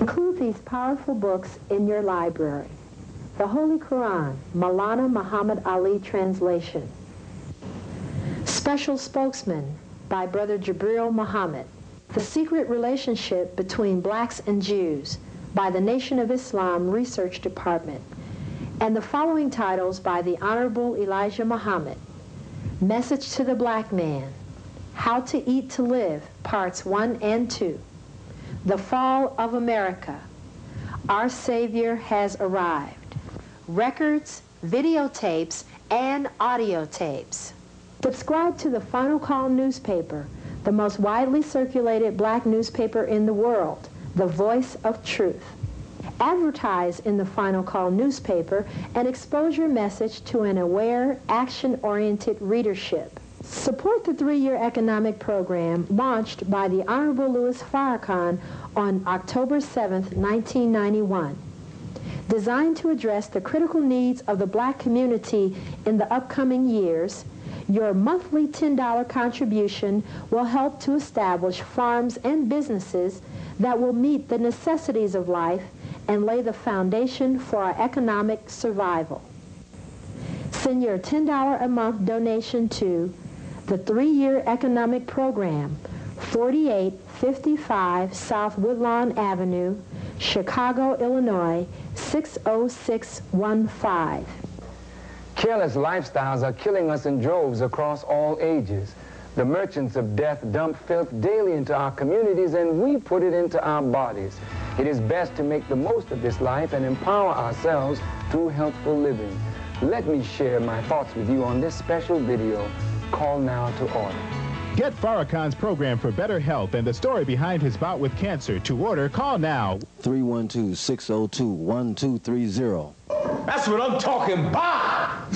Include these powerful books in your library. The Holy Quran, Maulana Muhammad Ali translation. Special Spokesman by Brother Jabril Muhammad. The Secret Relationship Between Blacks and Jews by the Nation of Islam Research Department. And the following titles by the Honorable Elijah Muhammad. Message to the Black Man, How to Eat to Live, Parts 1 and 2. The Fall of America, Our Savior Has Arrived. Records, videotapes, and audio tapes. Subscribe to the Final Call newspaper, the most widely circulated black newspaper in the world, the voice of truth. Advertise in the Final Call newspaper and expose your message to an aware, action-oriented readership. Support the three-year economic program launched by the Honorable Louis Farrakhan on October 7, 1991. Designed to address the critical needs of the black community in the upcoming years, your monthly $10 contribution will help to establish farms and businesses that will meet the necessities of life and lay the foundation for our economic survival. Send your $10 a month donation to the three-year economic program, 4855 South Woodlawn Avenue, Chicago, Illinois, 60615. Careless lifestyles are killing us in droves across all ages. The merchants of death dump filth daily into our communities and we put it into our bodies. It is best to make the most of this life and empower ourselves through healthful living. Let me share my thoughts with you on this special video. Call now to order. Get Farrakhan's program for better health and the story behind his bout with cancer. To order, call now. 312-602-1230. That's what I'm talking about.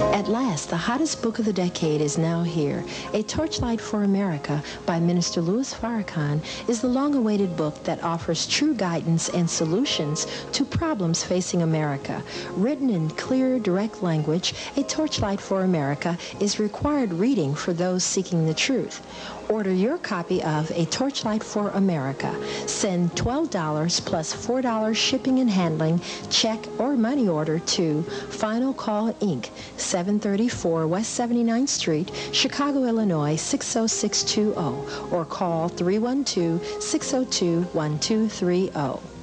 At last, the hottest book of the decade is now here. A Torchlight for America by Minister Louis Farrakhan is the long-awaited book that offers true guidance and solutions to problems facing America. Written in clear, direct language, A Torchlight for America is required reading for those seeking the truth. Order your copy of A Torchlight for America. Send $12 plus $4 shipping and handling, check or money order to Final Call Inc., 734 West 79th Street, Chicago, Illinois 60620, or call 312-602-1230.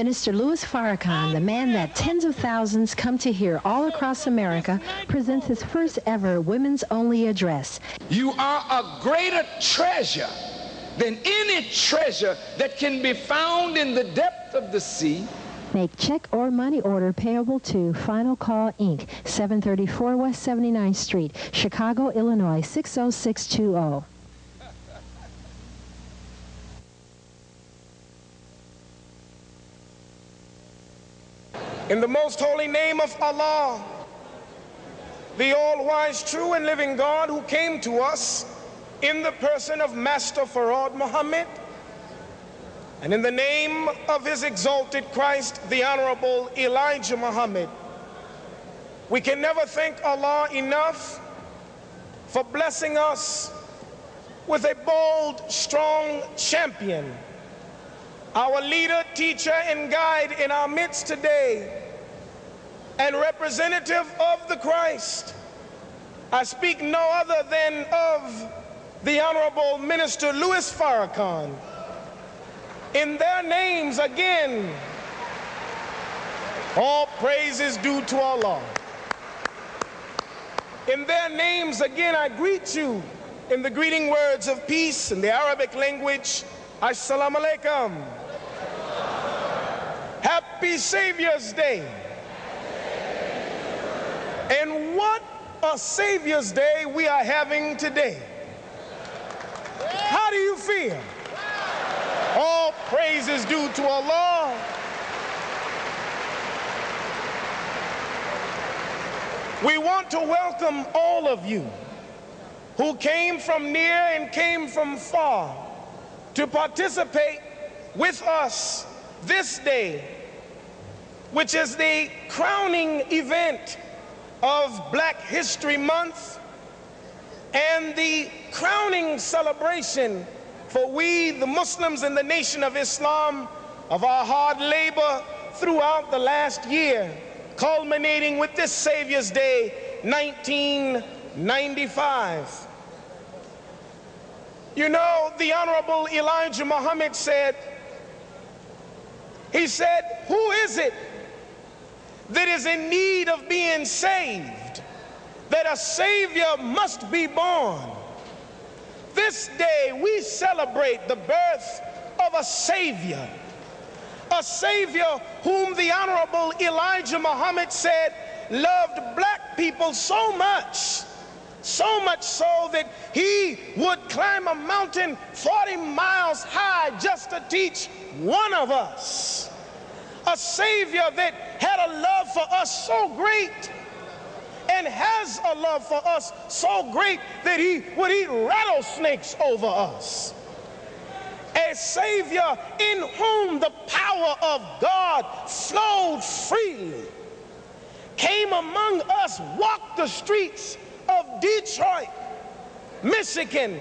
Minister Louis Farrakhan, the man that tens of thousands come to hear all across America, presents his first ever women's only address. You are a greater treasure than any treasure that can be found in the depth of the sea. Make check or money order payable to Final Call Inc., 734 West 79th Street, Chicago, Illinois 60620. In the most holy name of Allah, the all-wise, true and living God who came to us in the person of Master Fard Muhammad, and in the name of his exalted Christ, the Honorable Elijah Muhammad, we can never thank Allah enough for blessing us with a bold, strong champion, our leader, teacher, and guide in our midst today, and representative of the Christ. I speak no other than of the Honorable Minister Louis Farrakhan. In their names, again, all praise is due to Allah. In their names, again, I greet you in the greeting words of peace in the Arabic language, Assalamu alaikum. Happy Savior's Day. And what a Savior's Day we are having today. How do you feel? All praise is due to Allah. We want to welcome all of you who came from near and came from far to participate with us this day, which is the crowning event of Black History Month and the crowning celebration for we, the Muslims in the Nation of Islam, of our hard labor throughout the last year, culminating with this Savior's Day 1995. You know, the Honorable Elijah Muhammad said, he said, Who is it that is in need of being saved? That a Savior must be born. This day we celebrate the birth of a Savior. A Savior whom the Honorable Elijah Muhammad said loved black people so much so much so that he would climb a mountain 40 miles high just to teach one of us. A Savior that had a love for us so great and has a love for us so great that he would eat rattlesnakes over us. A Savior in whom the power of God flowed freely came among us, walked the streets of Detroit, Michigan,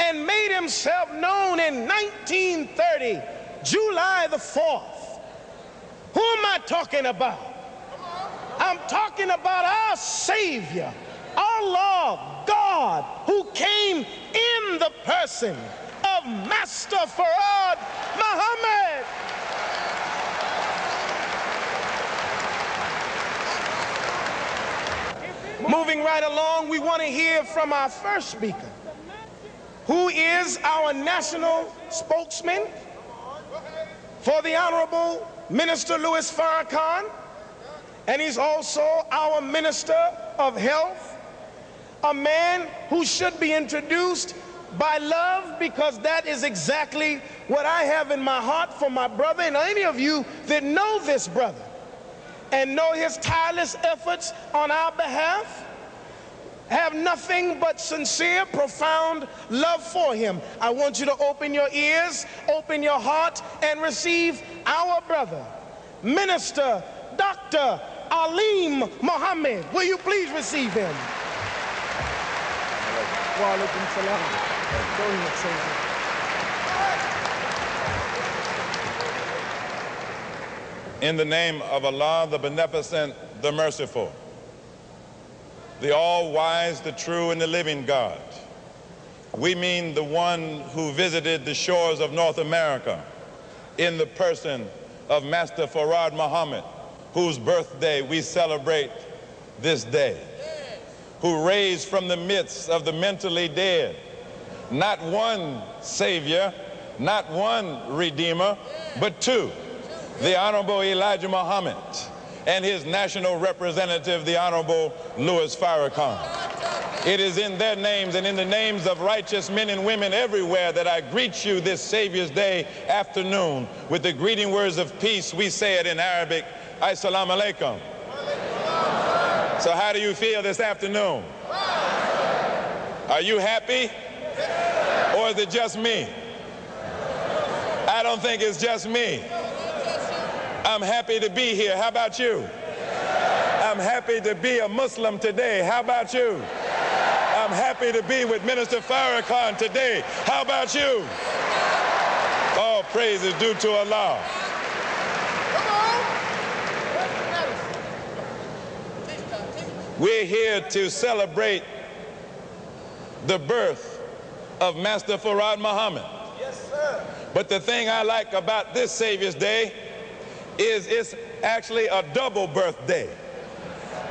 and made himself known in 1930, July the 4th. Who am I talking about? I'm talking about our Savior, our Lord, God, who came in the person of Master Fard Muhammad. Moving right along, we want to hear from our first speaker, who is our national spokesman for the Honorable Minister Louis Farrakhan, and he's also our Minister of Health, a man who should be introduced by love because that is exactly what I have in my heart for my brother and any of you that know this brother and know his tireless efforts on our behalf, have nothing but sincere, profound love for him. I want you to open your ears, open your heart, and receive our brother, Minister Dr. Alim Muhammad. Will you please receive him? Wa alaikum salam. Go ahead, Savior. In the name of Allah, the Beneficent, the Merciful, the All-Wise, the True, and the Living God, we mean the one who visited the shores of North America in the person of Master Fard Muhammad, whose birthday we celebrate this day, who raised from the midst of the mentally dead not one Savior, not one Redeemer, but two the Honorable Elijah Muhammad and his national representative, the Honorable Louis Farrakhan. It is in their names and in the names of righteous men and women everywhere that I greet you this Savior's Day afternoon with the greeting words of peace. We say it in Arabic, Assalamu alaikum. So how do you feel this afternoon? Are you happy? Or is it just me? I don't think it's just me. I'm happy to be here. How about you? I'm happy to be a Muslim today. How about you? I'm happy to be with Minister Farrakhan today. How about you? All praise is due to Allah. We're here to celebrate the birth of Master Fard Muhammad. Yes, sir. But the thing I like about this Savior's Day is it's actually a double birthday.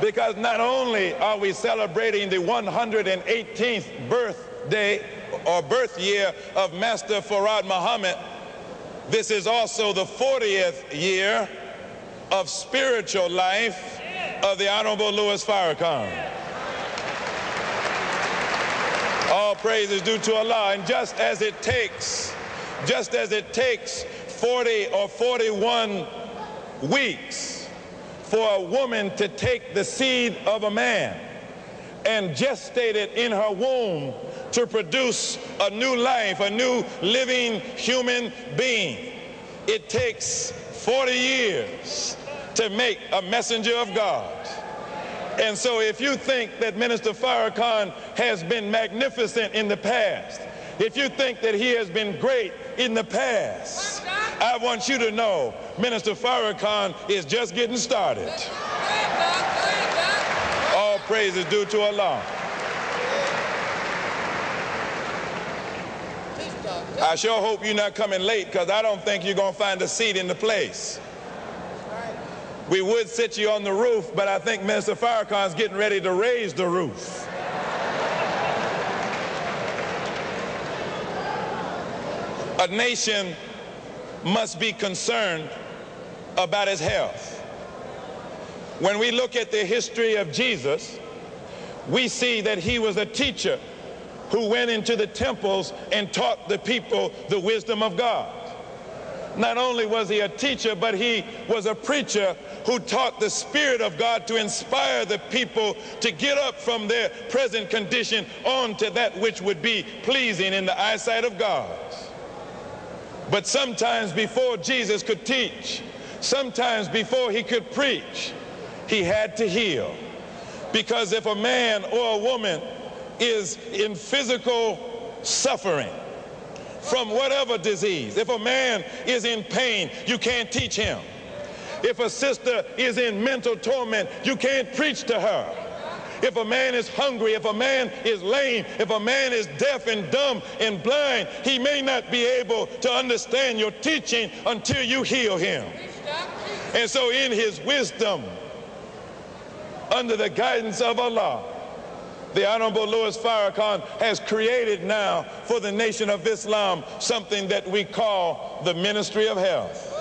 Because not only are we celebrating the 118th birthday or birth year of Master Fard Muhammad, this is also the 40th year of spiritual life of the Honorable Louis Farrakhan. All praise is due to Allah. And just as it takes, just as it takes 40 or 41 weeks for a woman to take the seed of a man and gestate it in her womb to produce a new life, a new living human being. It takes 40 years to make a messenger of God. And so if you think that Minister Farrakhan has been magnificent in the past, if you think that he has been great in the past, I want you to know Minister Farrakhan is just getting started. All praise is due to Allah. I sure hope you're not coming late because I don't think you're going to find a seat in the place. We would sit you on the roof, but I think Minister Farrakhan's getting ready to raise the roof. A nation must be concerned about its health. When we look at the history of Jesus, we see that he was a teacher who went into the temples and taught the people the wisdom of God. Not only was he a teacher, but he was a preacher who taught the Spirit of God to inspire the people to get up from their present condition onto that which would be pleasing in the eyesight of God. But sometimes before Jesus could teach, sometimes before he could preach, he had to heal. Because if a man or a woman is in physical suffering from whatever disease, if a man is in pain, you can't teach him. If a sister is in mental torment, you can't preach to her. If a man is hungry, if a man is lame, if a man is deaf and dumb and blind, he may not be able to understand your teaching until you heal him. And so in his wisdom, under the guidance of Allah, the Honorable Louis Farrakhan has created now for the Nation of Islam something that we call the Ministry of Health.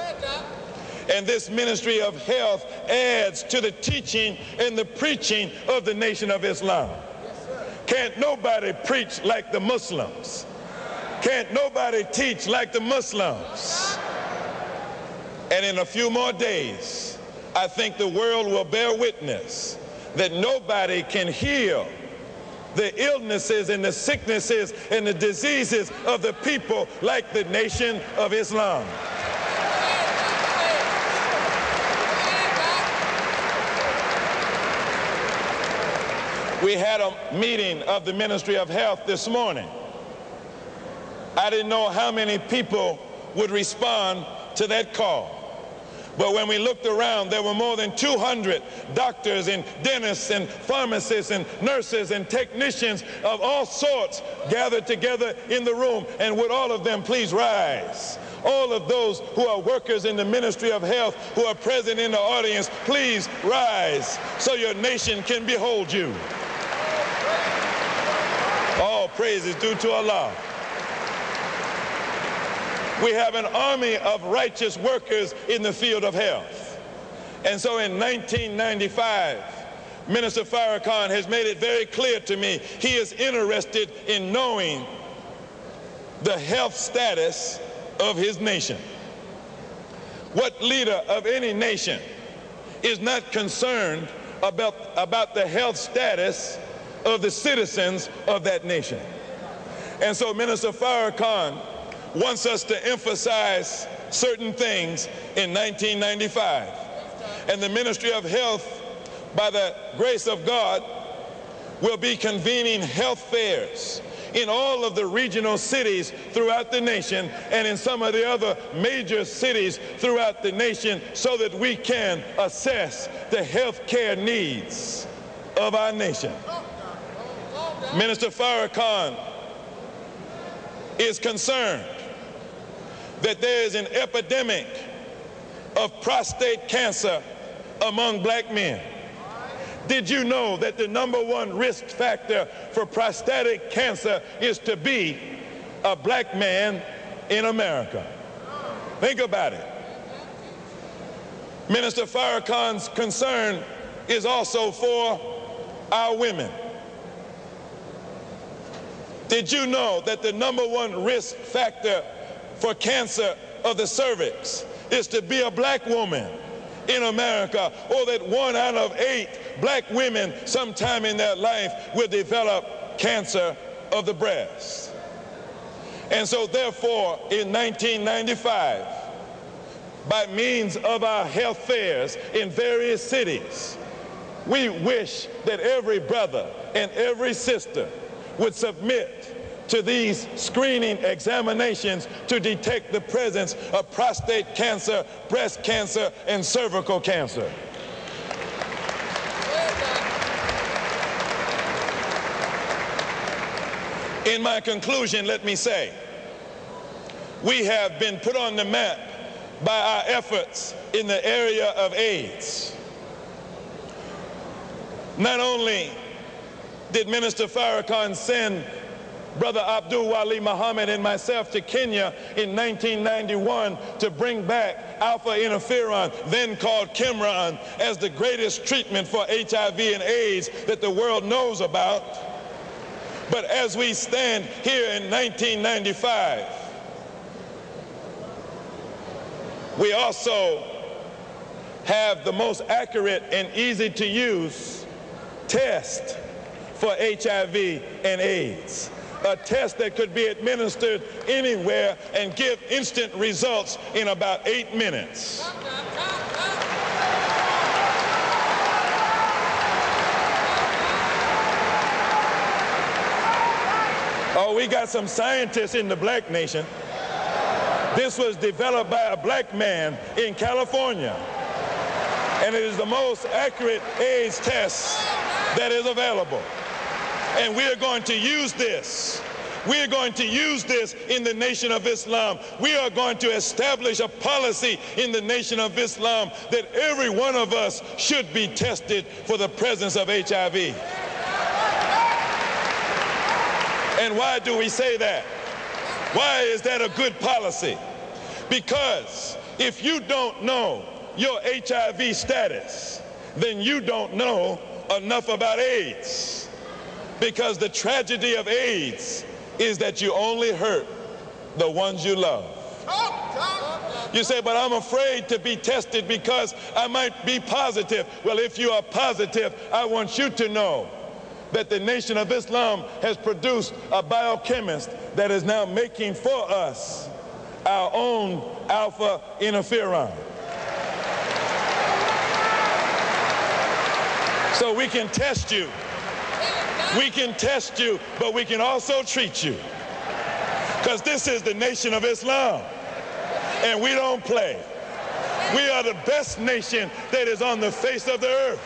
And this ministry of health adds to the teaching and the preaching of the Nation of Islam. Can't nobody preach like the Muslims. Can't nobody teach like the Muslims. And in a few more days, I think the world will bear witness that nobody can heal the illnesses and the sicknesses and the diseases of the people like the Nation of Islam. We had a meeting of the Ministry of Health this morning. I didn't know how many people would respond to that call. But when we looked around, there were more than 200 doctors and dentists and pharmacists and nurses and technicians of all sorts gathered together in the room. And would all of them please rise? All of those who are workers in the ministry of health who are present in the audience, please rise so your nation can behold you. All praise is due to Allah. We have an army of righteous workers in the field of health. And so in 1995, Minister Farrakhan has made it very clear to me he is interested in knowing the health status of his nation. What leader of any nation is not concerned about, about the health status of the citizens of that nation. And so Minister Farrakhan wants us to emphasize certain things in 1995. And the Ministry of Health, by the grace of God, will be convening health fairs in all of the regional cities throughout the nation and in some of the other major cities throughout the nation so that we can assess the health care needs of our nation. Minister Farrakhan is concerned that there is an epidemic of prostate cancer among black men. Did you know that the number one risk factor for prostatic cancer is to be a black man in America? Think about it. Minister Farrakhan's concern is also for our women. Did you know that the number one risk factor for cancer of the cervix is to be a black woman in America, or that one out of eight black women sometime in their life will develop cancer of the breast. And so therefore, in 1995, by means of our health fairs in various cities, we wish that every brother and every sister would submit to these screening examinations to detect the presence of prostate cancer, breast cancer, and cervical cancer. In my conclusion, let me say, we have been put on the map by our efforts in the area of AIDS. Not only did Minister Farrakhan send Brother Abdul Wali Muhammad and myself to Kenya in 1991 to bring back alpha interferon, then called Kemron, as the greatest treatment for HIV and AIDS that the world knows about. But as we stand here in 1995, we also have the most accurate and easy to use test for HIV and AIDS a test that could be administered anywhere and give instant results in about eight minutes. Oh, we got some scientists in the black nation. This was developed by a black man in California. And it is the most accurate AIDS test that is available. And we are going to use this. We are going to use this in the Nation of Islam. We are going to establish a policy in the Nation of Islam that every one of us should be tested for the presence of HIV. And why do we say that? Why is that a good policy? Because if you don't know your HIV status, then you don't know enough about AIDS. Because the tragedy of AIDS is that you only hurt the ones you love. You say, but I'm afraid to be tested because I might be positive. Well, if you are positive, I want you to know that the Nation of Islam has produced a biochemist that is now making for us our own alpha interferon. So we can test you we can test you, but we can also treat you. Because this is the nation of Islam. And we don't play. We are the best nation that is on the face of the earth.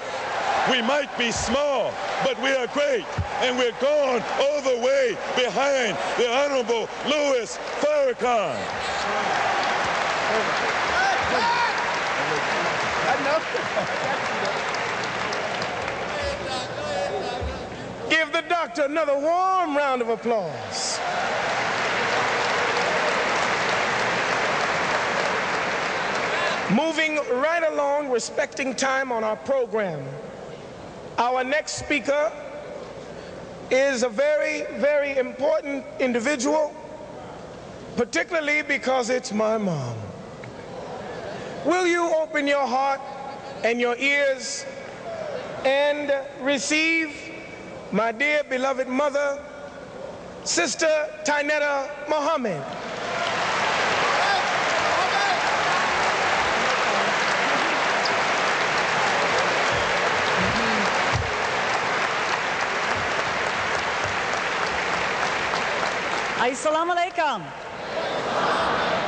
We might be small, but we are great. And we're gone all the way behind the Honorable Louis Farrakhan. Give the doctor another warm round of applause. Moving right along, respecting time on our program. Our next speaker is a very, very important individual, particularly because it's my mom. Will you open your heart and your ears and receive my dear beloved mother, Sister Tynetta Muhammad. Assalamu alaikum.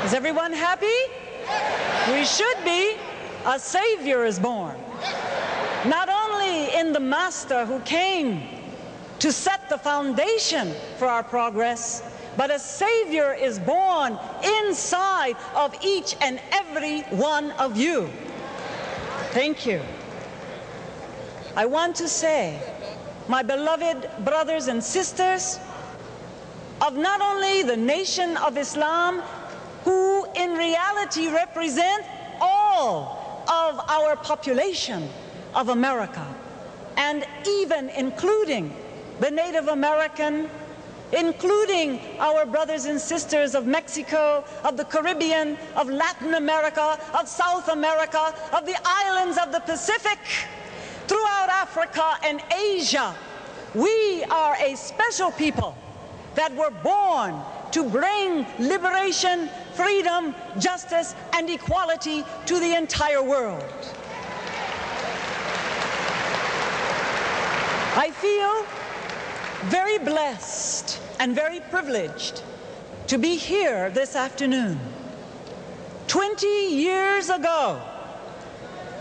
Is everyone happy? We should be. A Savior is born. Not only in the Master who came to set the foundation for our progress, but a Savior is born inside of each and every one of you. Thank you. I want to say, my beloved brothers and sisters, of not only the nation of Islam, who in reality represent all of our population of America, and even including the Native American, including our brothers and sisters of Mexico, of the Caribbean, of Latin America, of South America, of the islands of the Pacific, throughout Africa and Asia. We are a special people that were born to bring liberation, freedom, justice, and equality to the entire world. I feel very blessed and very privileged to be here this afternoon. 20 years ago,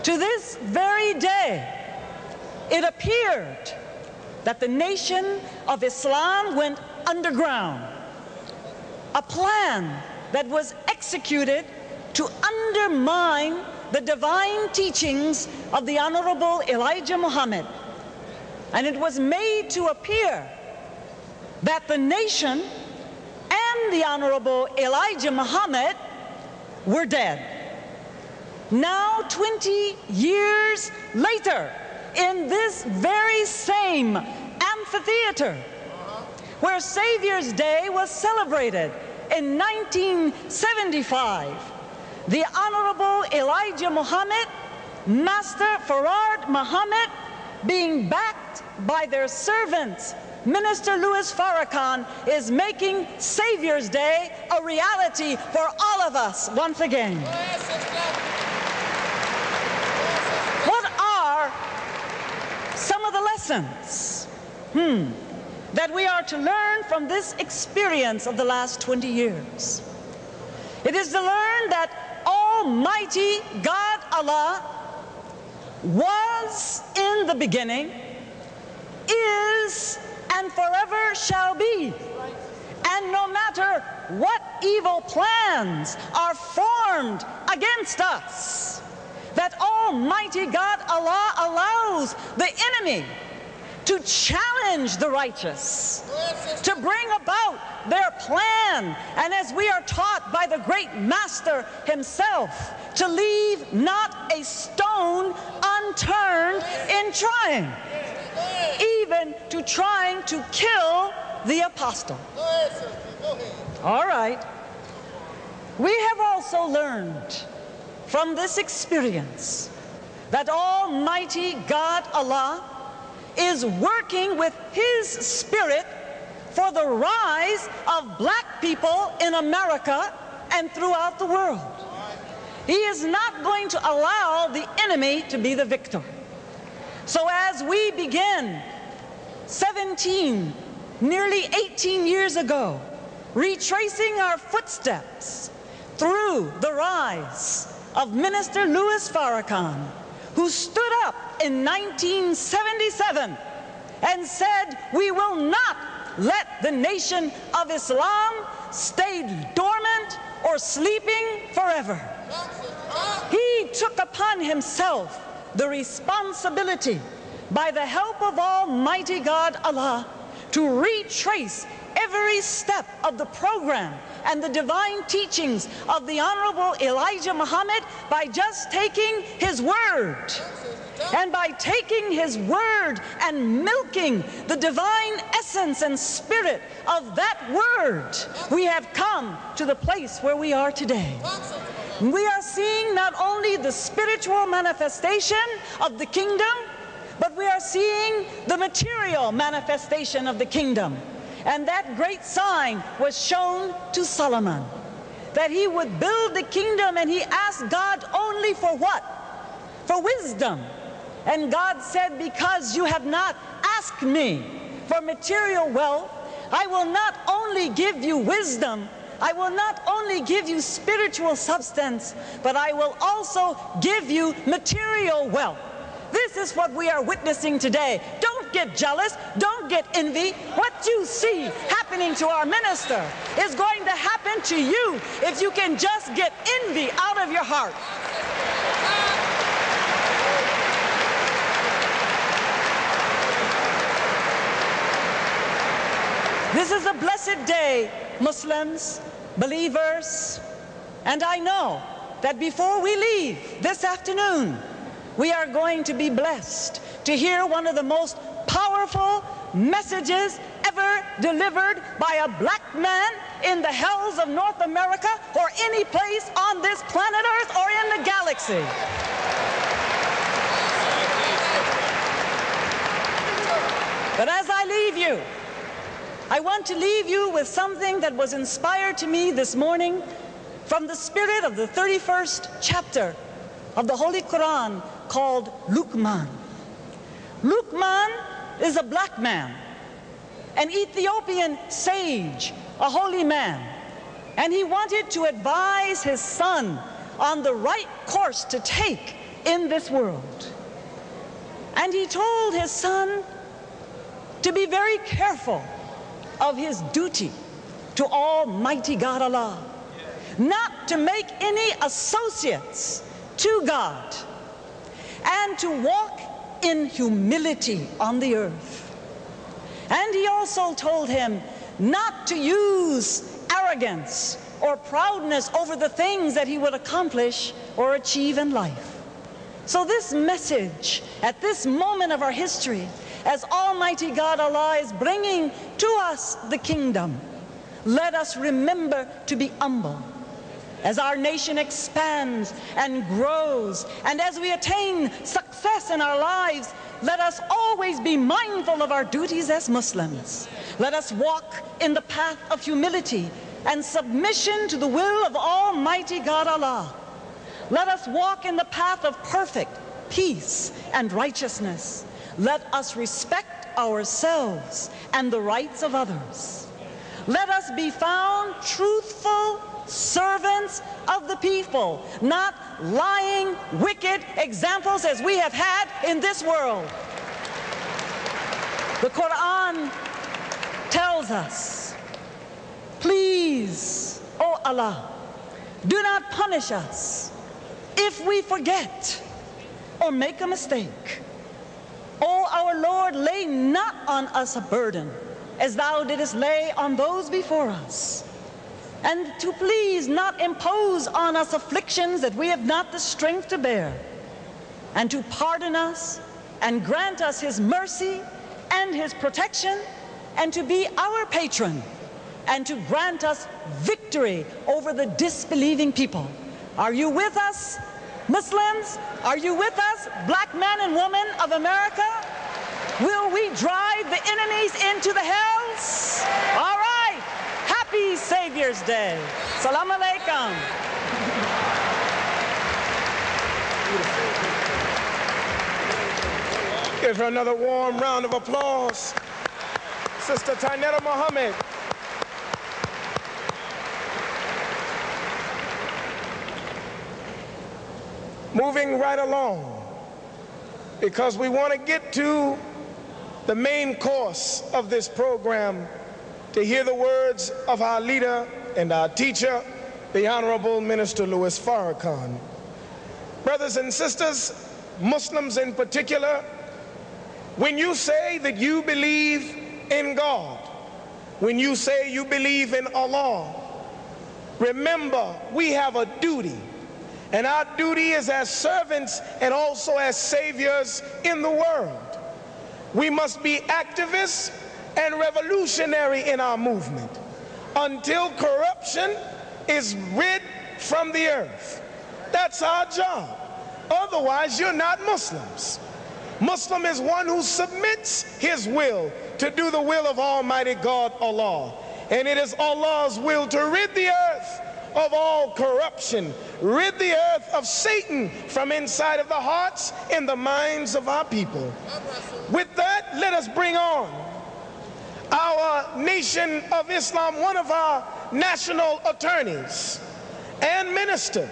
to this very day, it appeared that the nation of Islam went underground. A plan that was executed to undermine the divine teachings of the Honorable Elijah Muhammad. And it was made to appear that the nation and the Honorable Elijah Muhammad were dead. Now, 20 years later, in this very same amphitheater, where Savior's Day was celebrated in 1975, the Honorable Elijah Muhammad, Master Fard Muhammad, being backed by their servants, Minister Louis Farrakhan is making Savior's Day a reality for all of us once again. What are some of the lessons hmm, that we are to learn from this experience of the last 20 years? It is to learn that Almighty God Allah was in the beginning, is, and forever shall be. And no matter what evil plans are formed against us, that Almighty God Allah allows the enemy to challenge the righteous, to bring about their plan, and as we are taught by the great Master himself, to leave not a stone unturned in trying, even to trying to kill the apostle. All right. We have also learned from this experience that Almighty God Allah is working with His Spirit for the rise of black people in America and throughout the world. He is not going to allow the enemy to be the victor. So as we begin 17, nearly 18 years ago, retracing our footsteps through the rise of Minister Louis Farrakhan, who stood up in 1977 and said, we will not let the nation of Islam stay dormant or sleeping forever. He took upon himself the responsibility by the help of Almighty God Allah to retrace every step of the program and the divine teachings of the Honorable Elijah Muhammad by just taking his word. And by taking his word and milking the divine essence and spirit of that word, we have come to the place where we are today. We are seeing not only the spiritual manifestation of the kingdom, but we are seeing the material manifestation of the kingdom. And that great sign was shown to Solomon that he would build the kingdom and he asked God only for what? For wisdom. And God said, Because you have not asked me for material wealth, I will not only give you wisdom, I will not only give you spiritual substance, but I will also give you material wealth. This is what we are witnessing today. Don't get jealous. Don't get envy. What you see happening to our minister is going to happen to you if you can just get envy out of your heart. This is a blessed day, Muslims, believers, and I know that before we leave this afternoon, we are going to be blessed to hear one of the most powerful messages ever delivered by a black man in the hells of North America or any place on this planet Earth or in the galaxy. But as I leave you, I want to leave you with something that was inspired to me this morning from the spirit of the 31st chapter of the Holy Quran called Luqman. Luqman is a black man, an Ethiopian sage, a holy man, and he wanted to advise his son on the right course to take in this world. And he told his son to be very careful of his duty to Almighty God Allah, not to make any associates to God, and to walk in humility on the earth. And he also told him not to use arrogance or proudness over the things that he would accomplish or achieve in life. So this message at this moment of our history, as Almighty God Allah is bringing to us the kingdom, let us remember to be humble. As our nation expands and grows, and as we attain success in our lives, let us always be mindful of our duties as Muslims. Let us walk in the path of humility and submission to the will of Almighty God Allah. Let us walk in the path of perfect peace and righteousness. Let us respect ourselves and the rights of others. Let us be found truthful servants of the people, not lying, wicked examples as we have had in this world. The Quran tells us, please, O Allah, do not punish us if we forget or make a mistake. O our Lord, lay not on us a burden as thou didst lay on those before us. And to please not impose on us afflictions that we have not the strength to bear. And to pardon us and grant us his mercy and his protection and to be our patron and to grant us victory over the disbelieving people. Are you with us, Muslims? Are you with us, black men and women of America? Will we drive the enemies into the hells? All right. Happy Savior's Day. Salam alaikum. Give her another warm round of applause. Sister Tynetta Muhammad. Moving right along, because we want to get to the main course of this program to hear the words of our leader and our teacher, the Honorable Minister Louis Farrakhan. Brothers and sisters, Muslims in particular, when you say that you believe in God, when you say you believe in Allah, remember we have a duty. And our duty is as servants and also as saviors in the world. We must be activists and revolutionary in our movement until corruption is rid from the earth. That's our job. Otherwise, you're not Muslims. Muslim is one who submits his will to do the will of Almighty God Allah. And it is Allah's will to rid the earth of all corruption, rid the earth of Satan from inside of the hearts and the minds of our people. With that, let us bring on our nation of Islam, one of our national attorneys and minister,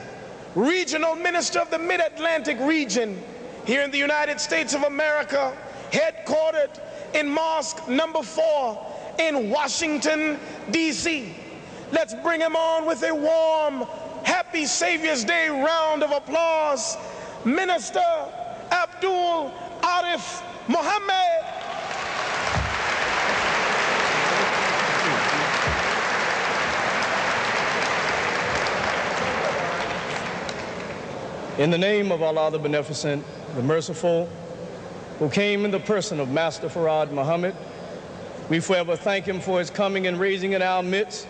regional minister of the Mid-Atlantic region here in the United States of America, headquartered in Mosque number four in Washington, D.C. Let's bring him on with a warm, happy Savior's Day round of applause. Minister Abdul Arif Muhammad. In the name of Allah the Beneficent, the Merciful, who came in the person of Master Fard Muhammad, we forever thank him for his coming and raising in our midst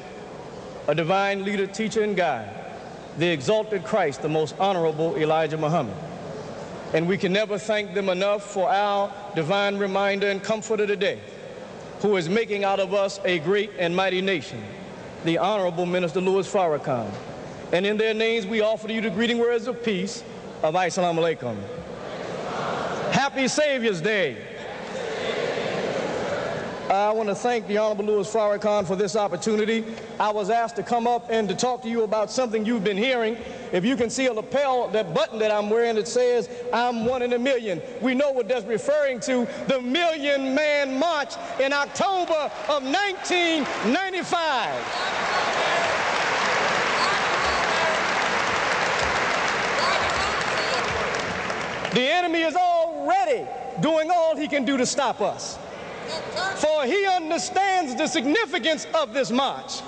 a divine leader, teacher, and guide, the exalted Christ, the most honorable Elijah Muhammad. And we can never thank them enough for our divine reminder and comforter today, who is making out of us a great and mighty nation, the Honorable Minister Louis Farrakhan. And in their names, we offer to you the greeting words of peace of Assalamu alaikum. Happy Savior's Day. I want to thank the Honorable Louis Farrakhan for this opportunity. I was asked to come up and to talk to you about something you've been hearing. If you can see a lapel, that button that I'm wearing that says, I'm one in a million, we know what that's referring to, the Million Man March in October of 1995. The enemy is already doing all he can do to stop us. For he understands the significance of this march.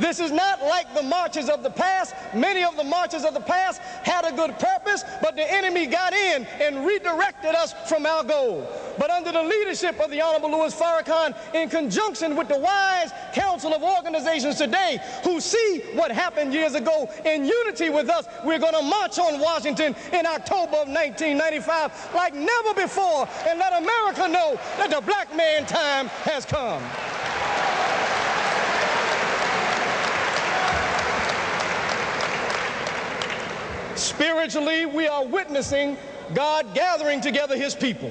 This is not like the marches of the past. Many of the marches of the past had a good purpose, but the enemy got in and redirected us from our goal. But under the leadership of the Honorable Louis Farrakhan, in conjunction with the wise council of organizations today who see what happened years ago in unity with us, we're going to march on Washington in October of 1995 like never before and let America know that the black man time has come. Spiritually, we are witnessing God gathering together his people.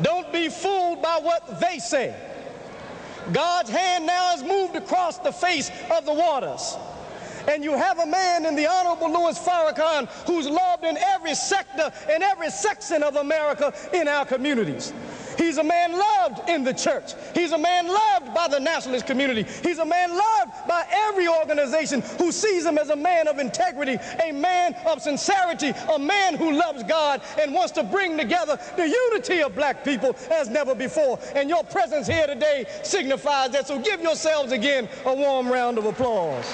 Don't be fooled by what they say. God's hand now has moved across the face of the waters. And you have a man in the Honorable Louis Farrakhan who's loved in every sector and every section of America in our communities. He's a man loved in the church. He's a man loved by the nationalist community. He's a man loved by every organization who sees him as a man of integrity, a man of sincerity, a man who loves God and wants to bring together the unity of black people as never before. And your presence here today signifies that. So give yourselves again a warm round of applause.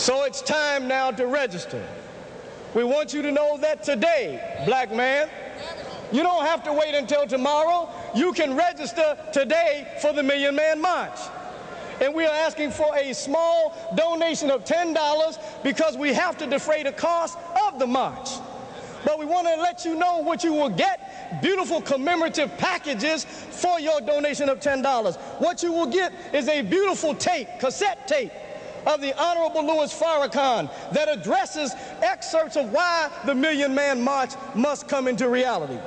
So it's time now to register. We want you to know that today, black man, you don't have to wait until tomorrow. You can register today for the Million Man March. And we are asking for a small donation of $10 because we have to defray the cost of the march. But we want to let you know what you will get beautiful commemorative packages for your donation of $10. What you will get is a beautiful tape, cassette tape of the Honorable Louis Farrakhan that addresses excerpts of why the Million Man March must come into reality.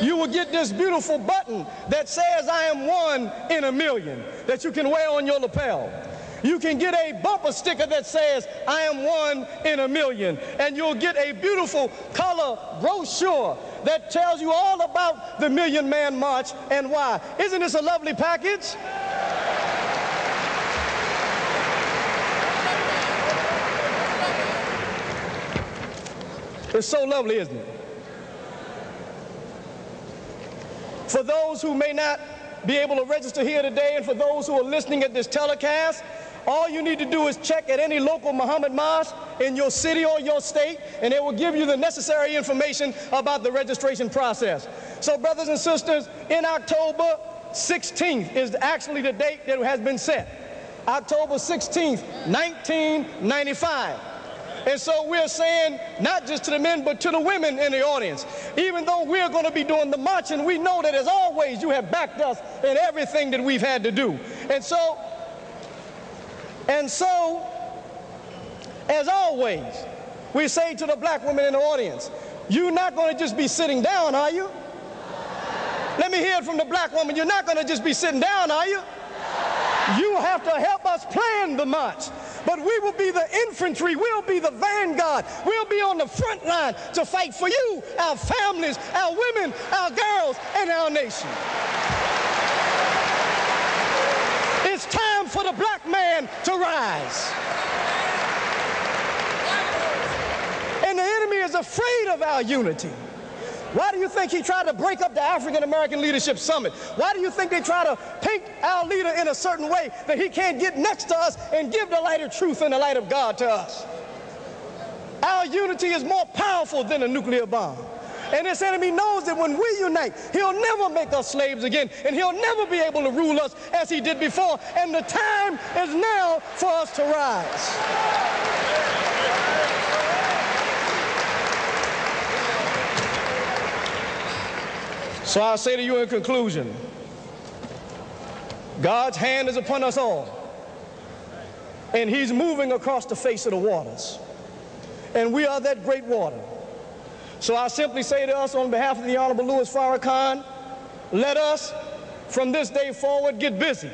You will get this beautiful button that says, I am one in a million, that you can wear on your lapel. You can get a bumper sticker that says, I am one in a million. And you'll get a beautiful color brochure that tells you all about the Million Man March and why. Isn't this a lovely package? It's so lovely, isn't it? For those who may not be able to register here today and for those who are listening at this telecast, all you need to do is check at any local Muhammad mosque in your city or your state, and it will give you the necessary information about the registration process. So, brothers and sisters, in October 16th is actually the date that has been set. October 16th, 1995. And so we're saying, not just to the men, but to the women in the audience, even though we're going to be doing the marching, we know that as always, you have backed us in everything that we've had to do. And so, and so, as always, we say to the black women in the audience, you're not going to just be sitting down, are you? Let me hear it from the black woman. You're not going to just be sitting down, are you? You have to help us plan the march. But we will be the infantry. We'll be the vanguard. We'll be on the front line to fight for you, our families, our women, our girls, and our nation. It's time for the black man to rise. And the enemy is afraid of our unity. Why do you think he tried to break up the African American Leadership Summit? Why do you think they try to paint our leader in a certain way that he can't get next to us and give the light of truth and the light of God to us? Our unity is more powerful than a nuclear bomb. And this enemy knows that when we unite, he'll never make us slaves again, and he'll never be able to rule us as he did before. And the time is now for us to rise. So I'll say to you in conclusion God's hand is upon us all, and He's moving across the face of the waters. and we are that great water. So I simply say to us on behalf of the Honorable Louis Farrakhan, let us from this day forward get busy.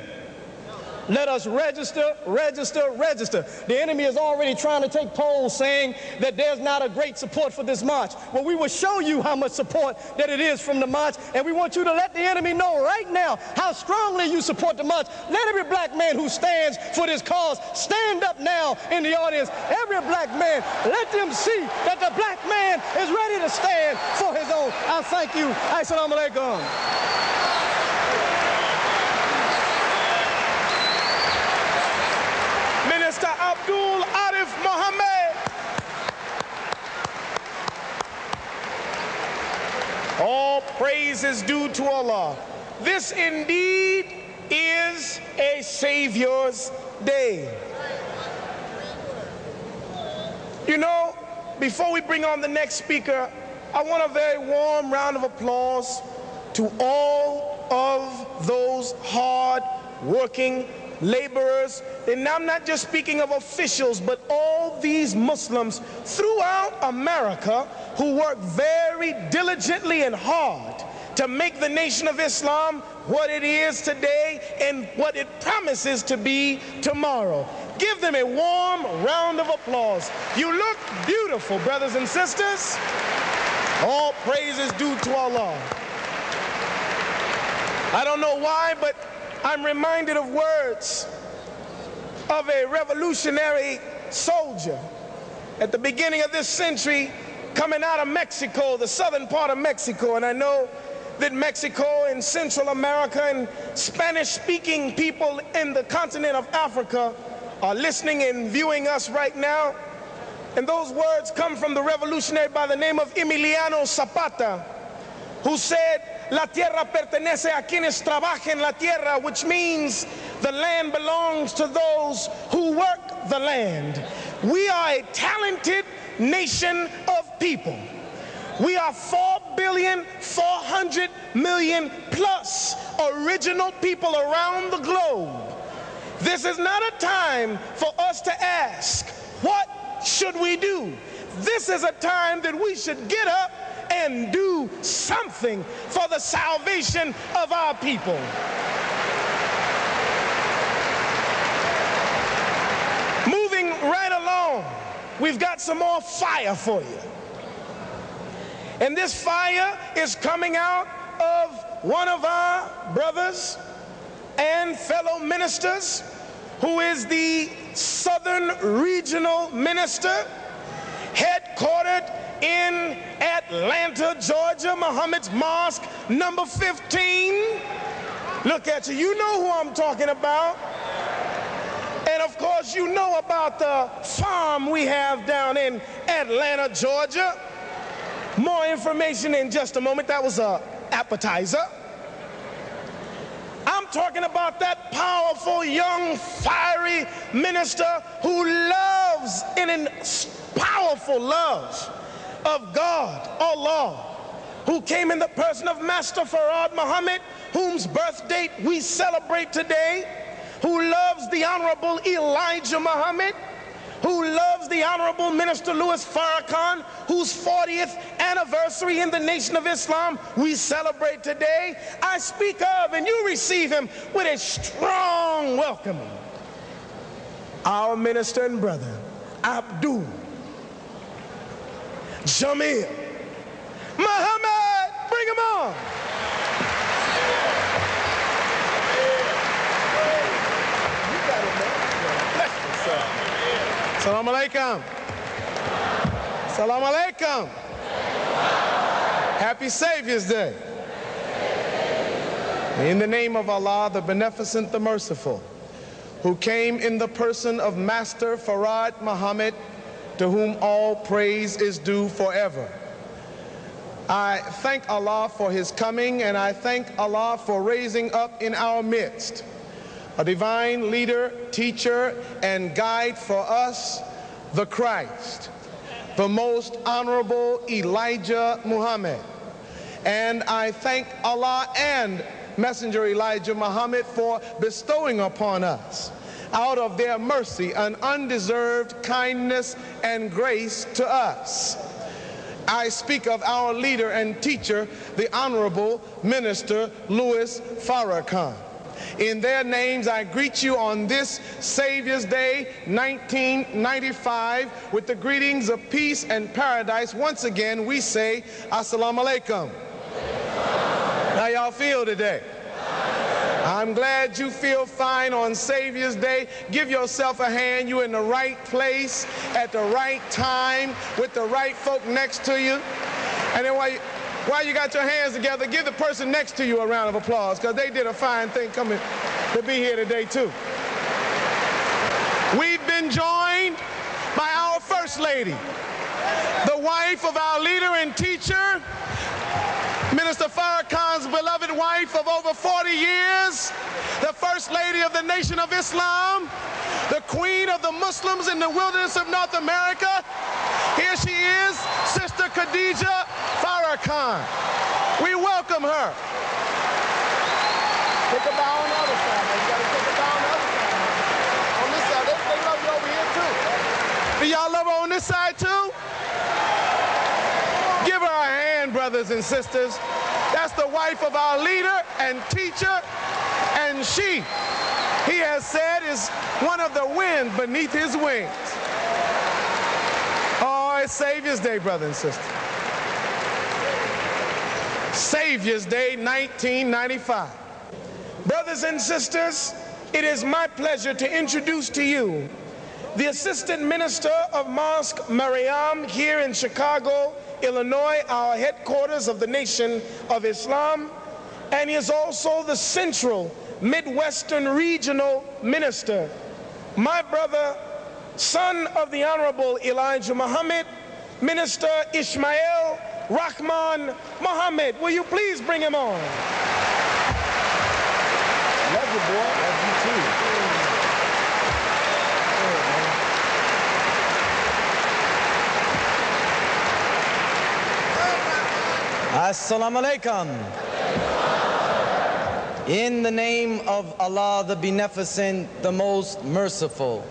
Let us register, register, register. The enemy is already trying to take polls saying that there's not a great support for this march. Well, we will show you how much support that it is from the march, and we want you to let the enemy know right now how strongly you support the march. Let every black man who stands for this cause stand up now in the audience. Every black man, let them see that the black man is ready to stand for his own. I thank you. Assalamu alaikum. Abdul Arif Muhammad. All praise is due to Allah. This indeed is a Savior's day. You know, before we bring on the next speaker, I want a very warm round of applause to all of those hard working laborers, and I'm not just speaking of officials, but all these Muslims throughout America who work very diligently and hard to make the Nation of Islam what it is today and what it promises to be tomorrow. Give them a warm round of applause. You look beautiful, brothers and sisters. All praise is due to Allah. I don't know why, but I'm reminded of words of a revolutionary soldier at the beginning of this century coming out of Mexico, the southern part of Mexico. And I know that Mexico and Central America and Spanish speaking people in the continent of Africa are listening and viewing us right now. And those words come from the revolutionary by the name of Emiliano Zapata, who said, La tierra pertenece a quienes trabajen la tierra, which means the land belongs to those who work the land. We are a talented nation of people. We are 4 billion, 400 million plus original people around the globe. This is not a time for us to ask, what should we do? This is a time that we should get up and do something for the salvation of our people. Moving right along, we've got some more fire for you. And this fire is coming out of one of our brothers and fellow ministers who is the Southern Regional Minister, headquartered in Atlanta, Georgia, Muhammad's Mosque, number 15. Look at you. You know who I'm talking about. And of course, you know about the farm we have down in Atlanta, Georgia. More information in just a moment. That was a appetizer. I'm talking about that powerful, young, fiery minister who loves in a powerful love of God, Allah, who came in the person of Master Fard Muhammad, whose birth date we celebrate today, who loves the Honorable Elijah Muhammad, who loves the Honorable Minister Louis Farrakhan, whose 40th anniversary in the Nation of Islam we celebrate today. I speak of, and you receive him with a strong welcome. Our minister and brother, Abdul Jamil. Muhammad, bring him on. Salam alaikum. Salam alaikum. Happy Savior's Day. In the name of Allah, the Beneficent, the Merciful, who came in the person of Master Fard Muhammad to whom all praise is due forever. I thank Allah for his coming and I thank Allah for raising up in our midst a divine leader, teacher, and guide for us, the Christ, the most honorable Elijah Muhammad. And I thank Allah and Messenger Elijah Muhammad for bestowing upon us out of their mercy an undeserved kindness and grace to us. I speak of our leader and teacher, the Honorable Minister Louis Farrakhan. In their names, I greet you on this Savior's Day 1995 with the greetings of peace and paradise. Once again, we say, Assalamu alaikum. How y'all feel today? I'm glad you feel fine on Savior's Day. Give yourself a hand. You're in the right place at the right time with the right folk next to you. And then while you, while you got your hands together, give the person next to you a round of applause because they did a fine thing coming to be here today too. We've been joined by our First Lady, the wife of our leader and teacher, Minister Farrakhan's beloved wife of over 40 years, the First Lady of the Nation of Islam, the Queen of the Muslims in the wilderness of North America. Here she is, Sister Khadija Farrakhan. We welcome her. Take a bow on the other side. You gotta take a bow on the other side. On this side, they, they love you over here too. Do y'all love her on this side too? Brothers and sisters. That's the wife of our leader and teacher, and she, he has said, is one of the wind beneath his wings. Oh, it's Savior's Day, brothers and sisters. Savior's Day 1995. Brothers and sisters, it is my pleasure to introduce to you the Assistant Minister of Mosque Maryam here in Chicago, Illinois, our headquarters of the Nation of Islam, and he is also the Central Midwestern Regional Minister. My brother, son of the Honorable Elijah Muhammad, Minister Ishmael Rahman Muhammad. Will you please bring him on? Love you, boy. Love you too. Assalamu alaikum. In the name of Allah, the Beneficent, the Most Merciful,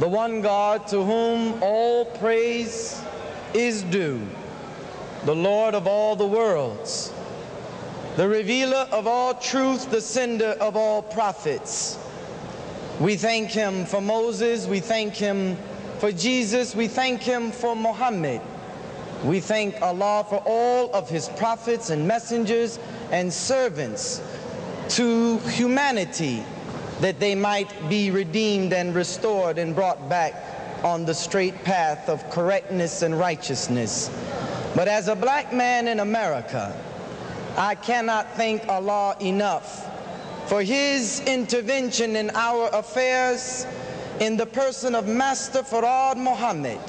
the one God to whom all praise is due, the Lord of all the worlds, the revealer of all truth, the sender of all prophets. We thank him for Moses, we thank him for Jesus, we thank him for Muhammad. We thank Allah for all of his prophets and messengers and servants to humanity that they might be redeemed and restored and brought back on the straight path of correctness and righteousness. But as a black man in America, I cannot thank Allah enough for his intervention in our affairs in the person of Master Fard Muhammad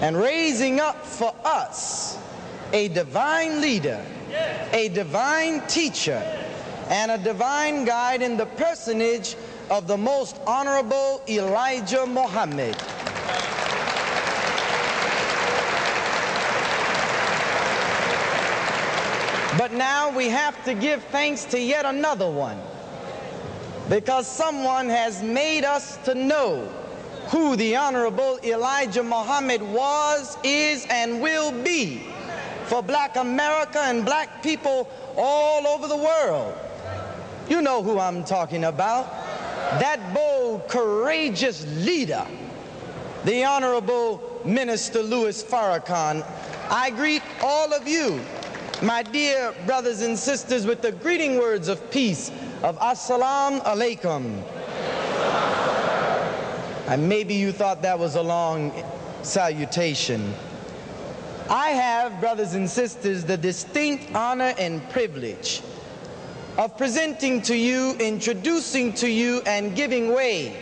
and raising up for us a divine leader, a divine teacher, and a divine guide in the personage of the most honorable Elijah Muhammad. But now we have to give thanks to yet another one because someone has made us to know who the Honorable Elijah Muhammad was, is, and will be for black America and black people all over the world. You know who I'm talking about. That bold, courageous leader, the Honorable Minister Louis Farrakhan. I greet all of you, my dear brothers and sisters, with the greeting words of peace of Assalamu alaikum. And maybe you thought that was a long salutation. I have, brothers and sisters, the distinct honor and privilege of presenting to you, introducing to you, and giving way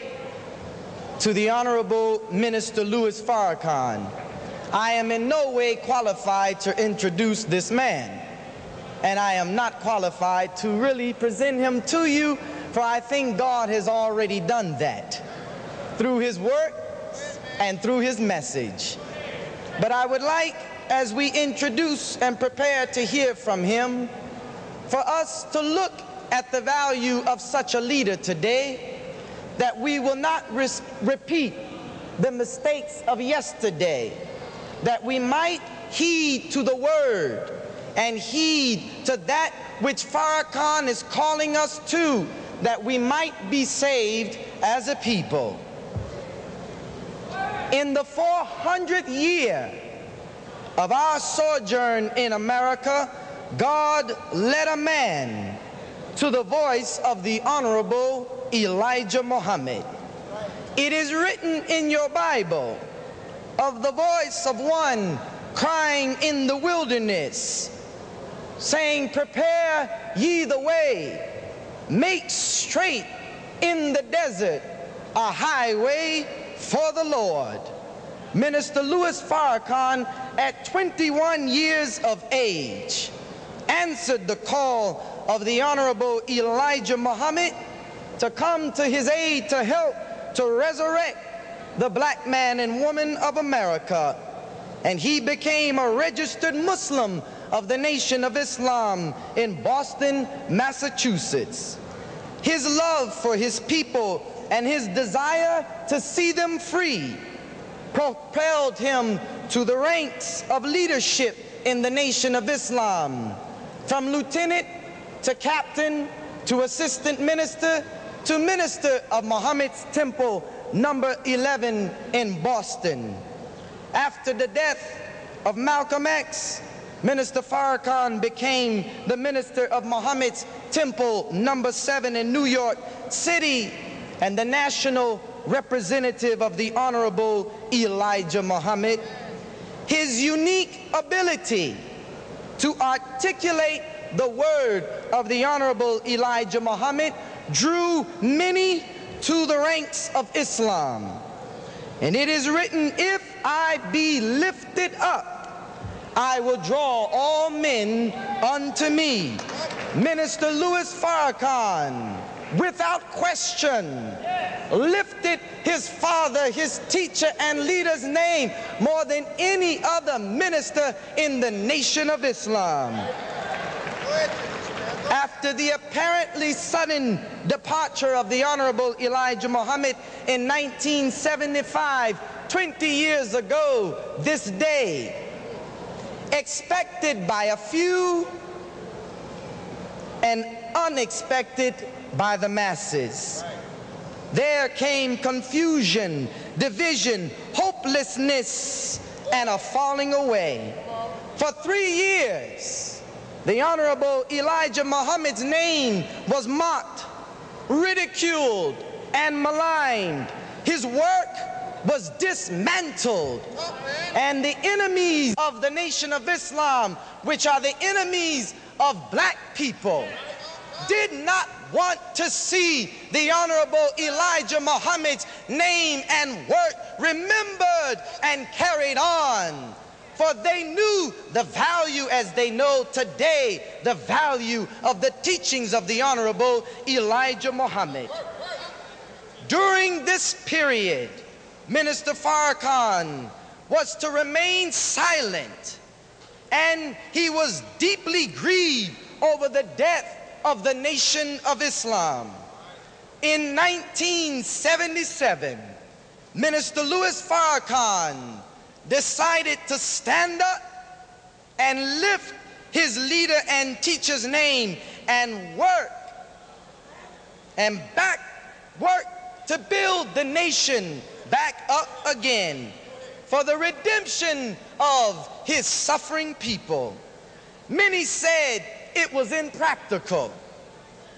to the Honorable Minister Louis Farrakhan. I am in no way qualified to introduce this man, and I am not qualified to really present him to you, for I think God has already done that through his work and through his message. But I would like, as we introduce and prepare to hear from him, for us to look at the value of such a leader today that we will not repeat the mistakes of yesterday, that we might heed to the word and heed to that which Farrakhan is calling us to, that we might be saved as a people. In the 400th year of our sojourn in America, God led a man to the voice of the Honorable Elijah Muhammad. It is written in your Bible of the voice of one crying in the wilderness, saying, Prepare ye the way, make straight in the desert a highway for the Lord. Minister Louis Farrakhan, at 21 years of age, answered the call of the Honorable Elijah Muhammad to come to his aid to help to resurrect the black man and woman of America. And he became a registered Muslim of the Nation of Islam in Boston, Massachusetts. His love for his people and his desire to see them free propelled him to the ranks of leadership in the Nation of Islam. From lieutenant to captain to assistant minister to minister of Muhammad's temple number 11 in Boston. After the death of Malcolm X, Minister Farrakhan became the minister of Muhammad's temple number 7 in New York City and the national representative of the Honorable Elijah Muhammad. His unique ability to articulate the word of the Honorable Elijah Muhammad drew many to the ranks of Islam. And it is written, if I be lifted up, I will draw all men unto me. Minister Louis Farrakhan, without question, lifted his father, his teacher, and leader's name more than any other minister in the nation of Islam. After the apparently sudden departure of the Honorable Elijah Muhammad in 1975, 20 years ago this day, expected by a few and unexpected by the masses. There came confusion, division, hopelessness, and a falling away. For three years, the Honorable Elijah Muhammad's name was mocked, ridiculed, and maligned. His work was dismantled. And the enemies of the Nation of Islam, which are the enemies of black people, did not want to see the Honorable Elijah Muhammad's name and work remembered and carried on. For they knew the value as they know today, the value of the teachings of the Honorable Elijah Muhammad. During this period, Minister Farrakhan was to remain silent and he was deeply grieved over the death of the Nation of Islam. In 1977, Minister Louis Farrakhan decided to stand up and lift his leader and teacher's name and work and back work to build the nation back up again for the redemption of his suffering people. Many said it was impractical.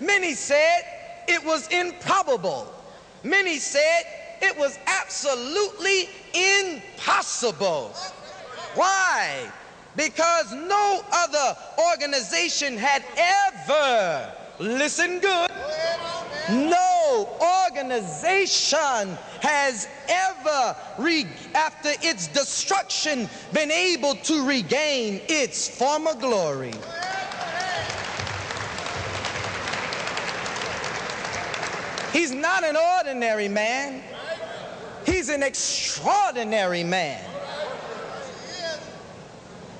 Many said it was improbable. Many said it was absolutely impossible. Why? Because no other organization had ever, listen good, no organization has ever, after its destruction, been able to regain its former glory. He's not an ordinary man. He's an extraordinary man.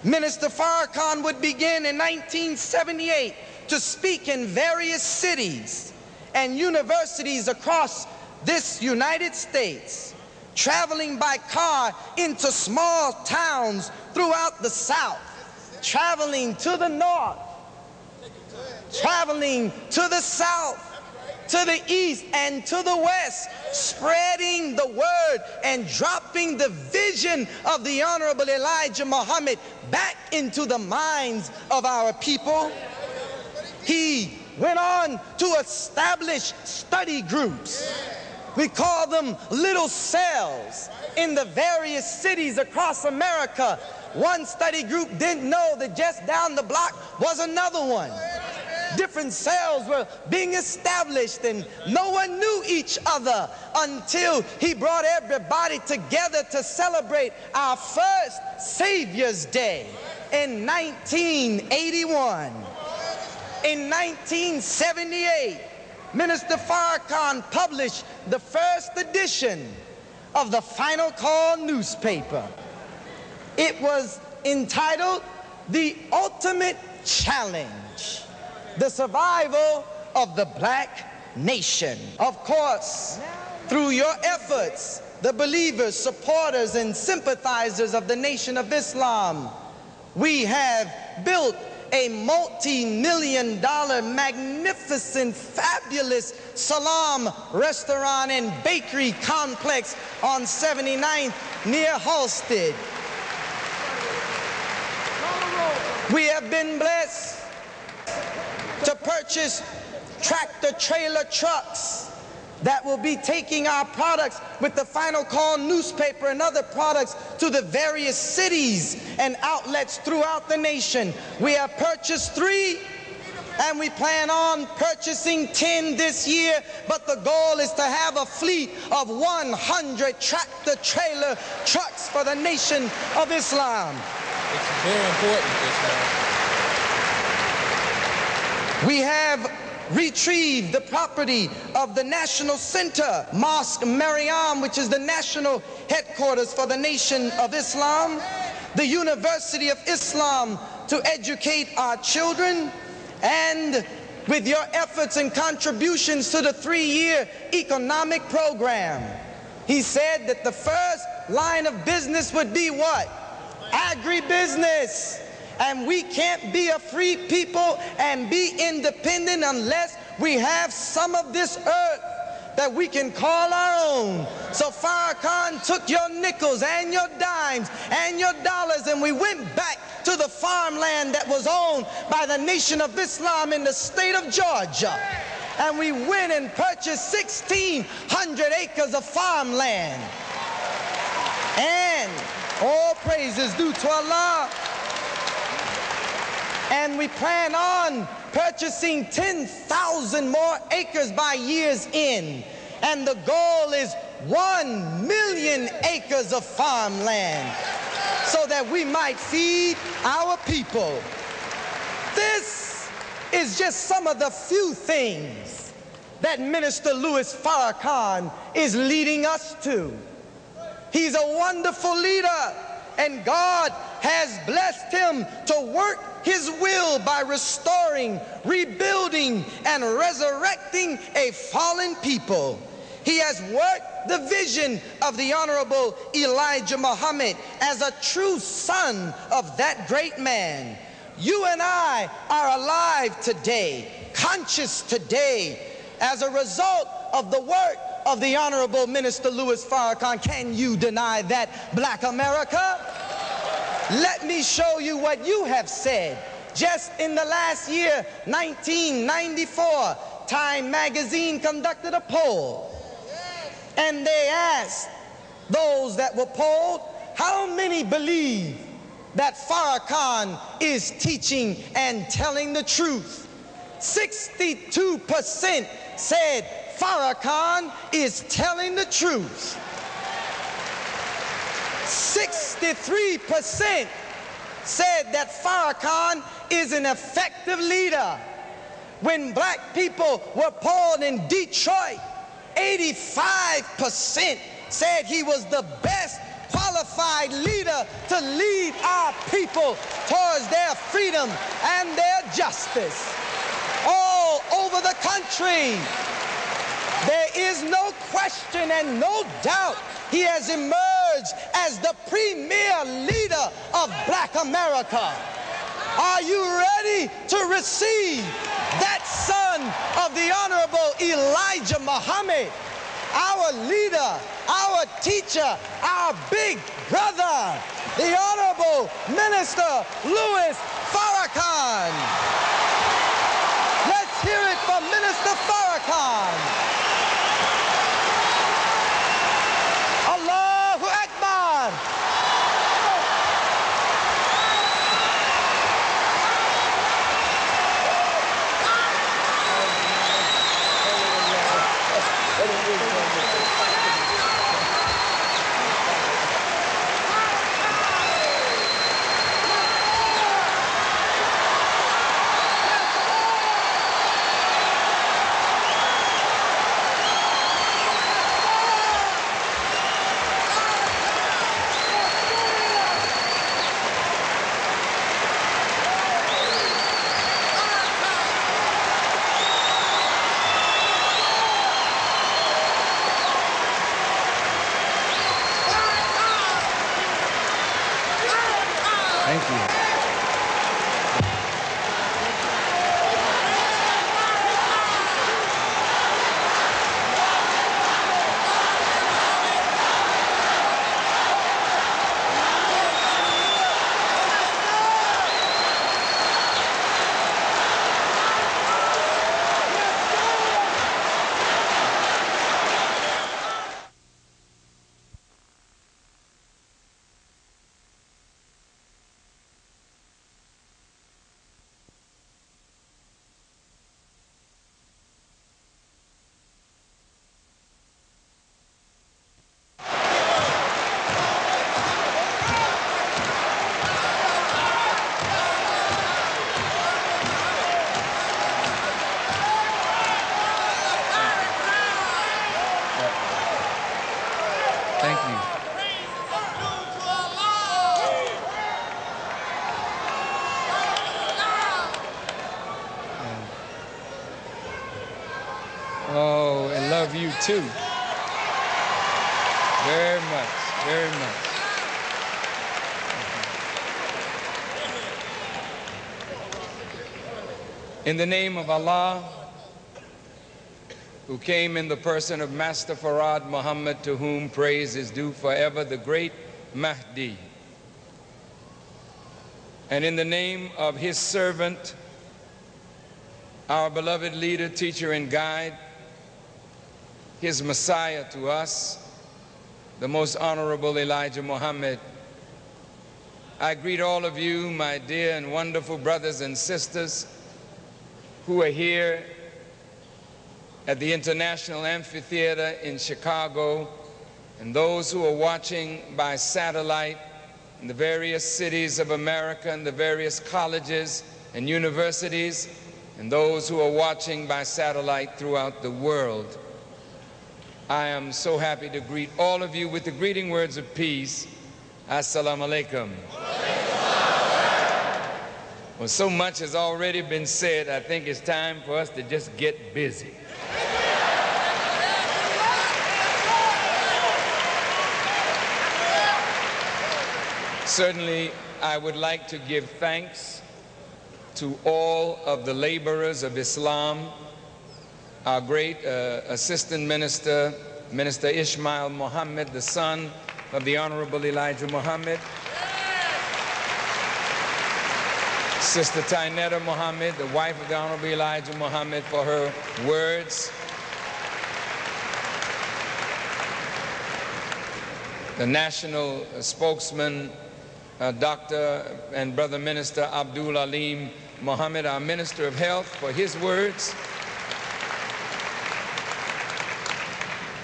Minister Farrakhan would begin in 1978 to speak in various cities and universities across this United States, traveling by car into small towns throughout the South, traveling to the North, traveling to the South, to the East, and to the West, spreading the word and dropping the vision of the Honorable Elijah Muhammad back into the minds of our people. He went on to establish study groups. We call them little cells in the various cities across America. One study group didn't know that just down the block was another one different cells were being established and no one knew each other until he brought everybody together to celebrate our first Savior's Day in 1981. In 1978, Minister Farrakhan published the first edition of the Final Call newspaper. It was entitled The Ultimate Challenge the survival of the black nation. Of course, through your efforts, the believers, supporters, and sympathizers of the Nation of Islam, we have built a multi-million dollar magnificent fabulous salam restaurant and bakery complex on 79th near Halsted. We have been blessed to purchase tractor trailer trucks that will be taking our products with the Final Call newspaper and other products to the various cities and outlets throughout the nation. We have purchased three and we plan on purchasing 10 this year, but the goal is to have a fleet of 100 tractor trailer trucks for the nation of Islam. It's very important, Islam. We have retrieved the property of the National Center, Mosque Maryam, which is the national headquarters for the Nation of Islam, the University of Islam to educate our children, and with your efforts and contributions to the three-year economic program. He said that the first line of business would be what? Agribusiness. And we can't be a free people and be independent unless we have some of this earth that we can call our own. So Farrakhan took your nickels and your dimes and your dollars and we went back to the farmland that was owned by the Nation of Islam in the state of Georgia. And we went and purchased 1,600 acres of farmland. And all praises due to Allah and we plan on purchasing 10,000 more acres by year's end. And the goal is 1 million acres of farmland so that we might feed our people. This is just some of the few things that Minister Louis Farrakhan is leading us to. He's a wonderful leader, and God has blessed him to work his will by restoring, rebuilding, and resurrecting a fallen people. He has worked the vision of the Honorable Elijah Muhammad as a true son of that great man. You and I are alive today, conscious today, as a result of the work of the Honorable Minister Louis Farrakhan. Can you deny that, Black America? Let me show you what you have said. Just in the last year, 1994, Time magazine conducted a poll. And they asked those that were polled, how many believe that Farrakhan is teaching and telling the truth? 62% said Farrakhan is telling the truth. 63% said that Farrakhan is an effective leader. When black people were polled in Detroit, 85% said he was the best qualified leader to lead our people towards their freedom and their justice. All over the country, There is no question and no doubt he has emerged as the premier leader of black America. Are you ready to receive that son of the Honorable Elijah Muhammad, our leader, our teacher, our big brother, the Honorable Minister Louis Farrakhan? Let's hear it from Minister Farrakhan. In the name of Allah, who came in the person of Master Fard Muhammad, to whom praise is due forever, the great Mahdi. And in the name of his servant, our beloved leader, teacher, and guide, his Messiah to us, the most honorable Elijah Muhammad. I greet all of you, my dear and wonderful brothers and sisters who are here at the International Amphitheater in Chicago and those who are watching by satellite in the various cities of America and the various colleges and universities and those who are watching by satellite throughout the world. I am so happy to greet all of you with the greeting words of peace. Assalamu alaikum. Well, so much has already been said, I think it's time for us to just get busy. Certainly, I would like to give thanks to all of the laborers of Islam our great uh, assistant minister, Minister Ishmael Muhammad, the son of the Honorable Elijah Muhammad. Sister Tynnetta Muhammad, the wife of the Honorable Elijah Muhammad, for her words. The national spokesman, uh, Dr. and Brother Minister Abdul Alim Muhammad, our Minister of Health, for his words.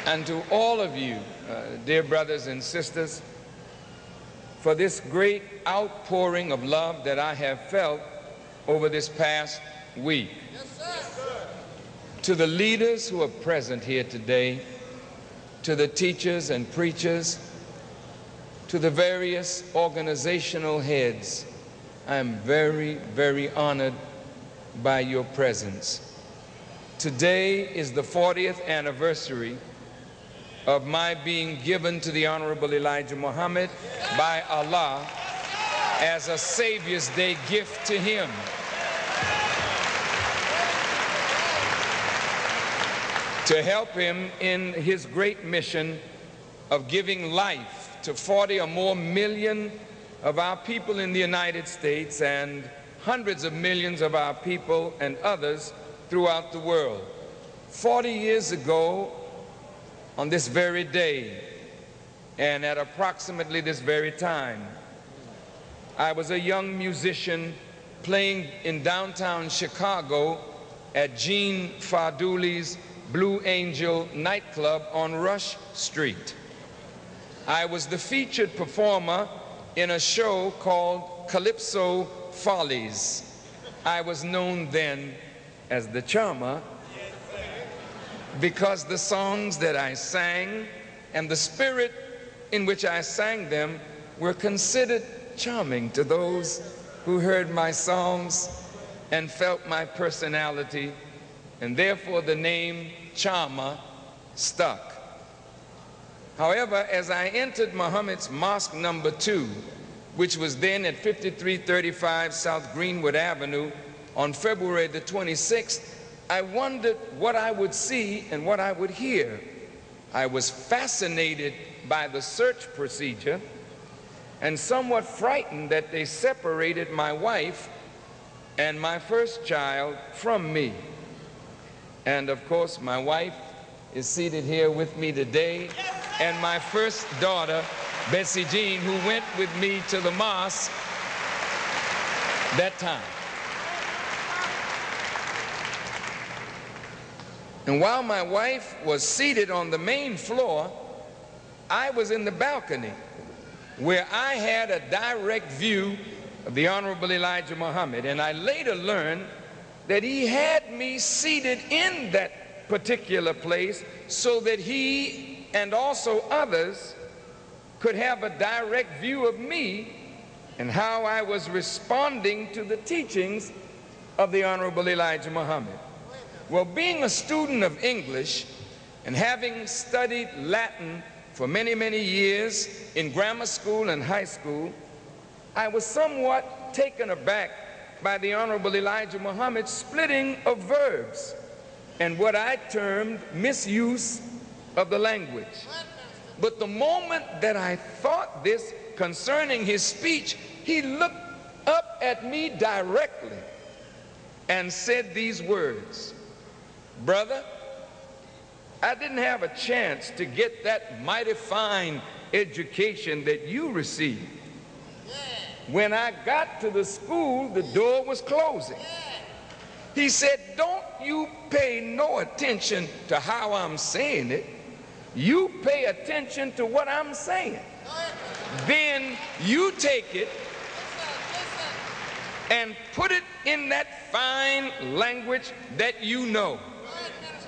and to all of you, uh, dear brothers and sisters, for this great outpouring of love that I have felt over this past week. Yes, to the leaders who are present here today, to the teachers and preachers, to the various organizational heads, I am very, very honored by your presence. Today is the 40th anniversary of my being given to the Honorable Elijah Muhammad by Allah as a Savior's Day gift to him. To help him in his great mission of giving life to 40 or more million of our people in the United States and hundreds of millions of our people and others throughout the world. 40 years ago, on this very day, and at approximately this very time, I was a young musician playing in downtown Chicago at Gene Farduli's Blue Angel nightclub on Rush Street. I was the featured performer in a show called Calypso Follies. I was known then as the charmer because the songs that I sang and the spirit in which I sang them were considered charming to those who heard my songs and felt my personality, and therefore the name Charmer stuck. However, as I entered Muhammad's Mosque number two, which was then at 5335 South Greenwood Avenue on February the 26th, I wondered what I would see and what I would hear. I was fascinated by the search procedure and somewhat frightened that they separated my wife and my first child from me. And of course, my wife is seated here with me today, and my first daughter, Bessie Jean, who went with me to the mosque that time. And while my wife was seated on the main floor, I was in the balcony where I had a direct view of the Honorable Elijah Muhammad. And I later learned that he had me seated in that particular place so that he and also others could have a direct view of me and how I was responding to the teachings of the Honorable Elijah Muhammad. Well, being a student of English and having studied Latin for many, many years in grammar school and high school, I was somewhat taken aback by the Honorable Elijah Muhammad's splitting of verbs and what I termed misuse of the language. But the moment that I thought this concerning his speech, he looked up at me directly and said these words Brother, I didn't have a chance to get that mighty fine education that you received. When I got to the school, the door was closing. He said, Don't you pay no attention to how I'm saying it. You pay attention to what I'm saying. Then you take it and put it in that fine language that you know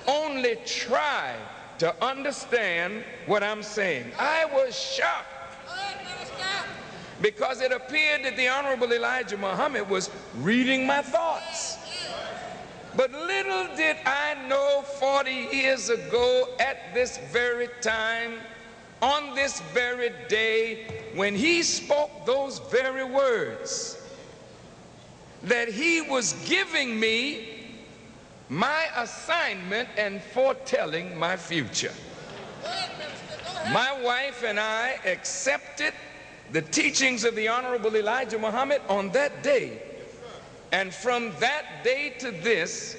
only try to understand what I'm saying. I was shocked because it appeared that the Honorable Elijah Muhammad was reading my thoughts. But little did I know 40 years ago at this very time, on this very day, when he spoke those very words, that he was giving me my assignment and foretelling my future. My wife and I accepted the teachings of the Honorable Elijah Muhammad on that day. And from that day to this,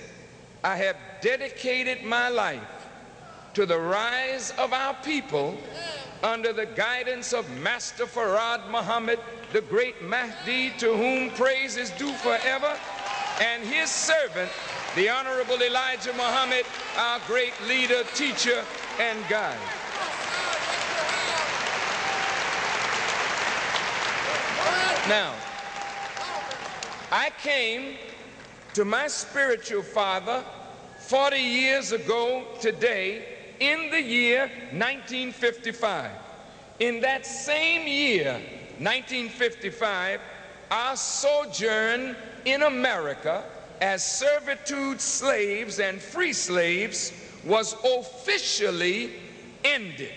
I have dedicated my life to the rise of our people under the guidance of Master Fard Muhammad, the great Mahdi, to whom praise is due forever, and his servant, the Honorable Elijah Muhammad, our great leader, teacher, and guide. Now, I came to my spiritual father 40 years ago today in the year 1955. In that same year, 1955, our sojourn in America as servitude slaves and free slaves was officially ended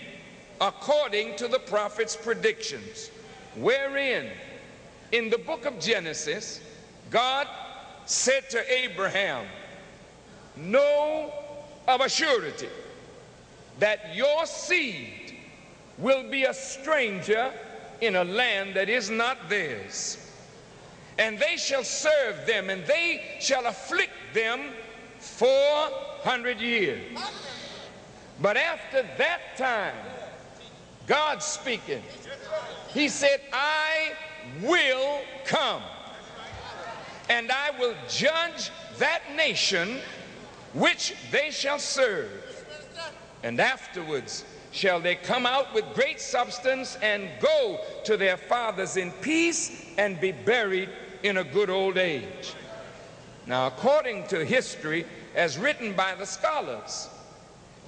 according to the prophet's predictions, wherein in the book of Genesis, God said to Abraham, Know of a surety that your seed will be a stranger in a land that is not theirs. And they shall serve them, and they shall afflict them 400 years. But after that time, God speaking, he said, I will come and I will judge that nation which they shall serve. And afterwards shall they come out with great substance and go to their fathers in peace and be buried in a good old age. Now, according to history, as written by the scholars,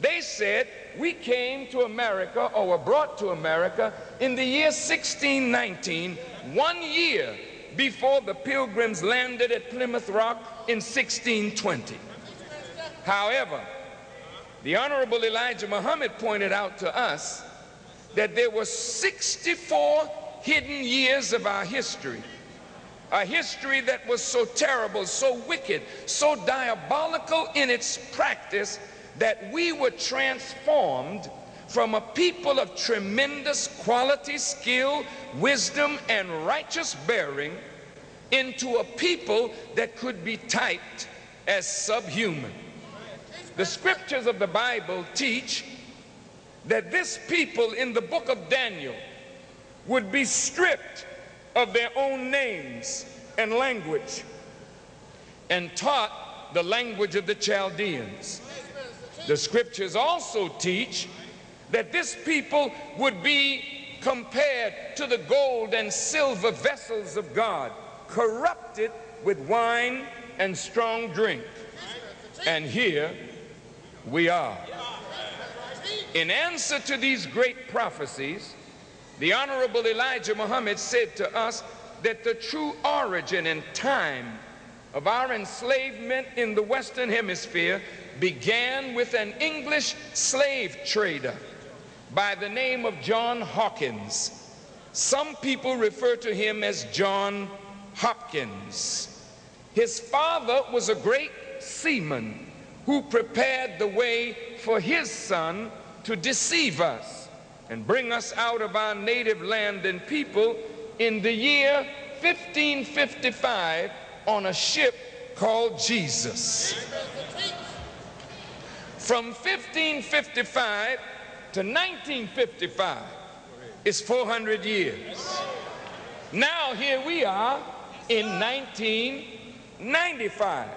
they said we came to America or were brought to America in the year 1619, one year before the pilgrims landed at Plymouth Rock in 1620. However, the Honorable Elijah Muhammad pointed out to us that there were 64 hidden years of our history. A history that was so terrible, so wicked, so diabolical in its practice that we were transformed from a people of tremendous quality, skill, wisdom, and righteous bearing into a people that could be typed as subhuman. The scriptures of the Bible teach that this people in the book of Daniel would be stripped of their own names and language and taught the language of the Chaldeans. The scriptures also teach that this people would be compared to the gold and silver vessels of God, corrupted with wine and strong drink. And here we are. In answer to these great prophecies, the Honorable Elijah Muhammad said to us that the true origin and time of our enslavement in the Western Hemisphere began with an English slave trader by the name of John Hawkins. Some people refer to him as John Hopkins. His father was a great seaman who prepared the way for his son to deceive us and bring us out of our native land and people in the year 1555 on a ship called Jesus. From 1555 to 1955 is 400 years. Now here we are in 1995,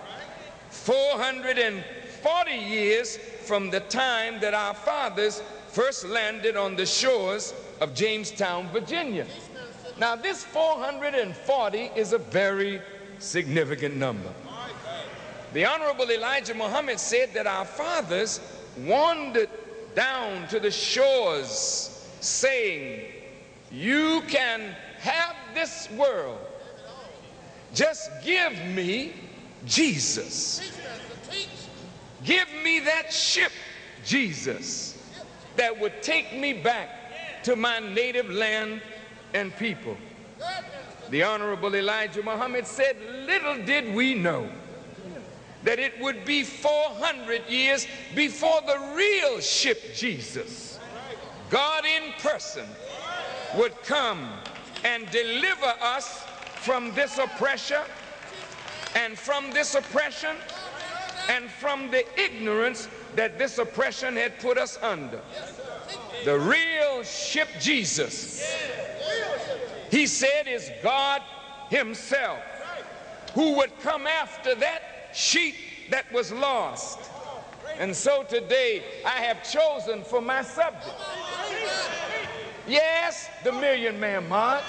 440 years from the time that our fathers first landed on the shores of Jamestown, Virginia. Now this 440 is a very significant number. The Honorable Elijah Muhammad said that our fathers wandered down to the shores saying, You can have this world. Just give me Jesus. Give me that ship, Jesus, that would take me back to my native land and people. The Honorable Elijah Muhammad said, Little did we know that it would be 400 years before the real ship Jesus, God in person, would come and deliver us from this oppression and from this oppression and from the ignorance that this oppression had put us under. The real ship Jesus, he said, is God himself who would come after that sheep that was lost. And so today I have chosen for my subject. Yes, the Million Man March.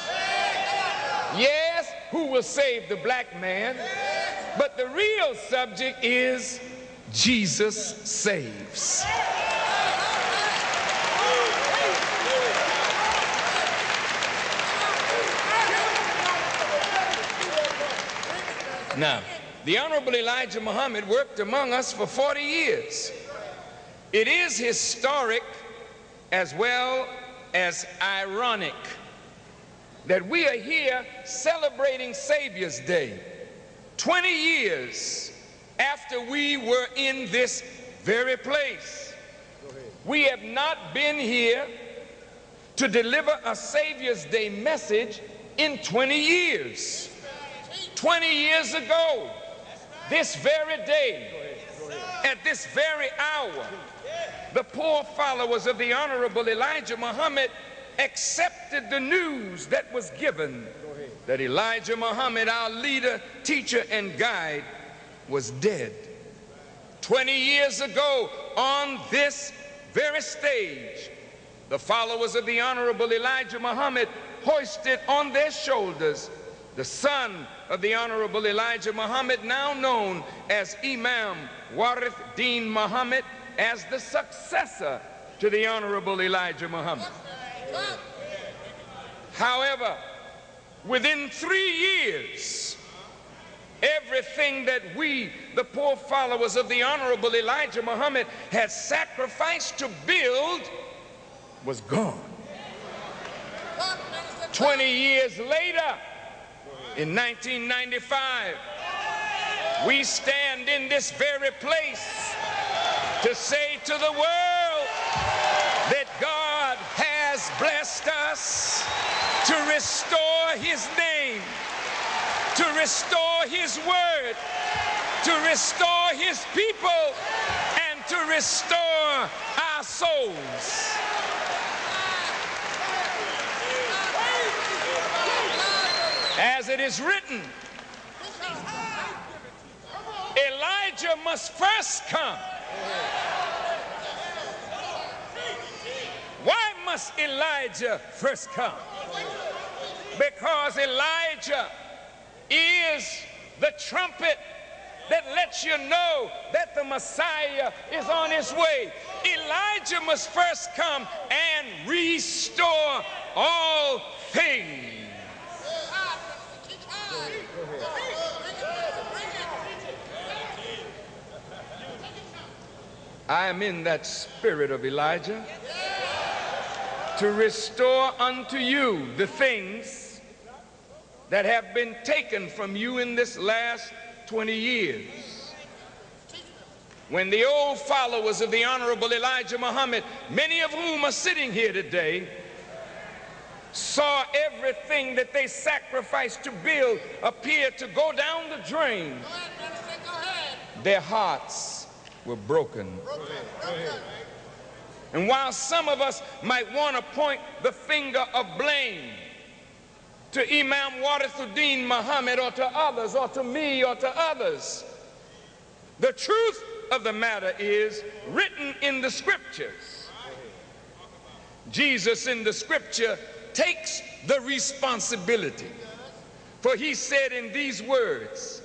Yes, who will save the black man? But the real subject is Jesus saves. Now, the Honorable Elijah Muhammad worked among us for 40 years. It is historic as well as ironic that we are here celebrating Savior's Day 20 years after we were in this very place. We have not been here to deliver a Savior's Day message in 20 years. 20 years ago, this very day, at this very hour, the poor followers of the Honorable Elijah Muhammad accepted the news that was given that Elijah Muhammad, our leader, teacher, and guide, was dead. 20 years ago, on this very stage, the followers of the Honorable Elijah Muhammad hoisted on their shoulders the son of the Honorable Elijah Muhammad, now known as Imam Warith Deen Muhammad, as the successor to the Honorable Elijah Muhammad. However, within three years, everything that we, the poor followers of the Honorable Elijah Muhammad, had sacrificed to build was gone. 20 years later, in 1995, we stand in this very place to say to the world that God has blessed us to restore his name, to restore his word, to restore his people, and to restore our souls. As it is written, Elijah must first come. Why must Elijah first come? Because Elijah is the trumpet that lets you know that the Messiah is on his way. Elijah must first come and restore all things. I am in that spirit of Elijah to restore unto you the things that have been taken from you in this last 20 years. When the old followers of the Honorable Elijah Muhammad, many of whom are sitting here today, saw everything that they sacrificed to build appear to go down the drain, their hearts were broken. And while some of us might want to point the finger of blame to Imam Warithuddin Muhammad or to others or to me or to others, the truth of the matter is written in the scriptures. Jesus in the scripture takes the responsibility. For he said in these words,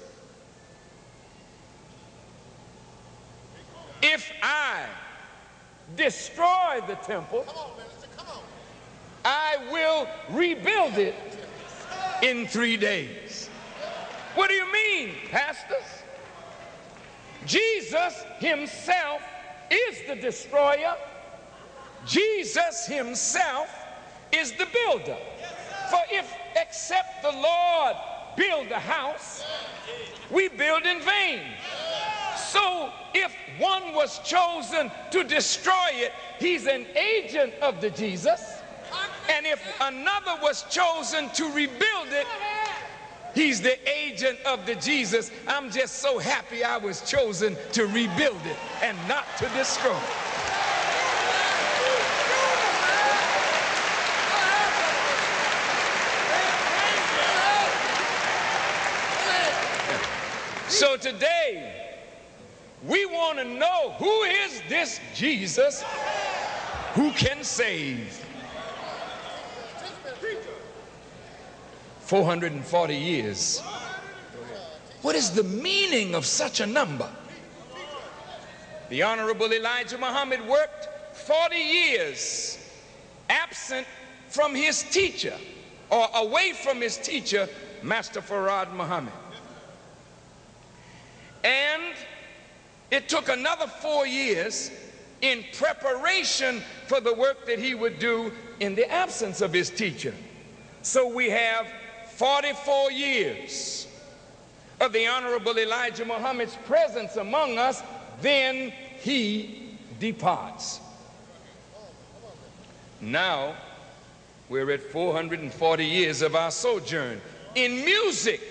if I destroy the temple, I will rebuild it in three days. What do you mean, pastors? Jesus himself is the destroyer. Jesus himself is the builder. For if except the Lord build a house, we build in vain. So if one was chosen to destroy it, he's an agent of the Jesus. And if another was chosen to rebuild it, he's the agent of the Jesus. I'm just so happy I was chosen to rebuild it and not to destroy. So today, we want to know who is this Jesus who can save? 440 years. What is the meaning of such a number? The Honorable Elijah Muhammad worked 40 years absent from his teacher or away from his teacher, Master Fard Muhammad. And it took another four years in preparation for the work that he would do in the absence of his teacher. So we have 44 years of the Honorable Elijah Muhammad's presence among us, then he departs. Now we're at 440 years of our sojourn. In music,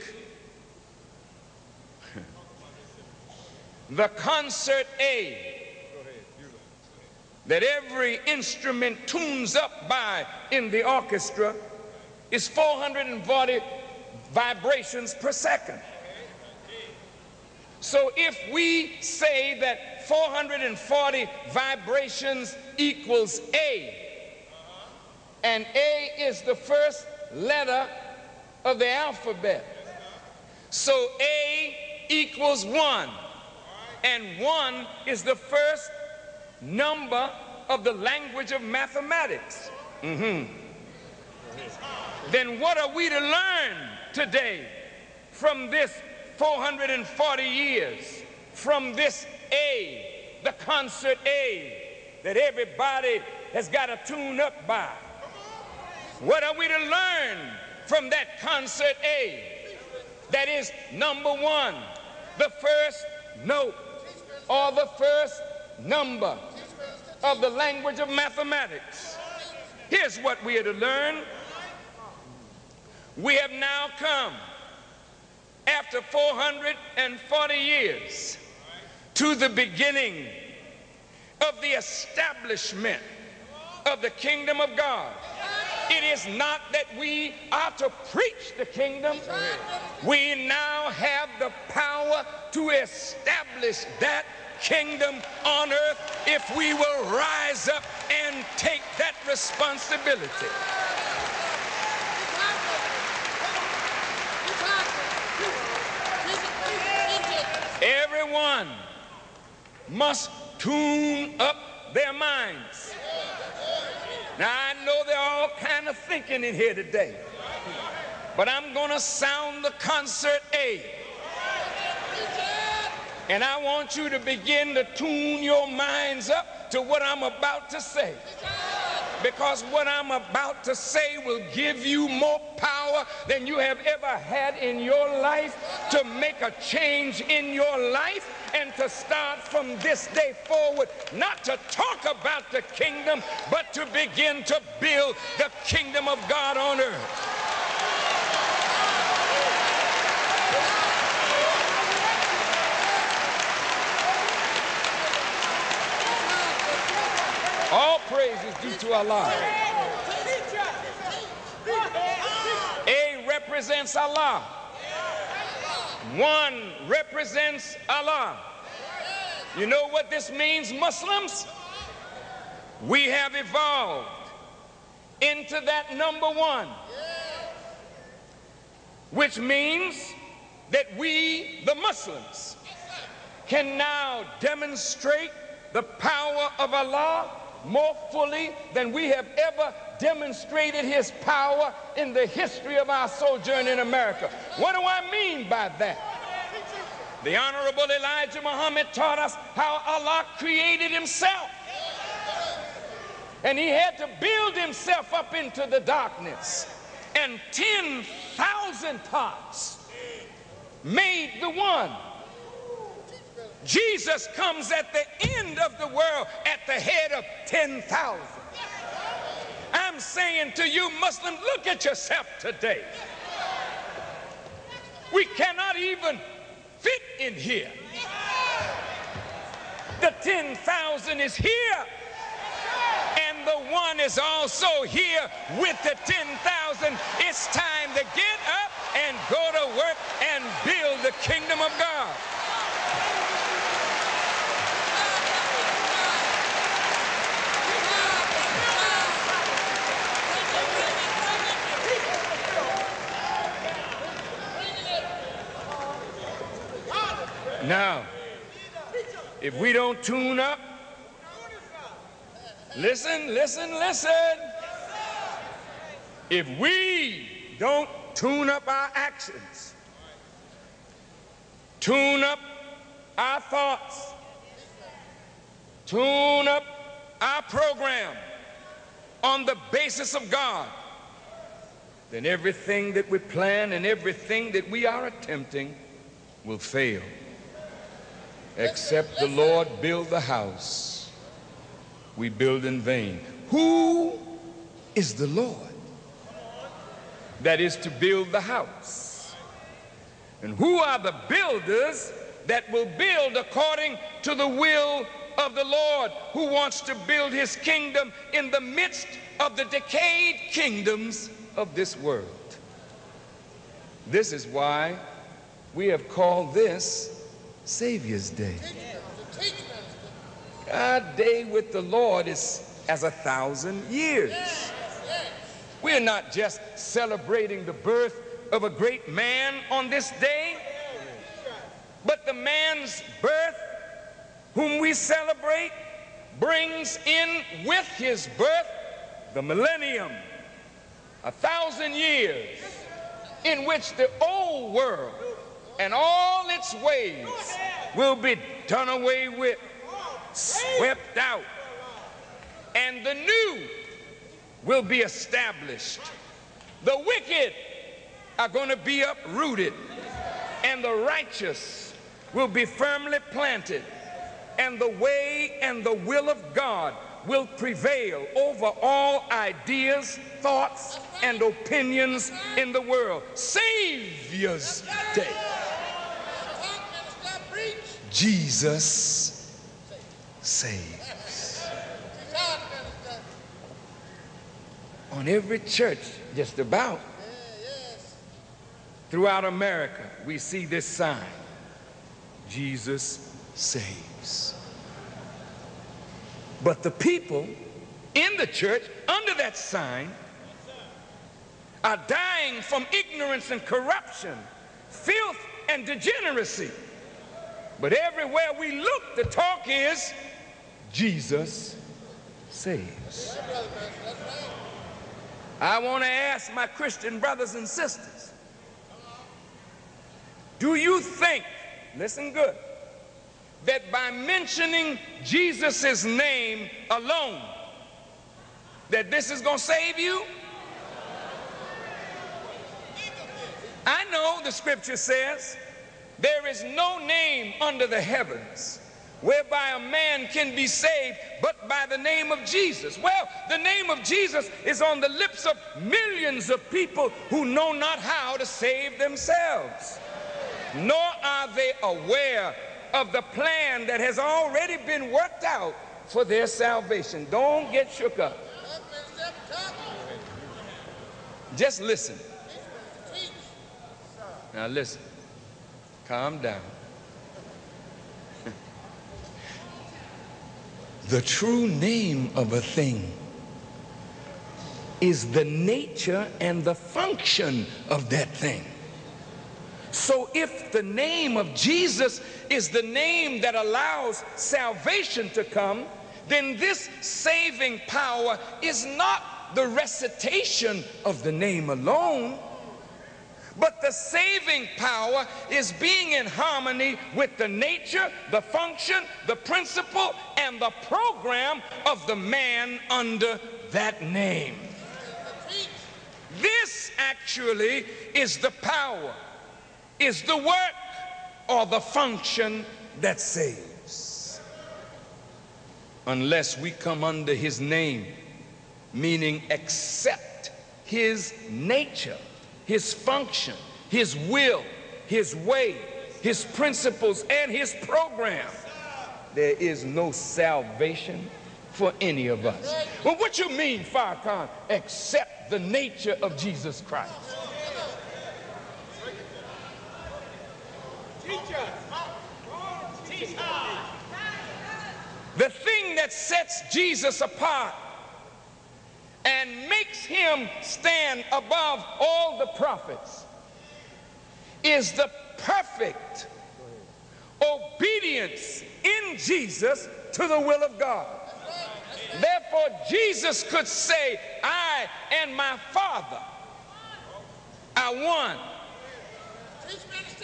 the concert A that every instrument tunes up by in the orchestra is 440 vibrations per second. So if we say that 440 vibrations equals A, and A is the first letter of the alphabet, so A equals 1, and 1 is the first number of the language of mathematics. Mm-hmm. Then what are we to learn today from this 440 years, from this A, the concert A, that everybody has got to tune up by? What are we to learn from that concert A? That is number one, the first note or the first number of the language of mathematics. Here's what we are to learn. We have now come, after 440 years, to the beginning of the establishment of the kingdom of God. It is not that we are to preach the kingdom. We now have the power to establish that kingdom on earth if we will rise up and take that responsibility. Everyone must tune up their minds. Now I know they're all kind of thinking in here today, but I'm going to sound the concert A. And I want you to begin to tune your minds up to what I'm about to say. Because what I'm about to say will give you more power than you have ever had in your life to make a change in your life and to start from this day forward, not to talk about the kingdom, but to begin to build the kingdom of God on earth. All praise is due to Allah. A represents Allah. One represents Allah. You know what this means, Muslims? We have evolved into that number one, which means that we, the Muslims, can now demonstrate the power of Allah more fully than we have ever demonstrated his power in the history of our sojourn in America. What do I mean by that? The Honorable Elijah Muhammad taught us how Allah created himself. And he had to build himself up into the darkness. And 10,000 parts made the one. Jesus comes at the end of the world at the head of 10,000. I'm saying to you, Muslims, look at yourself today. We cannot even fit in here. The 10,000 is here. And the one is also here with the 10,000. It's time to get up and go to work and build the kingdom of God. Now, if we don't tune up, listen, listen, listen. If we don't tune up our actions, tune up our thoughts, tune up our program on the basis of God, then everything that we plan and everything that we are attempting will fail. Except the Lord build the house, we build in vain. Who is the Lord? That is to build the house. And who are the builders that will build according to the will of the Lord, who wants to build his kingdom in the midst of the decayed kingdoms of this world? This is why we have called this Savior's Day. Our day with the Lord is as a thousand years. We're not just celebrating the birth of a great man on this day, but the man's birth, whom we celebrate, brings in with his birth the millennium, a thousand years in which the old world and all its ways will be done away with, swept out, and the new will be established. The wicked are going to be uprooted, and the righteous will be firmly planted, and the way and the will of God will prevail over all ideas, thoughts, and opinions in the world. Savior's Day. Jesus saves. On every church, just about, throughout America, we see this sign Jesus saves. But the people in the church under that sign are dying from ignorance and corruption, filth and degeneracy. But everywhere we look, the talk is Jesus saves. I want to ask my Christian brothers and sisters do you think, listen good, that by mentioning Jesus' name alone, that this is going to save you? I know the scripture says there is no name under the heavens whereby a man can be saved but by the name of Jesus. Well, the name of Jesus is on the lips of millions of people who know not how to save themselves, nor are they aware of the plan that has already been worked out for their salvation. Don't get shook up. Just listen. Now listen. Calm down. the true name of a thing is the nature and the function of that thing. So if the name of Jesus is the name that allows salvation to come, then this saving power is not the recitation of the name alone but the saving power is being in harmony with the nature, the function, the principle, and the program of the man under that name. This actually is the power, is the work, or the function that saves. Unless we come under his name, meaning accept his nature his function, his will, his way, his principles, and his program, there is no salvation for any of us. Well, what you mean, Farrakhan? Accept the nature of Jesus Christ. The thing that sets Jesus apart and makes him stand above all the prophets is the perfect obedience in Jesus to the will of God. Therefore, Jesus could say, I and my Father are one.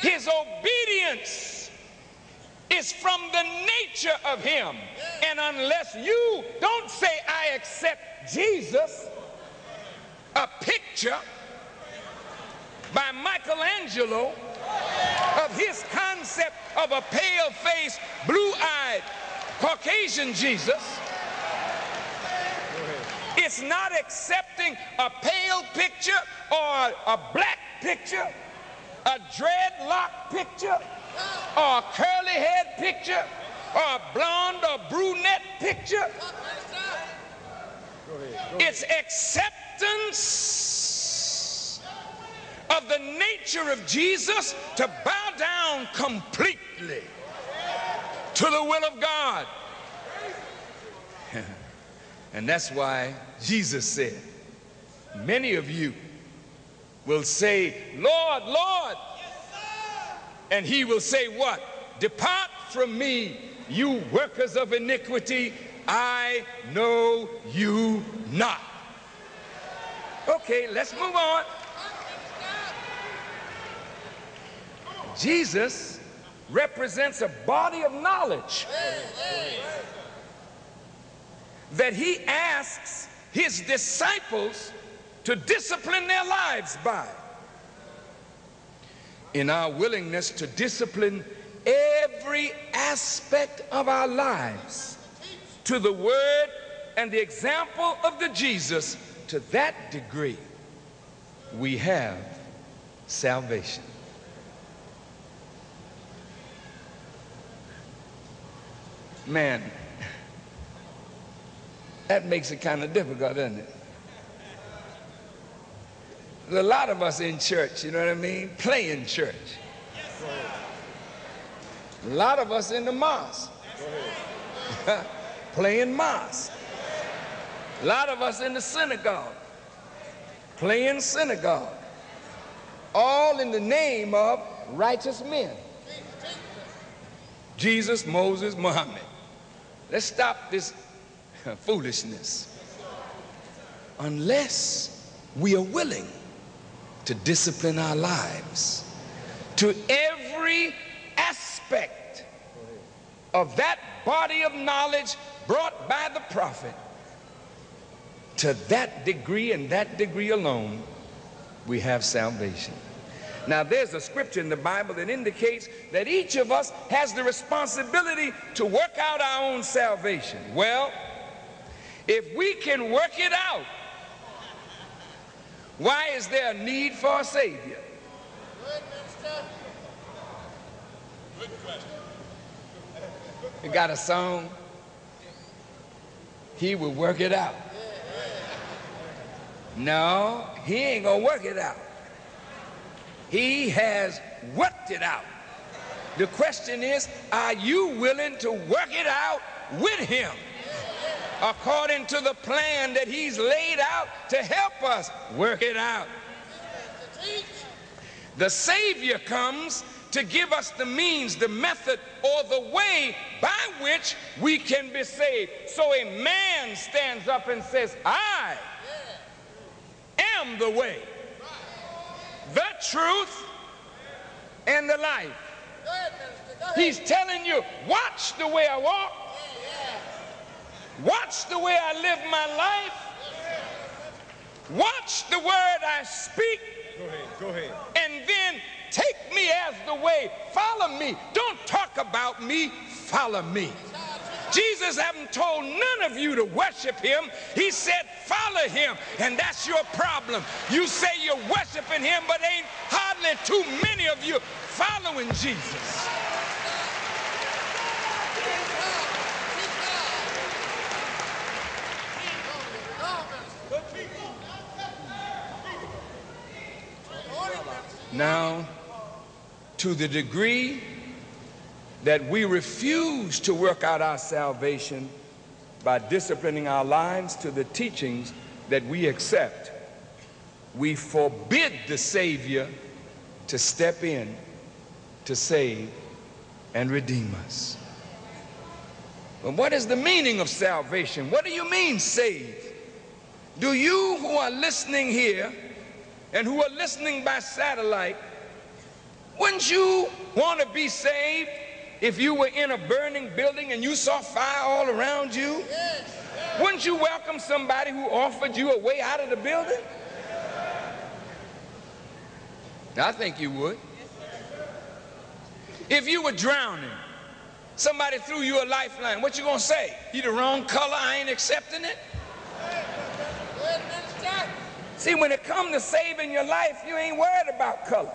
His obedience is from the nature of him. And unless you don't say, I accept Jesus, a picture by Michelangelo of his concept of a pale-faced, blue-eyed Caucasian Jesus. It's not accepting a pale picture or a black picture, a dreadlock picture, or a curly head picture, or a blonde or brunette picture. It's acceptance of the nature of Jesus to bow down completely to the will of God. And that's why Jesus said, many of you will say, Lord, Lord. and he will say what? Depart from me, you workers of iniquity. I know you not. Okay, let's move on. Jesus represents a body of knowledge that he asks his disciples to discipline their lives by. In our willingness to discipline every aspect of our lives to the word and the example of the Jesus, to that degree, we have salvation. Man, that makes it kind of difficult, doesn't it? A lot of us in church, you know what I mean? Playing church. A lot of us in the mosque. playing mosque. A lot of us in the synagogue. Playing synagogue. All in the name of righteous men. Jesus, Moses, Muhammad. Let's stop this foolishness. Unless we are willing to discipline our lives to every aspect of that body of knowledge brought by the prophet, to that degree and that degree alone, we have salvation. Now, there's a scripture in the Bible that indicates that each of us has the responsibility to work out our own salvation. Well, if we can work it out, why is there a need for a Savior? Good, question. You got a song? He will work it out. No, he ain't gonna work it out. He has worked it out. The question is, are you willing to work it out with him? According to the plan that he's laid out to help us work it out. The Savior comes to give us the means, the method, or the way by which we can be saved. So a man stands up and says, I am the way, the truth, and the life. He's telling you, watch the way I walk, watch the way I live my life, watch the word I speak. Go ahead, go ahead. And then take me as the way. Follow me. Don't talk about me. Follow me. Jesus haven't told none of you to worship him. He said, follow him. And that's your problem. You say you're worshiping him, but ain't hardly too many of you following Jesus. Now, to the degree that we refuse to work out our salvation by disciplining our lives to the teachings that we accept, we forbid the Savior to step in to save and redeem us. But what is the meaning of salvation? What do you mean saved? Do you who are listening here and who are listening by satellite, wouldn't you want to be saved if you were in a burning building and you saw fire all around you? Wouldn't you welcome somebody who offered you a way out of the building? I think you would. If you were drowning, somebody threw you a lifeline, what you gonna say? You the wrong color, I ain't accepting it? See, when it comes to saving your life, you ain't worried about color.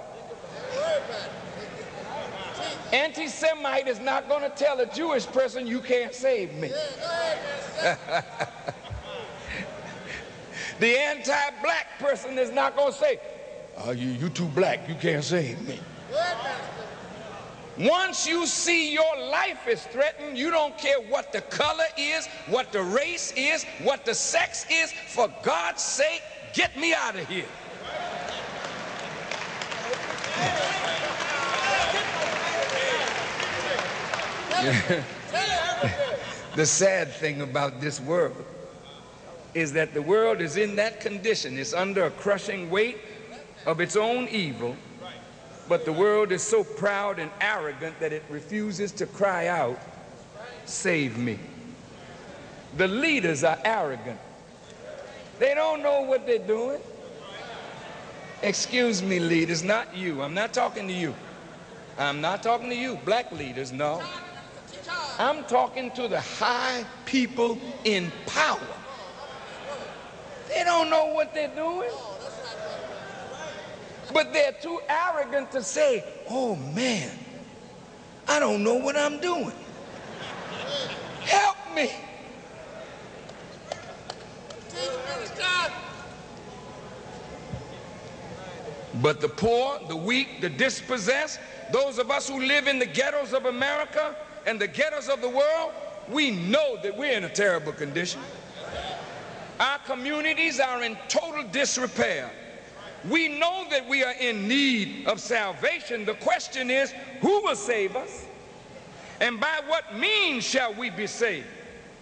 Anti-Semite is not going to tell a Jewish person you can't save me. the anti-black person is not going to say, oh, you, you too black, you can't save me. Once you see your life is threatened, you don't care what the color is, what the race is, what the sex is. For God's sake, get me out of here. the sad thing about this world is that the world is in that condition. It's under a crushing weight of its own evil, but the world is so proud and arrogant that it refuses to cry out, Save me. The leaders are arrogant. They don't know what they're doing. Excuse me, leaders, not you. I'm not talking to you. I'm not talking to you, black leaders, no. I'm talking to the high people in power. They don't know what they're doing. But they're too arrogant to say, oh man, I don't know what I'm doing. Help me. But the poor, the weak, the dispossessed, those of us who live in the ghettos of America, and the ghettos of the world, we know that we're in a terrible condition. Our communities are in total disrepair. We know that we are in need of salvation. The question is, who will save us? And by what means shall we be saved?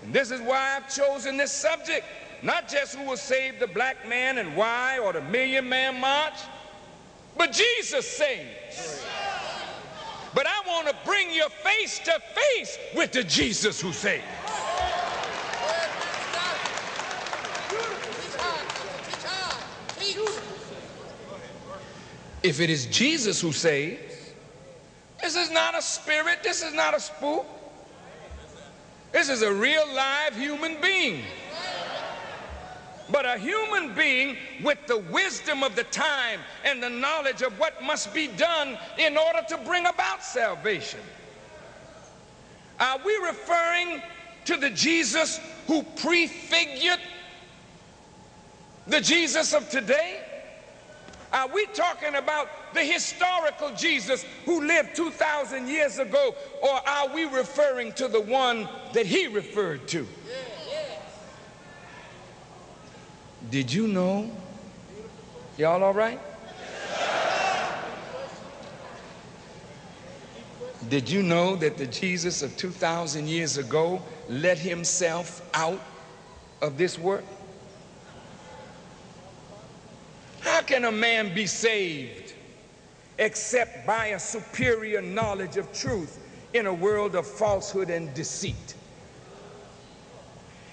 And this is why I've chosen this subject. Not just who will save the black man and why or the million man march, but Jesus saves. But I want to bring you face to face with the Jesus who saves. If it is Jesus who saves, this is not a spirit, this is not a spook. This is a real live human being but a human being with the wisdom of the time and the knowledge of what must be done in order to bring about salvation. Are we referring to the Jesus who prefigured the Jesus of today? Are we talking about the historical Jesus who lived 2,000 years ago, or are we referring to the one that he referred to? Did you know? Y'all all right? Did you know that the Jesus of 2,000 years ago let himself out of this work? How can a man be saved except by a superior knowledge of truth in a world of falsehood and deceit?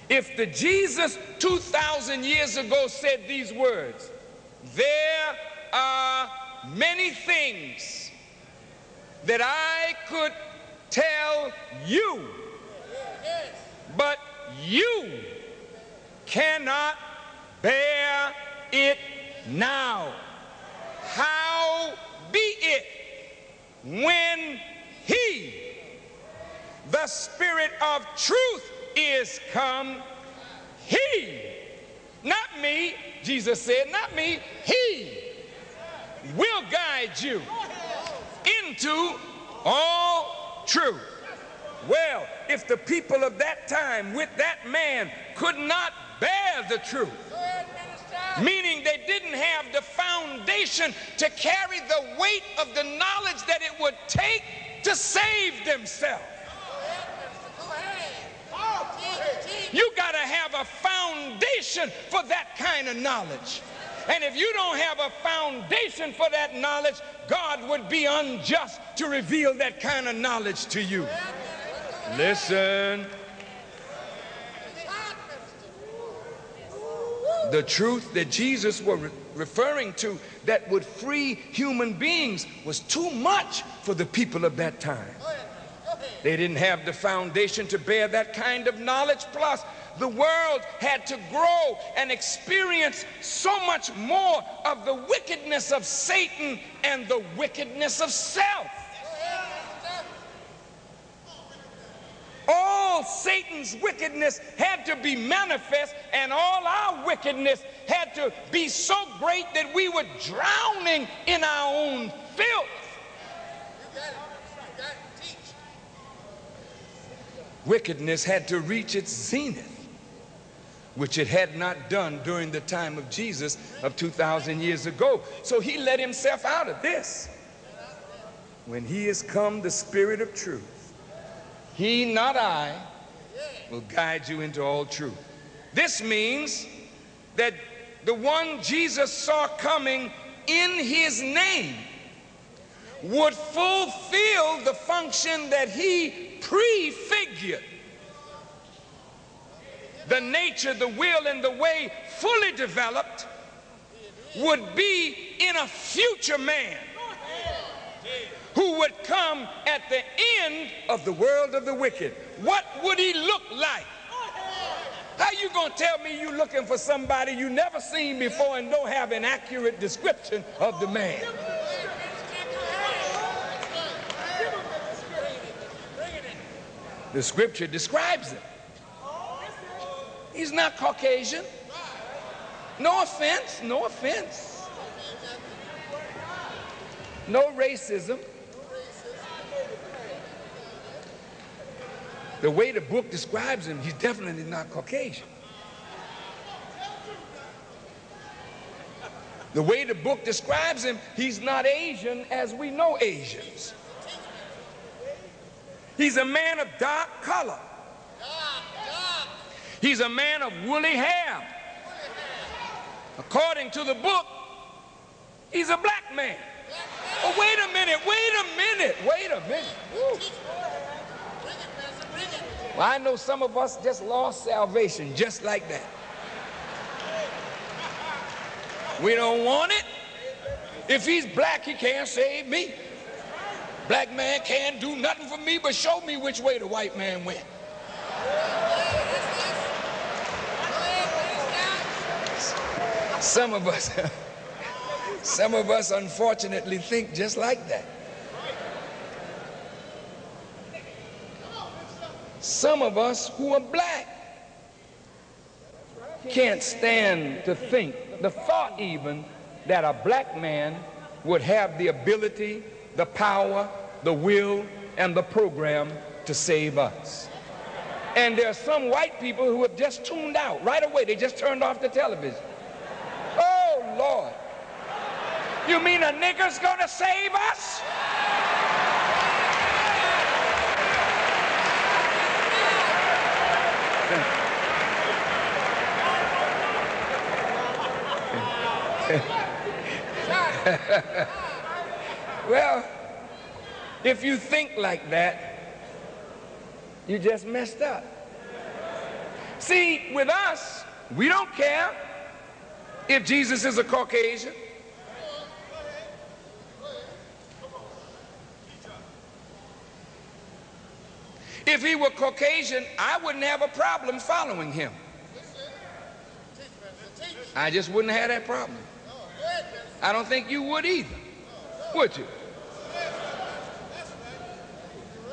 If the Jesus 2,000 years ago said these words, there are many things that I could tell you, but you cannot bear it now. How be it when he, the Spirit of truth, is come, he, not me, Jesus said, not me, he will guide you into all truth. Well, if the people of that time with that man could not bear the truth, meaning they didn't have the foundation to carry the weight of the knowledge that it would take to save themselves. You got to have a foundation for that kind of knowledge. And if you don't have a foundation for that knowledge, God would be unjust to reveal that kind of knowledge to you. Listen. The truth that Jesus was re referring to that would free human beings was too much for the people of that time. They didn't have the foundation to bear that kind of knowledge. Plus, the world had to grow and experience so much more of the wickedness of Satan and the wickedness of self. All Satan's wickedness had to be manifest, and all our wickedness had to be so great that we were drowning in our own filth. Wickedness had to reach its zenith which it had not done during the time of Jesus of 2,000 years ago. So he let himself out of this. When he has come, the Spirit of truth, he, not I, will guide you into all truth. This means that the one Jesus saw coming in his name would fulfill the function that he prefigured the nature, the will, and the way fully developed would be in a future man who would come at the end of the world of the wicked. What would he look like? How you gonna tell me you looking for somebody you never seen before and don't have an accurate description of the man? The scripture describes him. He's not Caucasian. No offense, no offense. No racism. The way the book describes him, he's definitely not Caucasian. The way the book describes him, he's not Asian as we know Asians. He's a man of dark color. He's a man of woolly hair. According to the book, he's a black man. Oh, wait a minute, wait a minute, wait a minute. Well, I know some of us just lost salvation just like that. We don't want it. If he's black, he can't save me. Black man can't do nothing for me but show me which way the white man went. Some of us, some of us unfortunately think just like that. Some of us who are black can't stand to think, the thought even, that a black man would have the ability, the power, the will, and the program to save us. And there are some white people who have just tuned out right away. They just turned off the television. Oh, Lord. You mean a nigger's gonna save us? well, if you think like that, you just messed up. See, with us, we don't care if Jesus is a Caucasian? If he were Caucasian, I wouldn't have a problem following him. I just wouldn't have that problem. I don't think you would either, would you?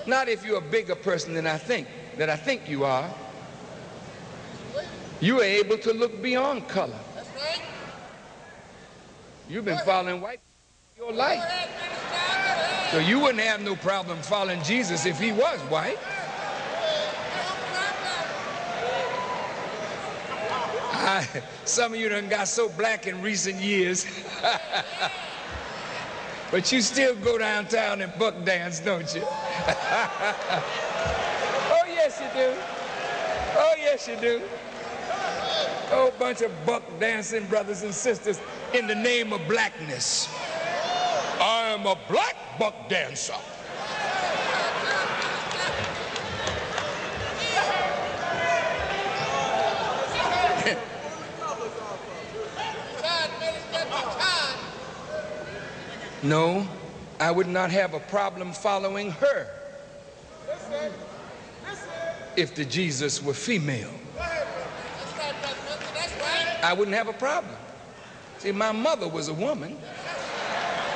Not if you're a bigger person than I think, that I think you are. You are able to look beyond color. You've been following white your life. So you wouldn't have no problem following Jesus if he was white. I, some of you done got so black in recent years. but you still go downtown and buck dance, don't you? oh, yes, you do. Oh, yes, you do. Oh, bunch of buck dancing brothers and sisters in the name of blackness. I am a black buck dancer. No, I would not have a problem following her if the Jesus were female. I wouldn't have a problem. See, my mother was a woman.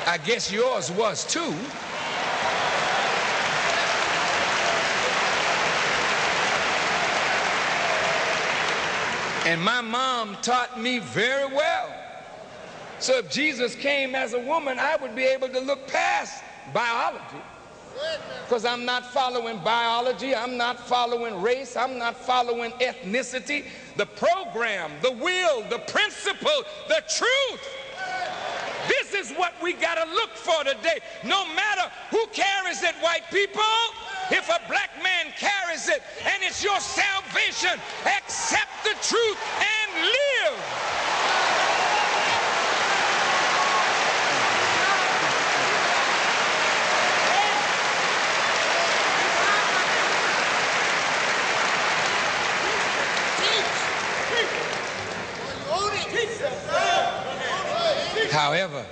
I guess yours was too. And my mom taught me very well. So if Jesus came as a woman, I would be able to look past biology. Because I'm not following biology, I'm not following race, I'm not following ethnicity. The program, the will, the principle, the truth. This is what we got to look for today. No matter who carries it, white people, if a black man carries it and it's your salvation, accept the truth and live. However,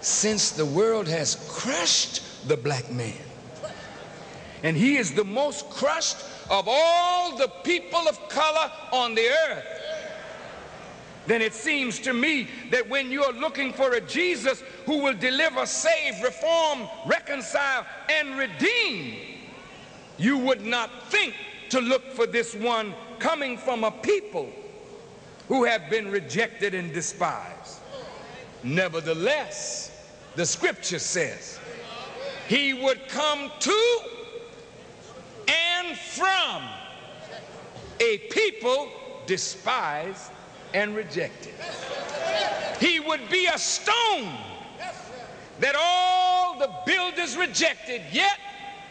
since the world has crushed the black man, and he is the most crushed of all the people of color on the earth, then it seems to me that when you're looking for a Jesus who will deliver, save, reform, reconcile, and redeem, you would not think to look for this one coming from a people who have been rejected and despised. Nevertheless, the scripture says he would come to and from a people despised and rejected. He would be a stone that all the builders rejected, yet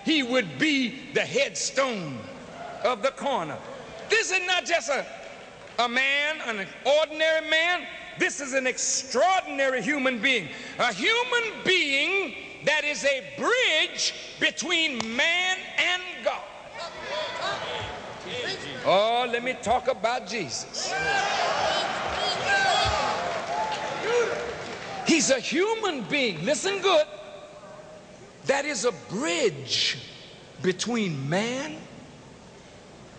he would be the headstone of the corner. This is not just a, a man, an ordinary man. This is an extraordinary human being. A human being that is a bridge between man and God. Oh, let me talk about Jesus. He's a human being. Listen good. That is a bridge between man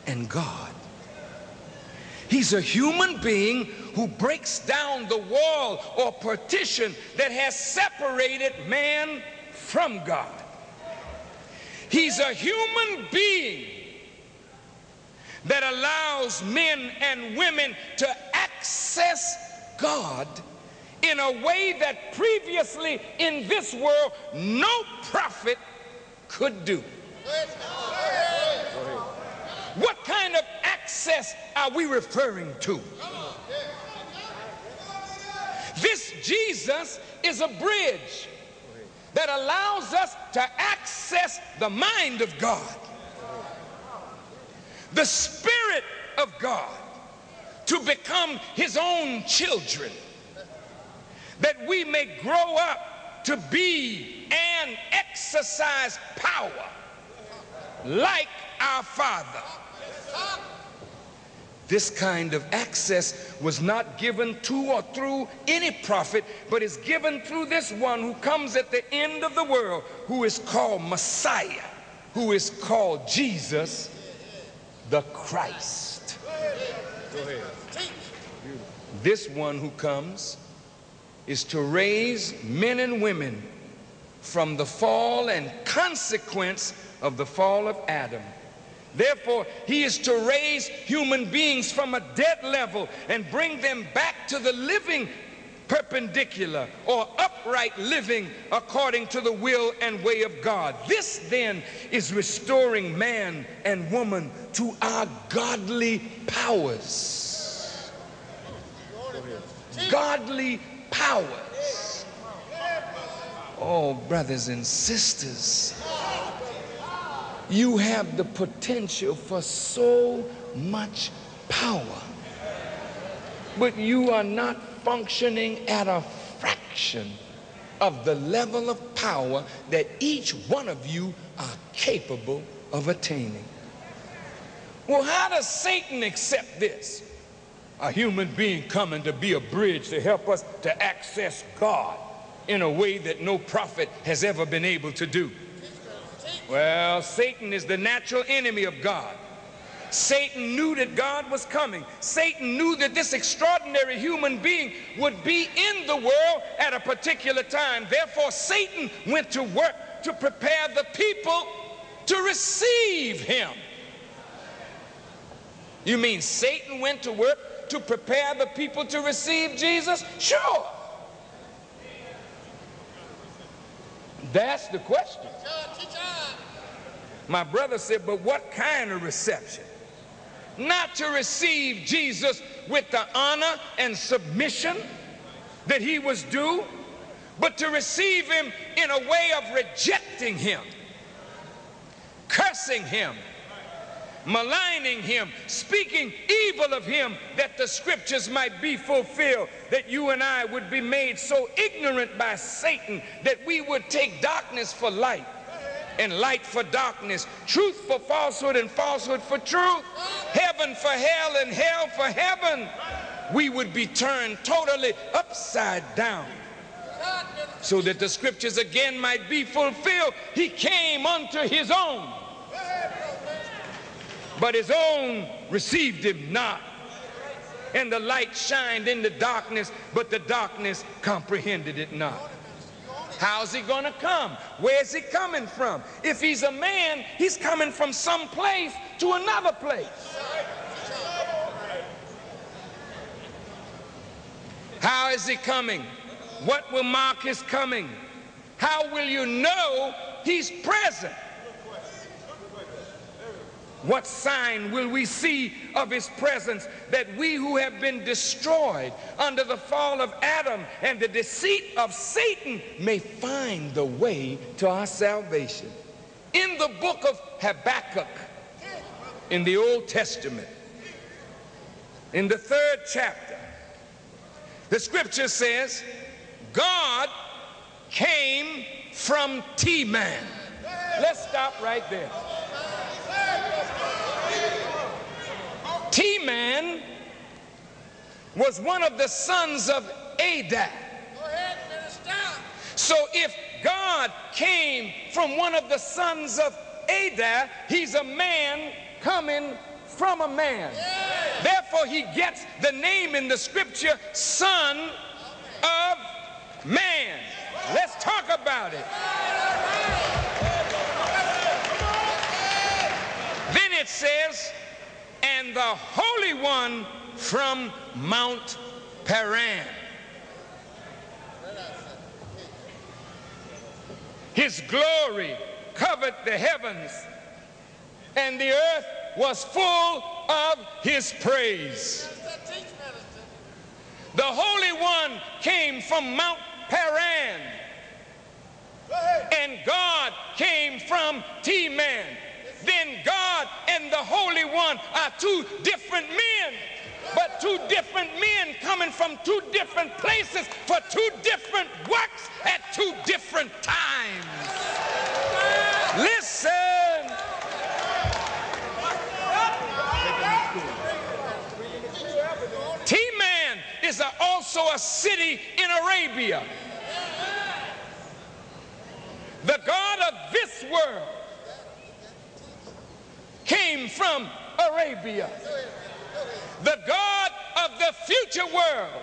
and God. He's a human being who breaks down the wall or partition that has separated man from God. He's a human being that allows men and women to access God in a way that previously in this world no prophet could do. What kind of access are we referring to? This Jesus is a bridge that allows us to access the mind of God, the Spirit of God, to become His own children, that we may grow up to be and exercise power like our Father. This kind of access was not given to or through any prophet, but is given through this one who comes at the end of the world, who is called Messiah, who is called Jesus the Christ. This one who comes is to raise men and women from the fall and consequence of the fall of Adam Therefore, he is to raise human beings from a dead level and bring them back to the living perpendicular or upright living according to the will and way of God. This then is restoring man and woman to our godly powers. Godly powers. Oh, brothers and sisters you have the potential for so much power. But you are not functioning at a fraction of the level of power that each one of you are capable of attaining. Well, how does Satan accept this? A human being coming to be a bridge to help us to access God in a way that no prophet has ever been able to do. Well, Satan is the natural enemy of God. Satan knew that God was coming. Satan knew that this extraordinary human being would be in the world at a particular time. Therefore, Satan went to work to prepare the people to receive him. You mean Satan went to work to prepare the people to receive Jesus? Sure. That's the question. My brother said, but what kind of reception? Not to receive Jesus with the honor and submission that he was due, but to receive him in a way of rejecting him, cursing him, maligning him, speaking evil of him, that the scriptures might be fulfilled, that you and I would be made so ignorant by Satan that we would take darkness for light and light for darkness, truth for falsehood and falsehood for truth, heaven for hell and hell for heaven. We would be turned totally upside down so that the scriptures again might be fulfilled. He came unto his own but his own received him not. And the light shined in the darkness, but the darkness comprehended it not. How's he going to come? Where's he coming from? If he's a man, he's coming from some place to another place. How is he coming? What will mark his coming? How will you know he's present? What sign will we see of his presence that we who have been destroyed under the fall of Adam and the deceit of Satan may find the way to our salvation? In the book of Habakkuk, in the Old Testament, in the third chapter, the scripture says, God came from Teman. Let's stop right there. Teman was one of the sons of Adah. So if God came from one of the sons of Adah, he's a man coming from a man. Therefore, he gets the name in the scripture, son of man. Let's talk about it. Then it says, and the Holy One from Mount Paran. His glory covered the heavens, and the earth was full of his praise. The Holy One came from Mount Paran, and God came from Teman then God and the Holy One are two different men. But two different men coming from two different places for two different works at two different times. Listen. Teman is a, also a city in Arabia. The God of this world came from Arabia. The God of the future world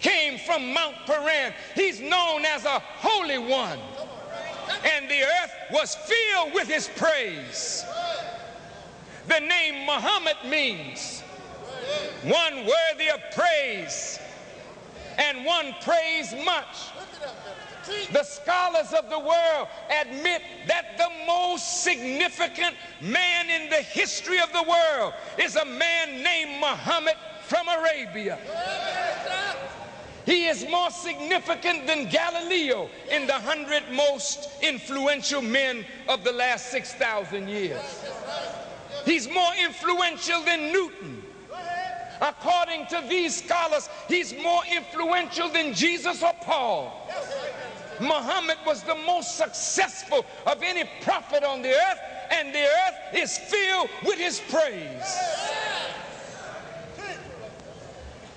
came from Mount Paran. He's known as a holy one. And the earth was filled with his praise. The name Muhammad means one worthy of praise and one praise much. The scholars of the world admit that the most significant man in the history of the world is a man named Muhammad from Arabia. He is more significant than Galileo in the hundred most influential men of the last 6,000 years. He's more influential than Newton, According to these scholars, he's more influential than Jesus or Paul. Muhammad was the most successful of any prophet on the earth, and the earth is filled with his praise.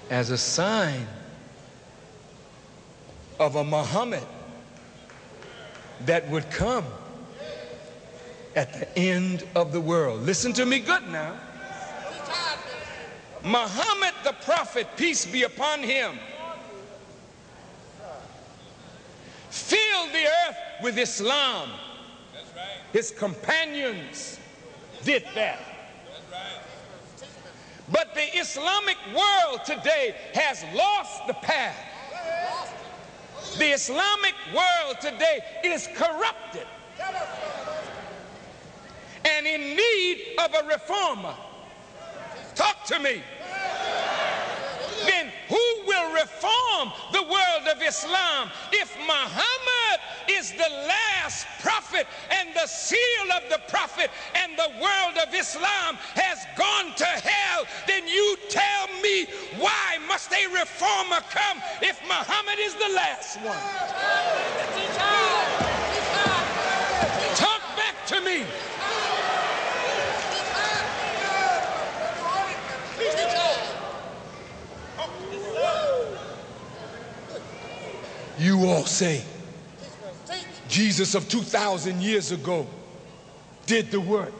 As a sign of a Muhammad that would come at the end of the world. Listen to me good now. Muhammad the prophet, peace be upon him, filled the earth with Islam. His companions did that. But the Islamic world today has lost the path. The Islamic world today is corrupted and in need of a reformer. Talk to me. Who will reform the world of Islam if Muhammad is the last prophet and the seal of the prophet and the world of Islam has gone to hell? Then you tell me why must a reformer come if Muhammad is the last one? Talk back to me. You all say Jesus of 2,000 years ago did the work.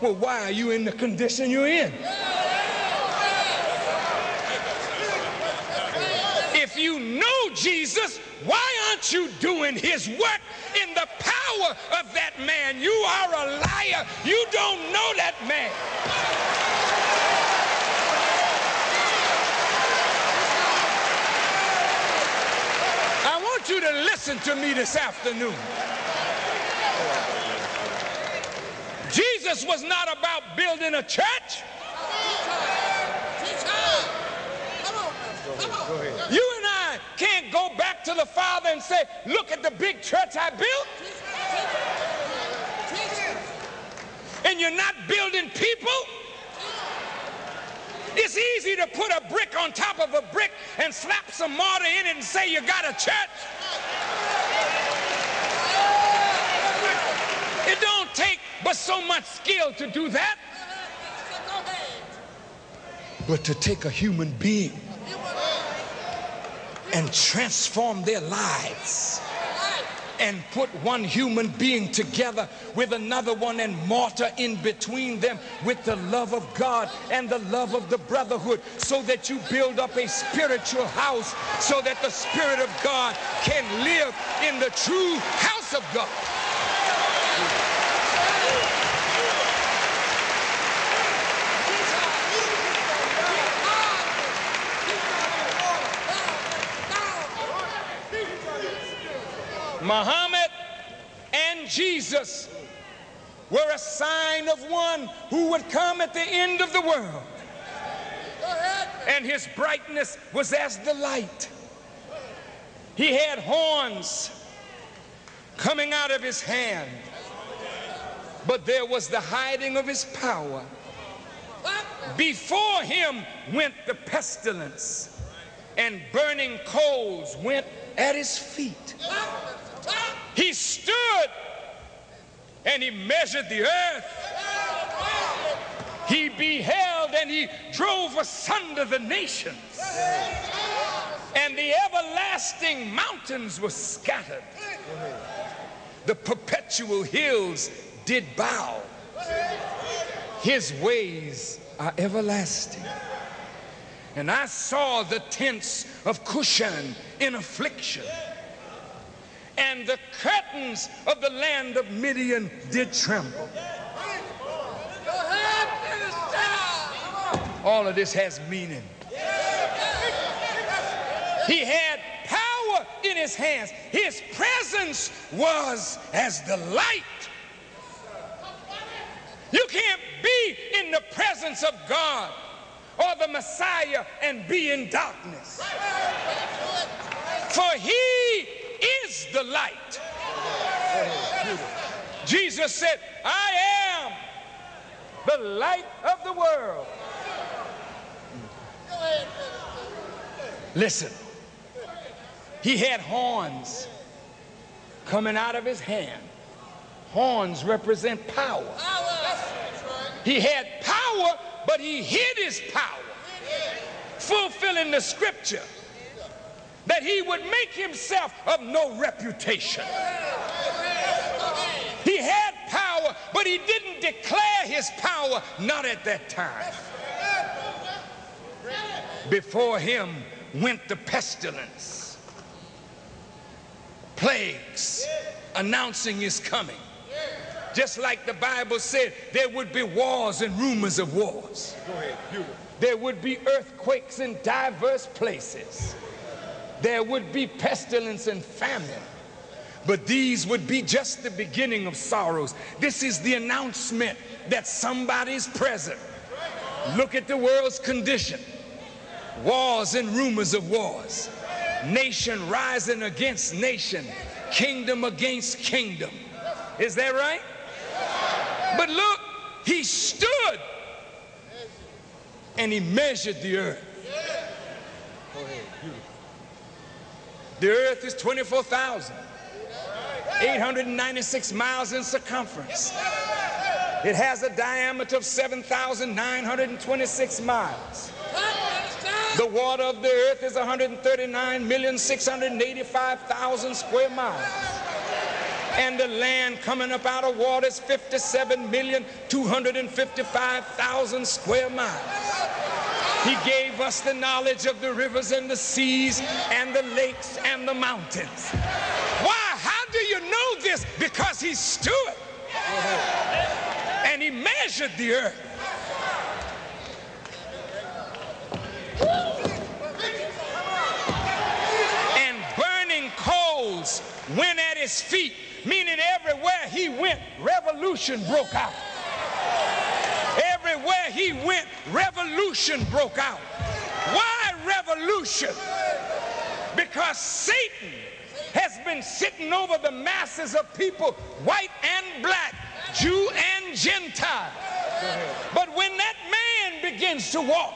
Well, why are you in the condition you're in? If you know Jesus, why aren't you doing his work in the power of that man? You are a liar. You don't know that man. I you to listen to me this afternoon. Jesus was not about building a church. You and I can't go back to the Father and say, look at the big church I built. And you're not building people. It's easy to put a brick on top of a brick and slap some mortar in it and say you got a church. It don't take but so much skill to do that. But to take a human being and transform their lives and put one human being together with another one and mortar in between them with the love of God and the love of the brotherhood so that you build up a spiritual house so that the Spirit of God can live in the true house of God. Muhammad and Jesus were a sign of one who would come at the end of the world. And his brightness was as the light. He had horns coming out of his hand, but there was the hiding of his power. Before him went the pestilence, and burning coals went at his feet. He stood and he measured the earth. He beheld and he drove asunder the nations. And the everlasting mountains were scattered. The perpetual hills did bow. His ways are everlasting. And I saw the tents of Cushan in affliction and the curtains of the land of Midian did tremble. All of this has meaning. He had power in his hands. His presence was as the light. You can't be in the presence of God or the Messiah and be in darkness. For he is the light. Jesus said, I am the light of the world. Listen, he had horns coming out of his hand. Horns represent power. He had power, but he hid his power, fulfilling the scripture that he would make himself of no reputation. He had power, but he didn't declare his power, not at that time. Before him went the pestilence, plagues announcing his coming. Just like the Bible said, there would be wars and rumors of wars. There would be earthquakes in diverse places. There would be pestilence and famine. But these would be just the beginning of sorrows. This is the announcement that somebody's present. Look at the world's condition wars and rumors of wars, nation rising against nation, kingdom against kingdom. Is that right? But look, he stood and he measured the earth. The earth is 24,896 miles in circumference. It has a diameter of 7,926 miles. The water of the earth is 139,685,000 square miles. And the land coming up out of water is 57,255,000 square miles. He gave us the knowledge of the rivers and the seas and the lakes and the mountains. Why? How do you know this? Because he stood and he measured the earth. And burning coals went at his feet, meaning everywhere he went, revolution broke out. Everywhere he went, revolution broke out. Why revolution? Because Satan has been sitting over the masses of people, white and black, Jew and Gentile. But when that man begins to walk,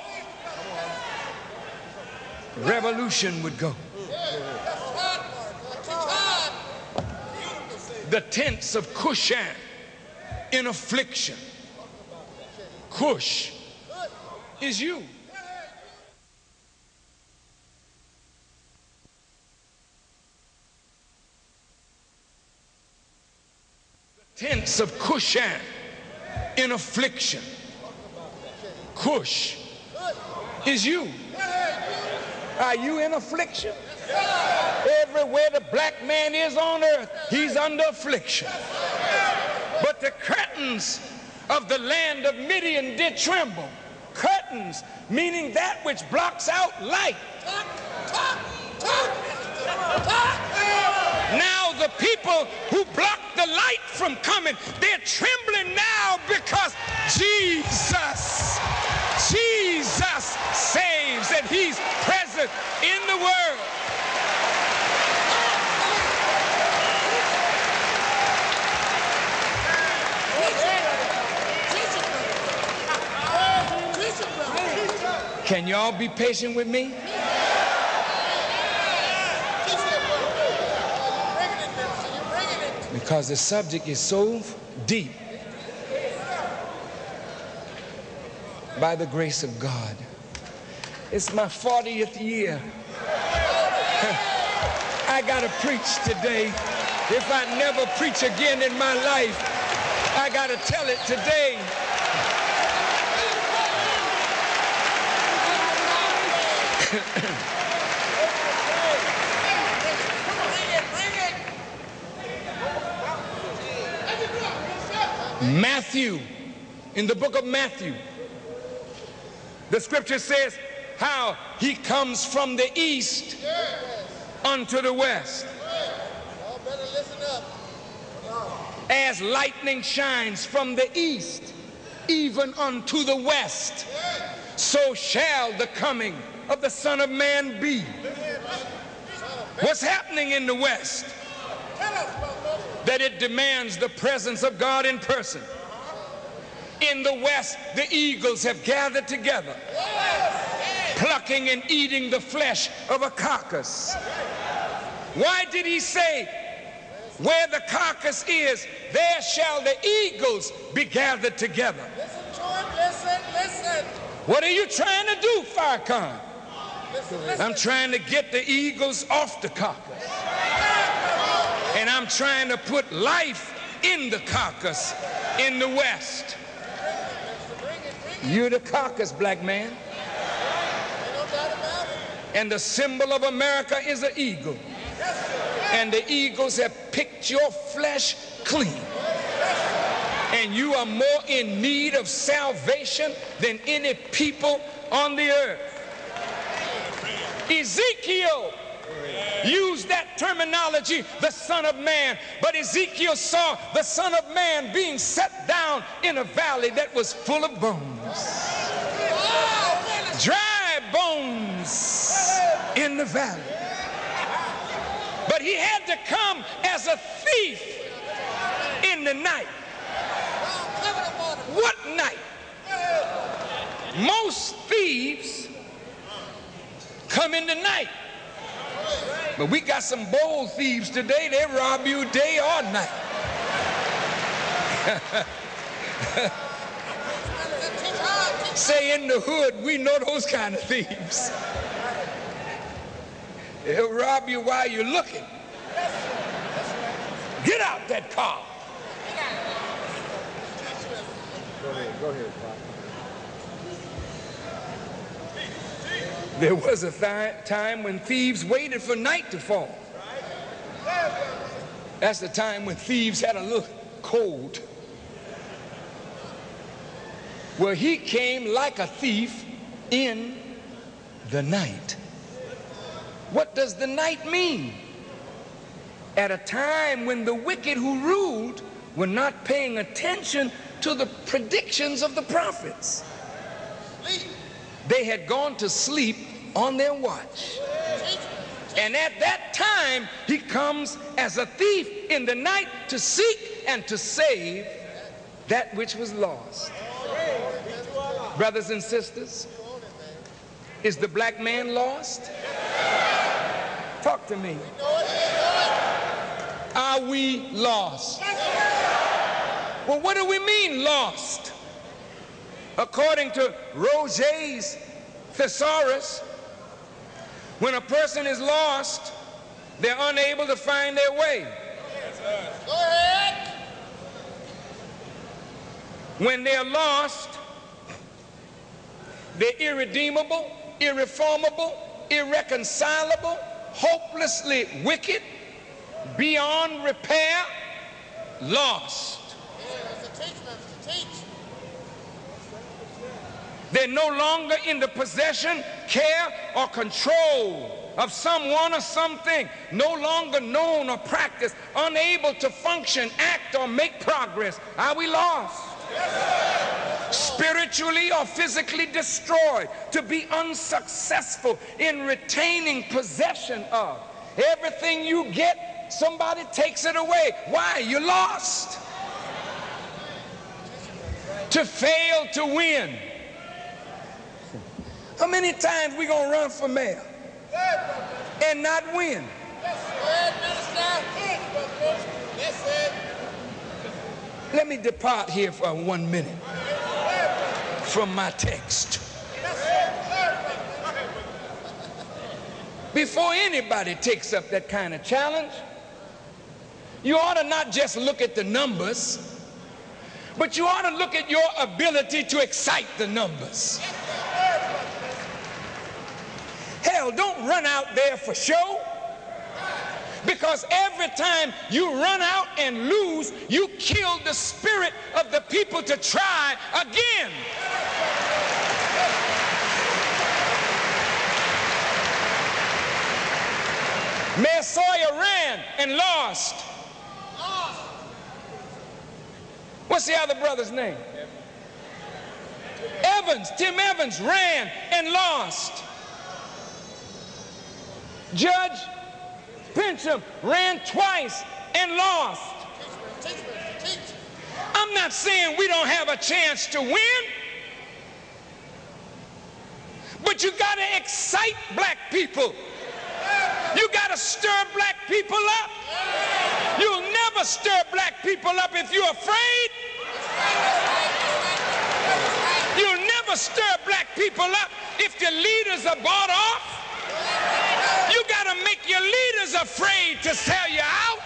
revolution would go. The tents of Cushan in affliction. Cush is you. The tents of Cushan in affliction. Cush is you. Are you in affliction? Everywhere the black man is on earth, he's under affliction. But the curtains of the land of Midian did tremble. Curtains, meaning that which blocks out light. Now the people who block the light from coming, they're trembling now because Jesus, Jesus saves and he's present in the world. Can y'all be patient with me? Because the subject is so deep by the grace of God. It's my 40th year. I got to preach today. If I never preach again in my life, I got to tell it today. Matthew, in the book of Matthew, the scripture says how he comes from the east unto the west. As lightning shines from the east even unto the west, so shall the coming of the Son of Man be. What's happening in the west? That it demands the presence of God in person. In the west, the eagles have gathered together. plucking and eating the flesh of a carcass. Why did he say, where the carcass is, there shall the eagles be gathered together? Listen to him, listen, listen. What are you trying to do, Farrakhan? I'm trying to get the eagles off the carcass. And I'm trying to put life in the carcass in the West. You're the carcass, black man. And the symbol of America is an eagle. And the eagles have picked your flesh clean. And you are more in need of salvation than any people on the earth. Ezekiel used that terminology, the Son of Man. But Ezekiel saw the Son of Man being set down in a valley that was full of bones. Dry bones in the valley. But he had to come as a thief in the night. What night? Most thieves come in the night. But we got some bold thieves today. They rob you day or night. Say in the hood, we know those kind of thieves. They'll rob you while you're looking. Get out that car. Go ahead, go ahead, There was a th- time when thieves waited for night to fall. That's the time when thieves had a little cold. Well, he came like a thief in the night. What does the night mean? At a time when the wicked who ruled were not paying attention to the predictions of the prophets. They had gone to sleep on their watch. And at that time, he comes as a thief in the night to seek and to save that which was lost. Brothers and sisters, is the black man lost? Talk to me. Are we lost? Well, what do we mean lost? According to Roget's thesaurus, when a person is lost, they're unable to find their way. Go ahead. When they're lost, they're irredeemable, irreformable, irreconcilable, hopelessly wicked, beyond repair, lost. They're no longer in the possession, care, or control of someone or something, no longer known or practiced, unable to function, act, or make progress. Are we lost? Spiritually or physically destroyed, to be unsuccessful in retaining possession of. Everything you get, somebody takes it away. Why? You lost. To fail to win. How many times we gonna run for mayor and not win? Let me depart here for one minute from my text. Before anybody takes up that kind of challenge, you ought to not just look at the numbers, but you ought to look at your ability to excite the numbers. Hell, don't run out there for show. Because every time you run out and lose, you kill the spirit of the people to try again. Mayor Sawyer ran and lost. What's the other brother's name? Evans, Tim Evans ran and lost. Judge Pincham ran twice and lost. I'm not saying we don't have a chance to win, but you got to excite black people. You got to stir black people up. You'll never stir black people up if you're afraid. You'll never stir black people up if the leaders are bought off. You got to make your leaders afraid to sell you out.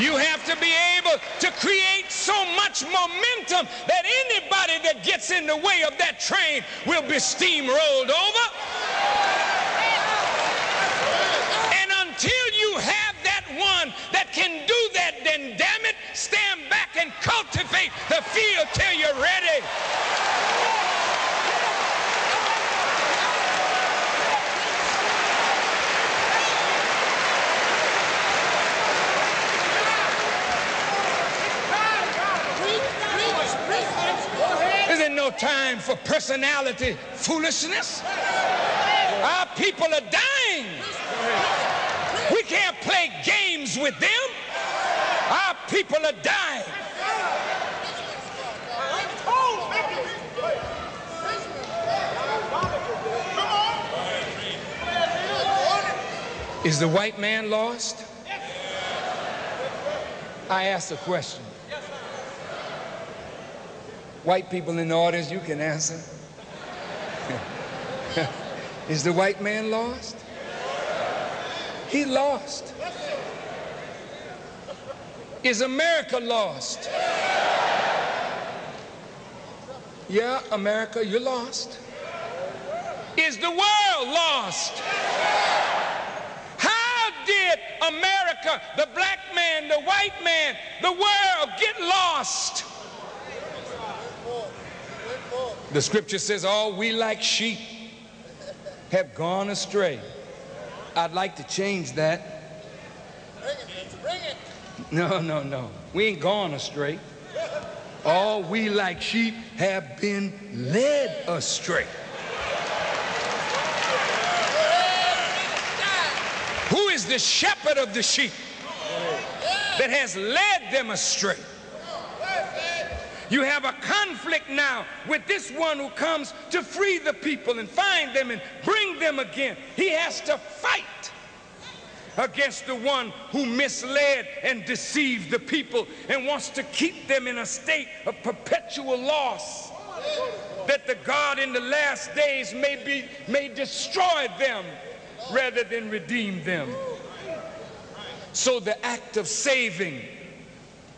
You have to be able to create so much momentum that anybody that gets in the way of that train will be steamrolled over. And until you have one that can do that, then damn it, stand back and cultivate the field till you're ready. Isn't no time for personality foolishness. Our people are dying. We can't play games with them. Our people are dying. Is the white man lost? I ask a question. White people in the audience, you can answer. Is the white man lost? He lost. Is America lost? Yeah, America, you're lost. Is the world lost? How did America, the black man, the white man, the world get lost? The scripture says, All we like sheep have gone astray. I'd like to change that. No, no, no. We ain't gone astray. All we like sheep have been led astray. Who is the shepherd of the sheep that has led them astray? You have a conflict now with this one who comes to free the people and find them and bring them again. He has to fight against the one who misled and deceived the people and wants to keep them in a state of perpetual loss. That the God in the last days may be may destroy them rather than redeem them. So the act of saving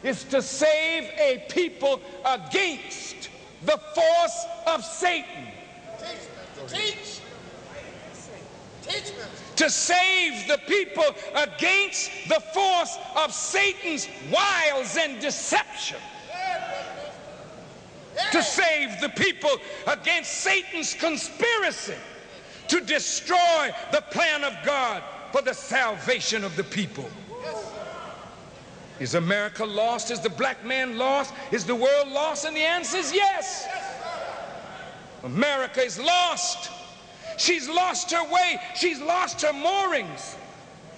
is to save a people against the force of Satan. Teach. Teach me. To save the people against the force of Satan's wiles and deception. To save the people against Satan's conspiracy to destroy the plan of God for the salvation of the people. Is America lost? Is the black man lost? Is the world lost? And the answer is yes. America is lost. She's lost her way. She's lost her moorings.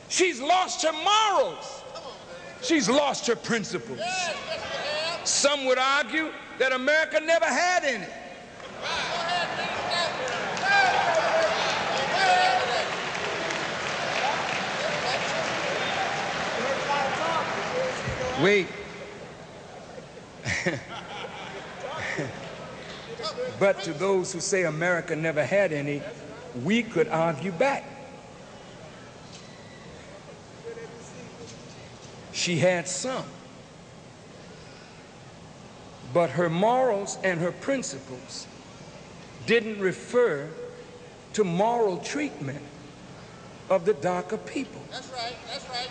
She's lost her morals. She's lost her principles. Some would argue that America never had any. Wait. but to those who say America never had any, we could argue back. She had some. But her morals and her principles didn't refer to moral treatment of the darker people. That's right. That's right.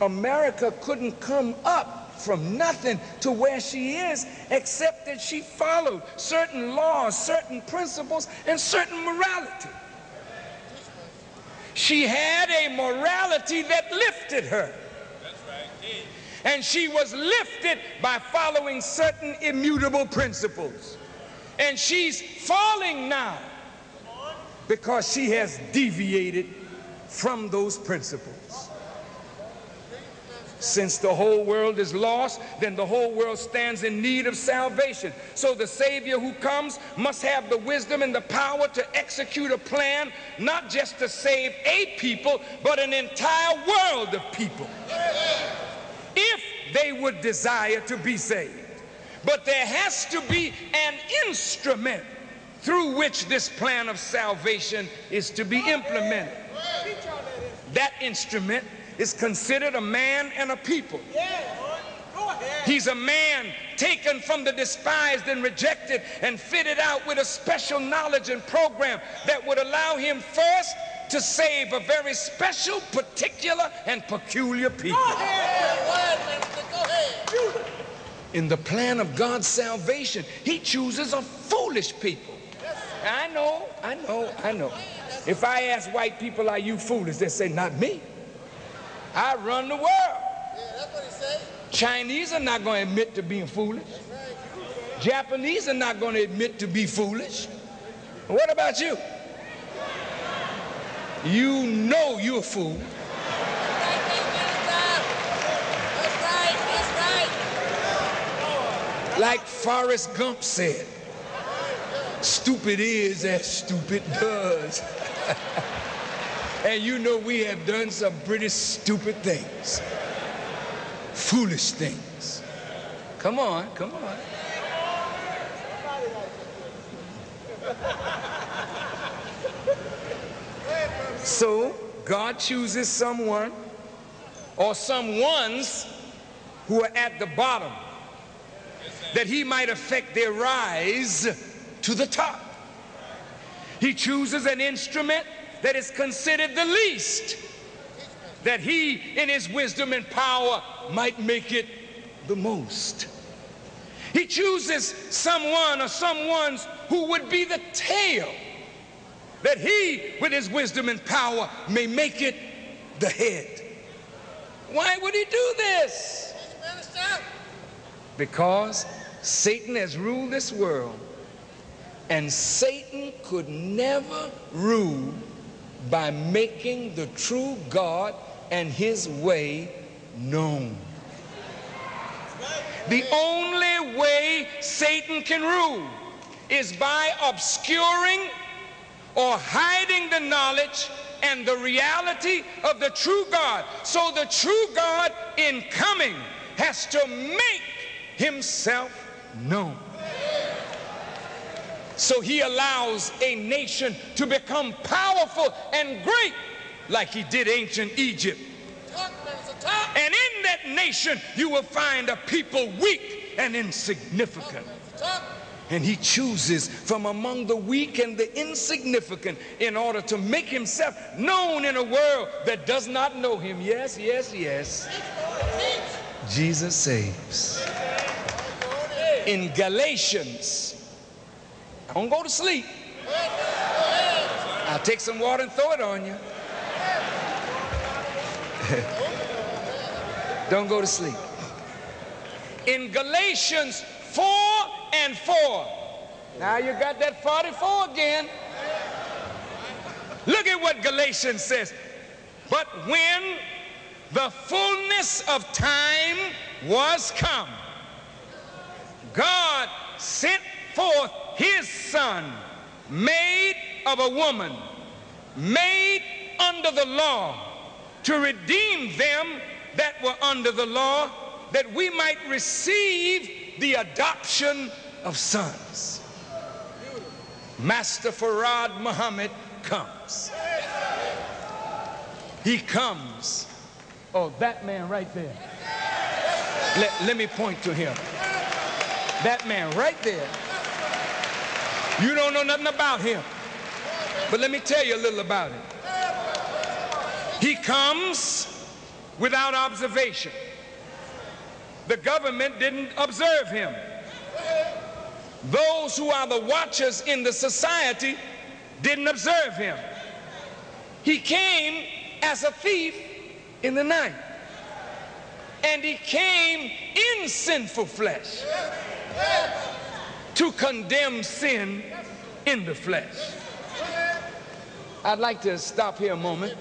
America couldn't come up from nothing to where she is except that she followed certain laws, certain principles, and certain morality. She had a morality that lifted her. And she was lifted by following certain immutable principles. And she's falling now because she has deviated from those principles. Since the whole world is lost, then the whole world stands in need of salvation. So the Savior who comes must have the wisdom and the power to execute a plan, not just to save a people, but an entire world of people. If they would desire to be saved. But there has to be an instrument through which this plan of salvation is to be implemented. That instrument is considered a man and a people. He's a man taken from the despised and rejected and fitted out with a special knowledge and program that would allow him first to save a very special, particular, and peculiar people. In the plan of God's salvation, he chooses a foolish people. I know, I know, I know. If I ask white people, are you foolish? They say, not me. I run the world. Chinese are not going to admit to being foolish. Japanese are not going to admit to be foolish. What about you? You know you're a fool. Like Forrest Gump said, stupid is as stupid does. and you know we have done some pretty stupid things, foolish things. Come on, come on. So God chooses someone or some ones who are at the bottom that he might affect their rise to the top. He chooses an instrument that is considered the least that he in his wisdom and power might make it the most. He chooses someone or someones who would be the tail that he, with his wisdom and power, may make it the head. Why would he do this? Because Satan has ruled this world, and Satan could never rule by making the true God and his way known. The only way Satan can rule is by obscuring or hiding the knowledge and the reality of the true God. So the true God in coming has to make himself known. So he allows a nation to become powerful and great like he did ancient Egypt. And in that nation, you will find a people weak and insignificant. And he chooses from among the weak and the insignificant in order to make himself known in a world that does not know him. Yes, yes, yes. Jesus saves. In Galatians, don't go to sleep. I'll take some water and throw it on you. don't go to sleep. In Galatians 4 and 4. Now you got that 44 again. Look at what Galatians says. But when the fullness of time was come, God sent forth his son, made of a woman, made under the law, to redeem them that were under the law, that we might receive the adoption of sons. Master Fard Muhammad comes. He comes. Oh, that man right there. Let, let me point to him. That man right there. You don't know nothing about him. But let me tell you a little about him. He comes without observation. The government didn't observe him. Those who are the watchers in the society didn't observe him. He came as a thief in the night. And he came in sinful flesh to condemn sin in the flesh. I'd like to stop here a moment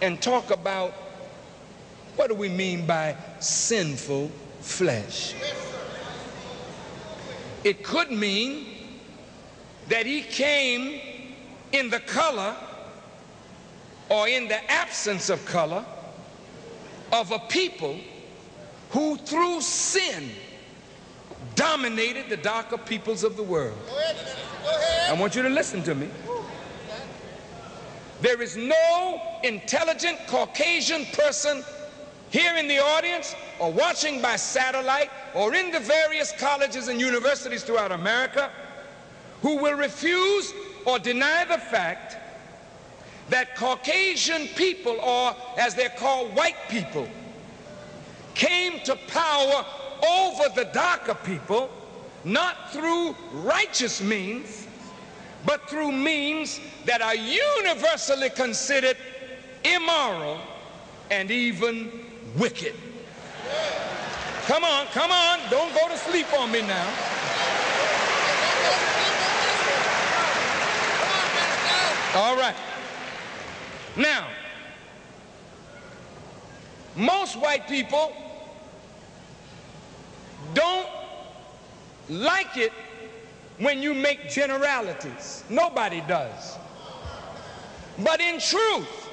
and talk about What do we mean by sinful flesh? It could mean that he came in the color or in the absence of color of a people who through sin dominated the darker peoples of the world. I want you to listen to me. There is no intelligent Caucasian person here in the audience or watching by satellite or in the various colleges and universities throughout America who will refuse or deny the fact that Caucasian people, or as they're called, white people, came to power over the darker people not through righteous means, but through means that are universally considered immoral and even wicked. Come on, come on, don't go to sleep on me now. All right. Now, most white people don't like it when you make generalities. Nobody does. But in truth,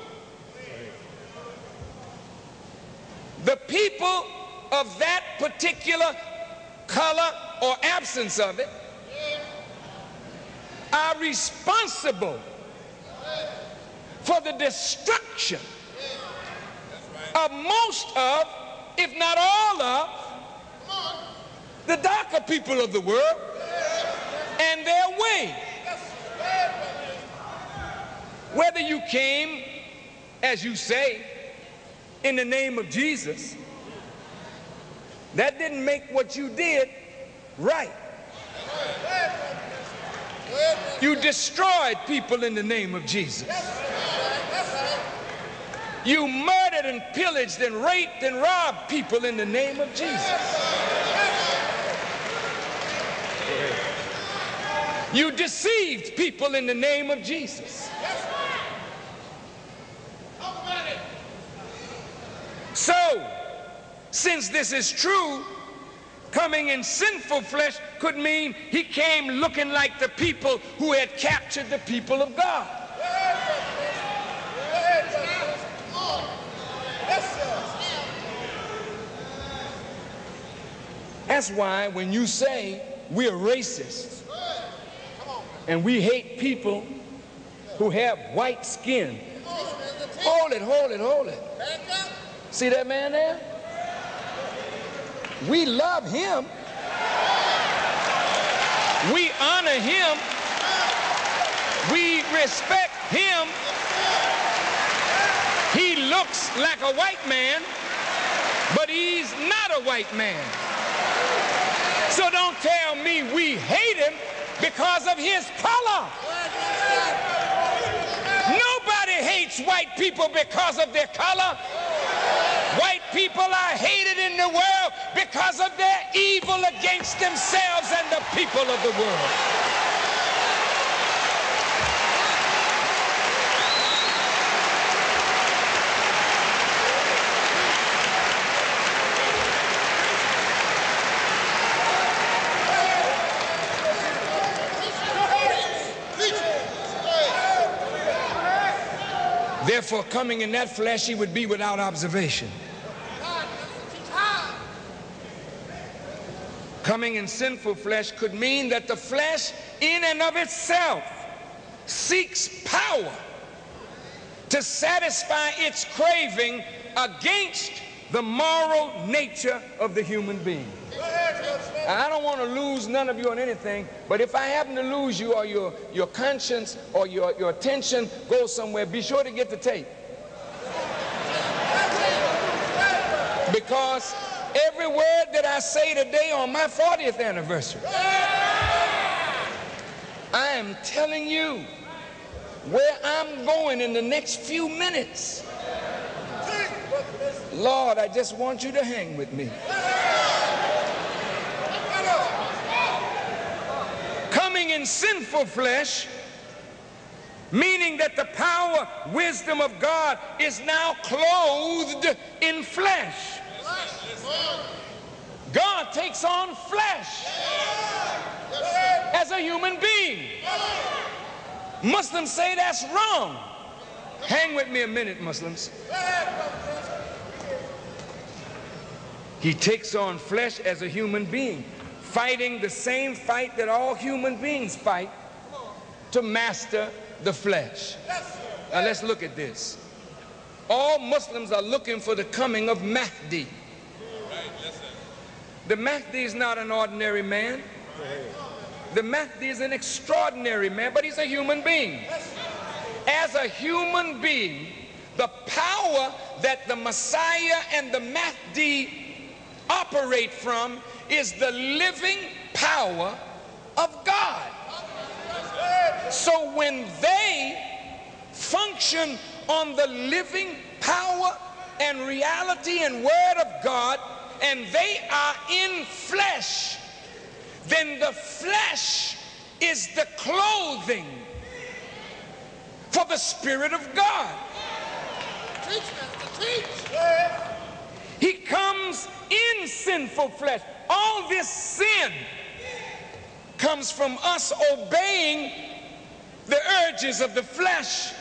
the people of that particular color or absence of it are responsible for the destruction of most of, if not all of, the darker people of the world and their way. Whether you came, as you say, in the name of Jesus, that didn't make what you did right. You destroyed people in the name of Jesus. You murdered and pillaged and raped and robbed people in the name of Jesus. You deceived people in the name of Jesus. So, since this is true, coming in sinful flesh could mean he came looking like the people who had captured the people of God. That's why when you say we're racist and we hate people who have white skin, hold it, hold it, hold it. See that man there? We love him. We honor him. We respect him. He looks like a white man, but he's not a white man. So don't tell me we hate him because of his color. Nobody hates white people because of their color. White people are hated in the world because of their evil against themselves and the people of the world. Therefore, coming in that flesh, he would be without observation. Coming in sinful flesh could mean that the flesh, in and of itself, seeks power to satisfy its craving against the moral nature of the human being. I don't want to lose none of you on anything, but if I happen to lose you or your, your conscience or your, your attention goes somewhere, be sure to get the tape. Because every word that I say today on my 40th anniversary, I am telling you where I'm going in the next few minutes. Lord, I just want you to hang with me. Coming in sinful flesh Meaning that the power, wisdom of God is now clothed in flesh. God takes on flesh as a human being. Muslims say that's wrong. Hang with me a minute, Muslims. He takes on flesh as a human being, fighting the same fight that all human beings fight to master the flesh. Now let's look at this. All Muslims are looking for the coming of Mahdi. The Mahdi is not an ordinary man. The Mahdi is an extraordinary man, but he's a human being. As a human being, the power that the Messiah and the Mahdi operate from is the living power of God. So when they function on the living power and reality and word of God, and they are in flesh, then the flesh is the clothing for the Spirit of God. Teach, teach. He comes in sinful flesh. All this sin comes from us obeying the urges of the flesh.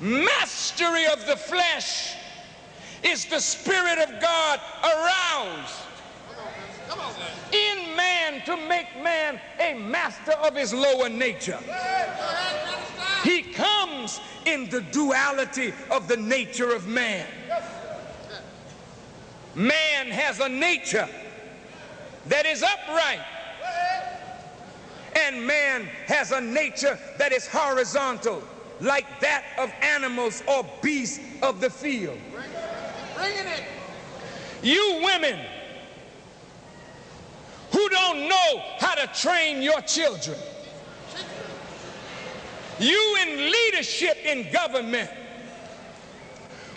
Mastery of the flesh is the Spirit of God aroused in man to make man a master of his lower nature. He comes in the duality of the nature of man. Man has a nature that is upright, and man has a nature that is horizontal, like that of animals or beasts of the field. Bringing it. You women who don't know how to train your children, you in leadership in government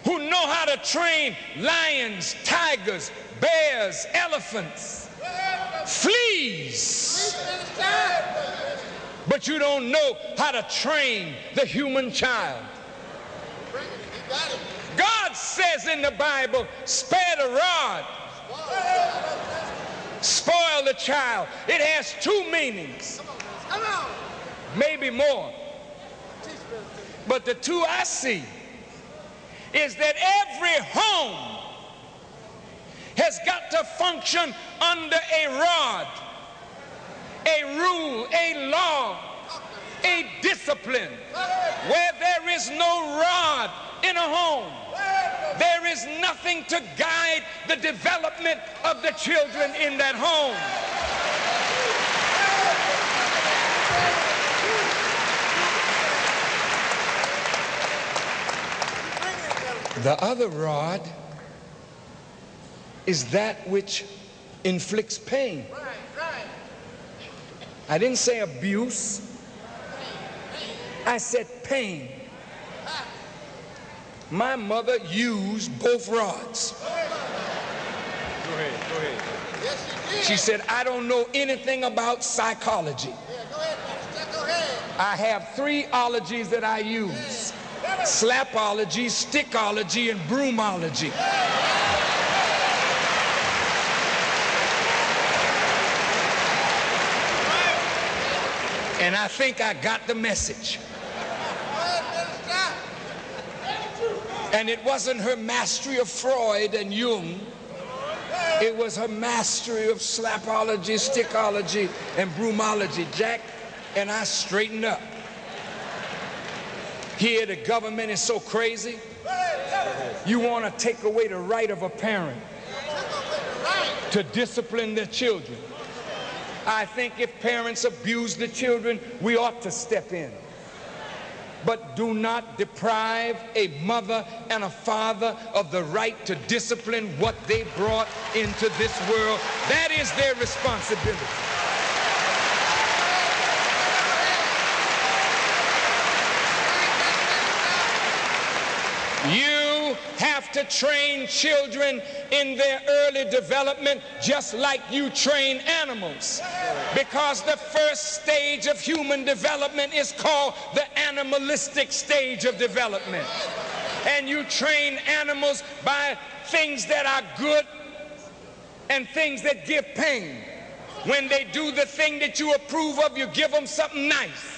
who know how to train lions, tigers, bears, elephants, fleas, but you don't know how to train the human child. God says in the Bible, spare the rod, spoil the child. It has two meanings, maybe more. But the two I see is that every home has got to function under a rod, a rule, a law, a discipline. Where there is no rod in a home, there is nothing to guide the development of the children in that home. The other rod is that which inflicts pain. Right, right. I didn't say abuse. I said pain. My mother used both rods. Go ahead, go ahead. Yes, you did. She said, I don't know anything about psychology. Yeah, go ahead, Go ahead. I have three ologies that I use slapology, stickology, and broomology. And I think I got the message. And it wasn't her mastery of Freud and Jung. It was her mastery of slapology, stickology, and broomology. Jack and I straightened up. Here, the government is so crazy. You want to take away the right of a parent to discipline their children. I think if parents abuse the children, we ought to step in. But do not deprive a mother and a father of the right to discipline what they brought into this world. That is their responsibility. You have to train children in their early development just like you train animals. Because the first stage of human development is called the animalistic stage of development. And you train animals by things that are good and things that give pain. When they do the thing that you approve of, you give them something nice.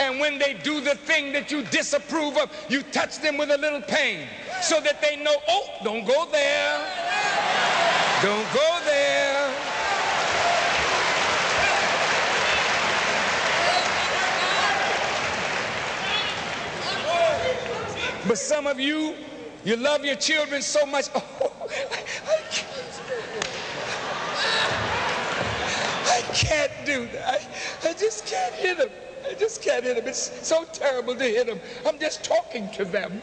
And when they do the thing that you disapprove of, you touch them with a little pain so that they know, oh, don't go there. Don't go there. But some of you, you love your children so much. Oh, I, I can't. Do that. I, I just can't hit them. Just can't hit them. It's so terrible to hit them. I'm just talking to them.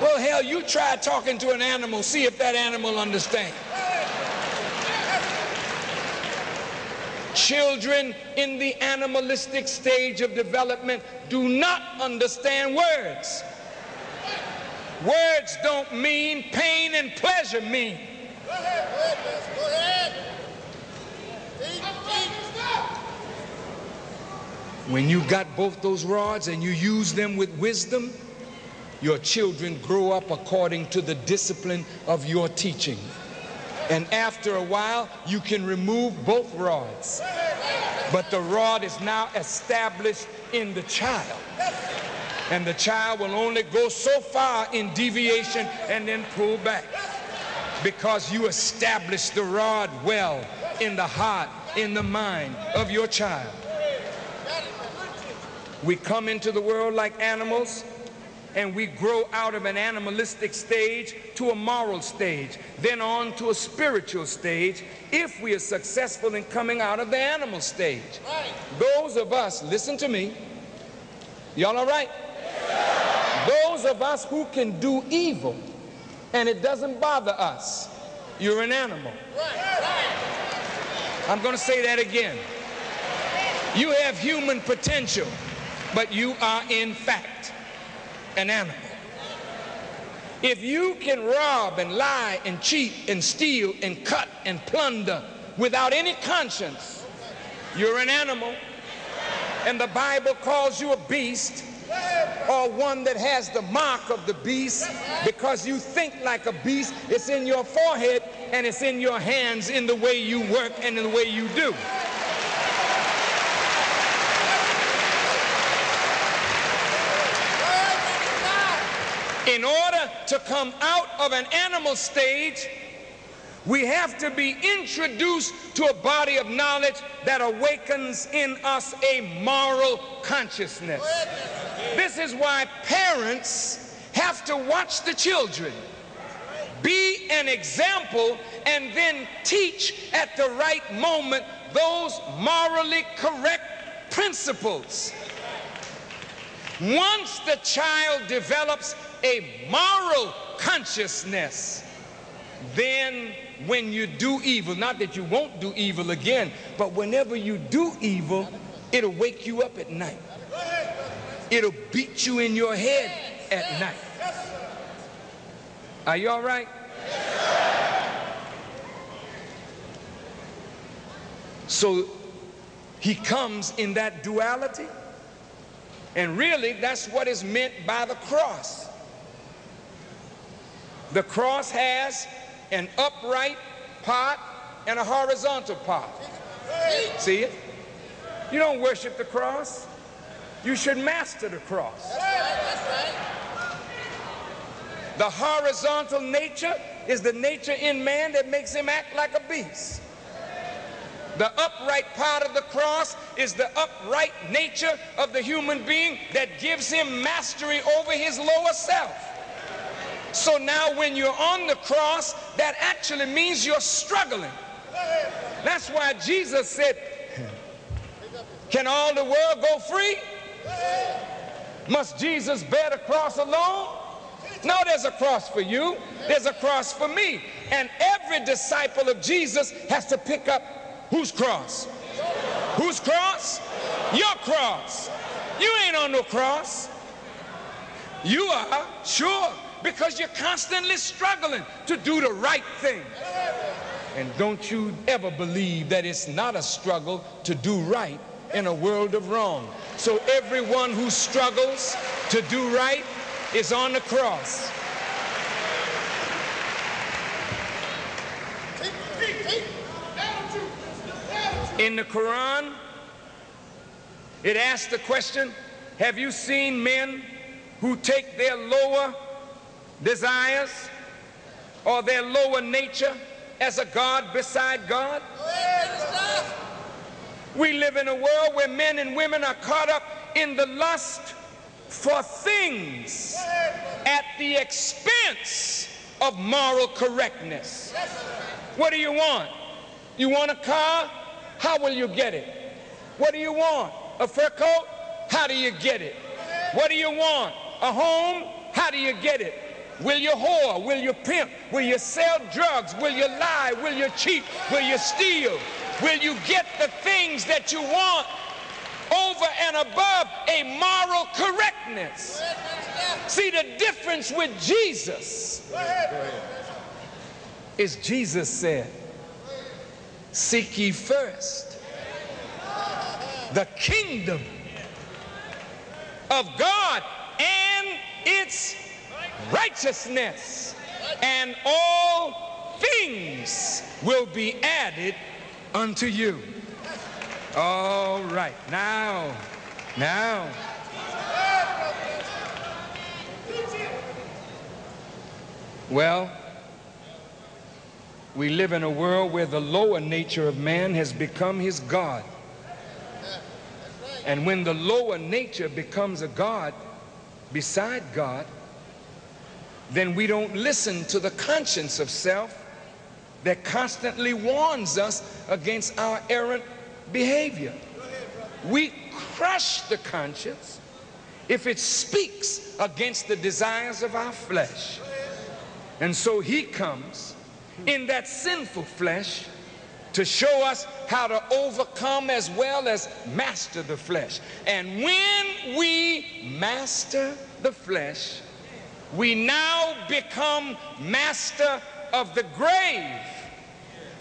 Well, hell, you try talking to an animal, see if that animal understands. Children in the animalistic stage of development do not understand words. Words don't mean pain and pleasure mean. Go ahead, Witness. Go ahead. Teach, teach. When you got both those rods and you use them with wisdom, your children grow up according to the discipline of your teaching. And after a while, you can remove both rods. But the rod is now established in the child. And the child will only go so far in deviation and then pull back. Because you establish the rod well in the heart, in the mind of your child. We come into the world like animals and we grow out of an animalistic stage to a moral stage, then on to a spiritual stage if we are successful in coming out of the animal stage. Those of us, listen to me, y'all all right? Those of us who can do evil and it doesn't bother us, you're an animal. I'm going to say that again. You have human potential, but you are in fact an animal. If you can rob and lie and cheat and steal and cut and plunder without any conscience, you're an animal. And the Bible calls you a beast or one that has the mark of the beast because you think like a beast. It's in your forehead and it's in your hands in the way you work and in the way you do. In order to come out of an animal stage, we have to be introduced to a body of knowledge that awakens in us a moral consciousness. This is why parents have to watch the children, be an example, and then teach at the right moment those morally correct principles. Once the child develops a moral consciousness, then when you do evil, not that you won't do evil again, but whenever you do evil, it'll wake you up at night. It'll beat you in your head at night. Are you all right? So he comes in that duality. And really, that's what is meant by the cross. The cross has an upright part and a horizontal part. See it? You don't worship the cross. You should master the cross. The horizontal nature is the nature in man that makes him act like a beast. The upright part of the cross is the upright nature of the human being that gives him mastery over his lower self. So now when you're on the cross, that actually means you're struggling. That's why Jesus said, can all the world go free? Must Jesus bear the cross alone? No, there's a cross for you. There's a cross for me. And every disciple of Jesus has to pick up whose cross? Whose cross? Your cross. You ain't on no cross. You are, sure, because you're constantly struggling to do the right thing. And don't you ever believe that it's not a struggle to do right in a world of wrong. So everyone who struggles to do right is on the cross. In the Quran, it asks the question, have you seen men who take their lower desires or their lower nature as a God beside God? We live in a world where men and women are caught up in the lust for things at the expense of moral correctness. What do you want? You want a car? How will you get it? What do you want? A fur coat? How do you get it? What do you want? A home? How do you get it? Will you whore? Will you pimp? Will you sell drugs? Will you lie? Will you cheat? Will you steal? Will you get the things that you want over and above a moral correctness? See the difference with Jesus is Jesus said, seek ye first the kingdom of God and its righteousness, and all things will be added unto you. All right, now, now. Well, we live in a world where the lower nature of man has become his God. And when the lower nature becomes a God beside God, then we don't listen to the conscience of self that constantly warns us against our errant behavior. We crush the conscience if it speaks against the desires of our flesh. And so he comes in that sinful flesh to show us how to overcome as well as master the flesh. And when we master the flesh, we now become master of the grave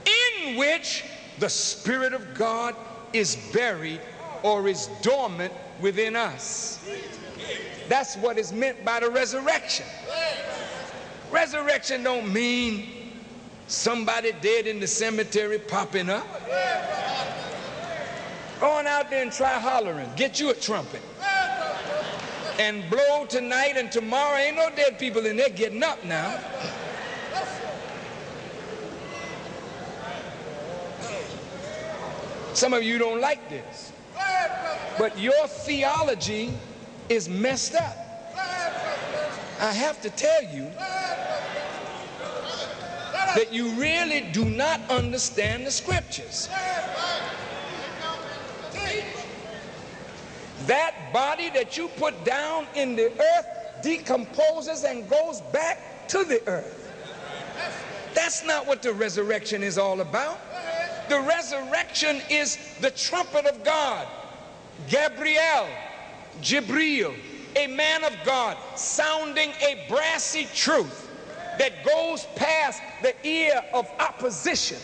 in which the Spirit of God is buried or is dormant within us. That's what is meant by the resurrection. Resurrection don't mean somebody dead in the cemetery popping up. Go on out there and try hollering. Get you a trumpet. And blow tonight and tomorrow. Ain't no dead people in there getting up now. Some of you don't like this. But your theology is messed up. I have to tell you that you really do not understand the scriptures. That body that you put down in the earth decomposes and goes back to the earth. That's not what the resurrection is all about. The resurrection is the trumpet of God. Gabriel, Jibril, a man of God, sounding a brassy truth that goes past the ear of opposition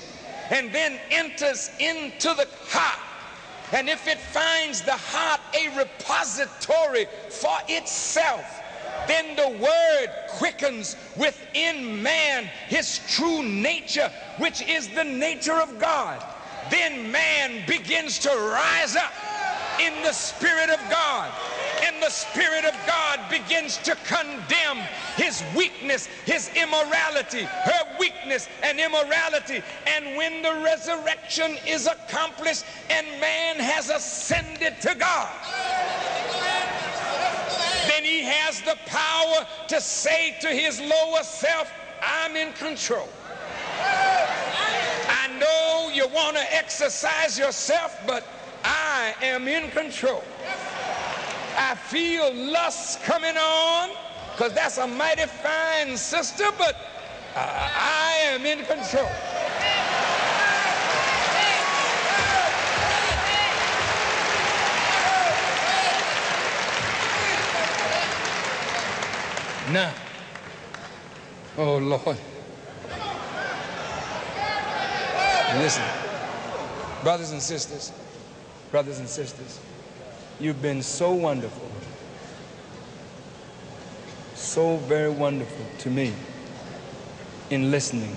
and then enters into the heart. And if it finds the heart a repository for itself, then the word quickens within man his true nature, which is the nature of God. Then man begins to rise up in the Spirit of God. And the Spirit of God begins to condemn his weakness, his immorality, her weakness and immorality. And when the resurrection is accomplished and man has ascended to God, then he has the power to say to his lower self, I'm in control. I know you want to exercise yourself, but I am in control. I feel lust coming on because that's a mighty fine sister, but uh, I am in control. Now, oh Lord. Listen, brothers and sisters, brothers and sisters, you've been so wonderful, so very wonderful to me in listening.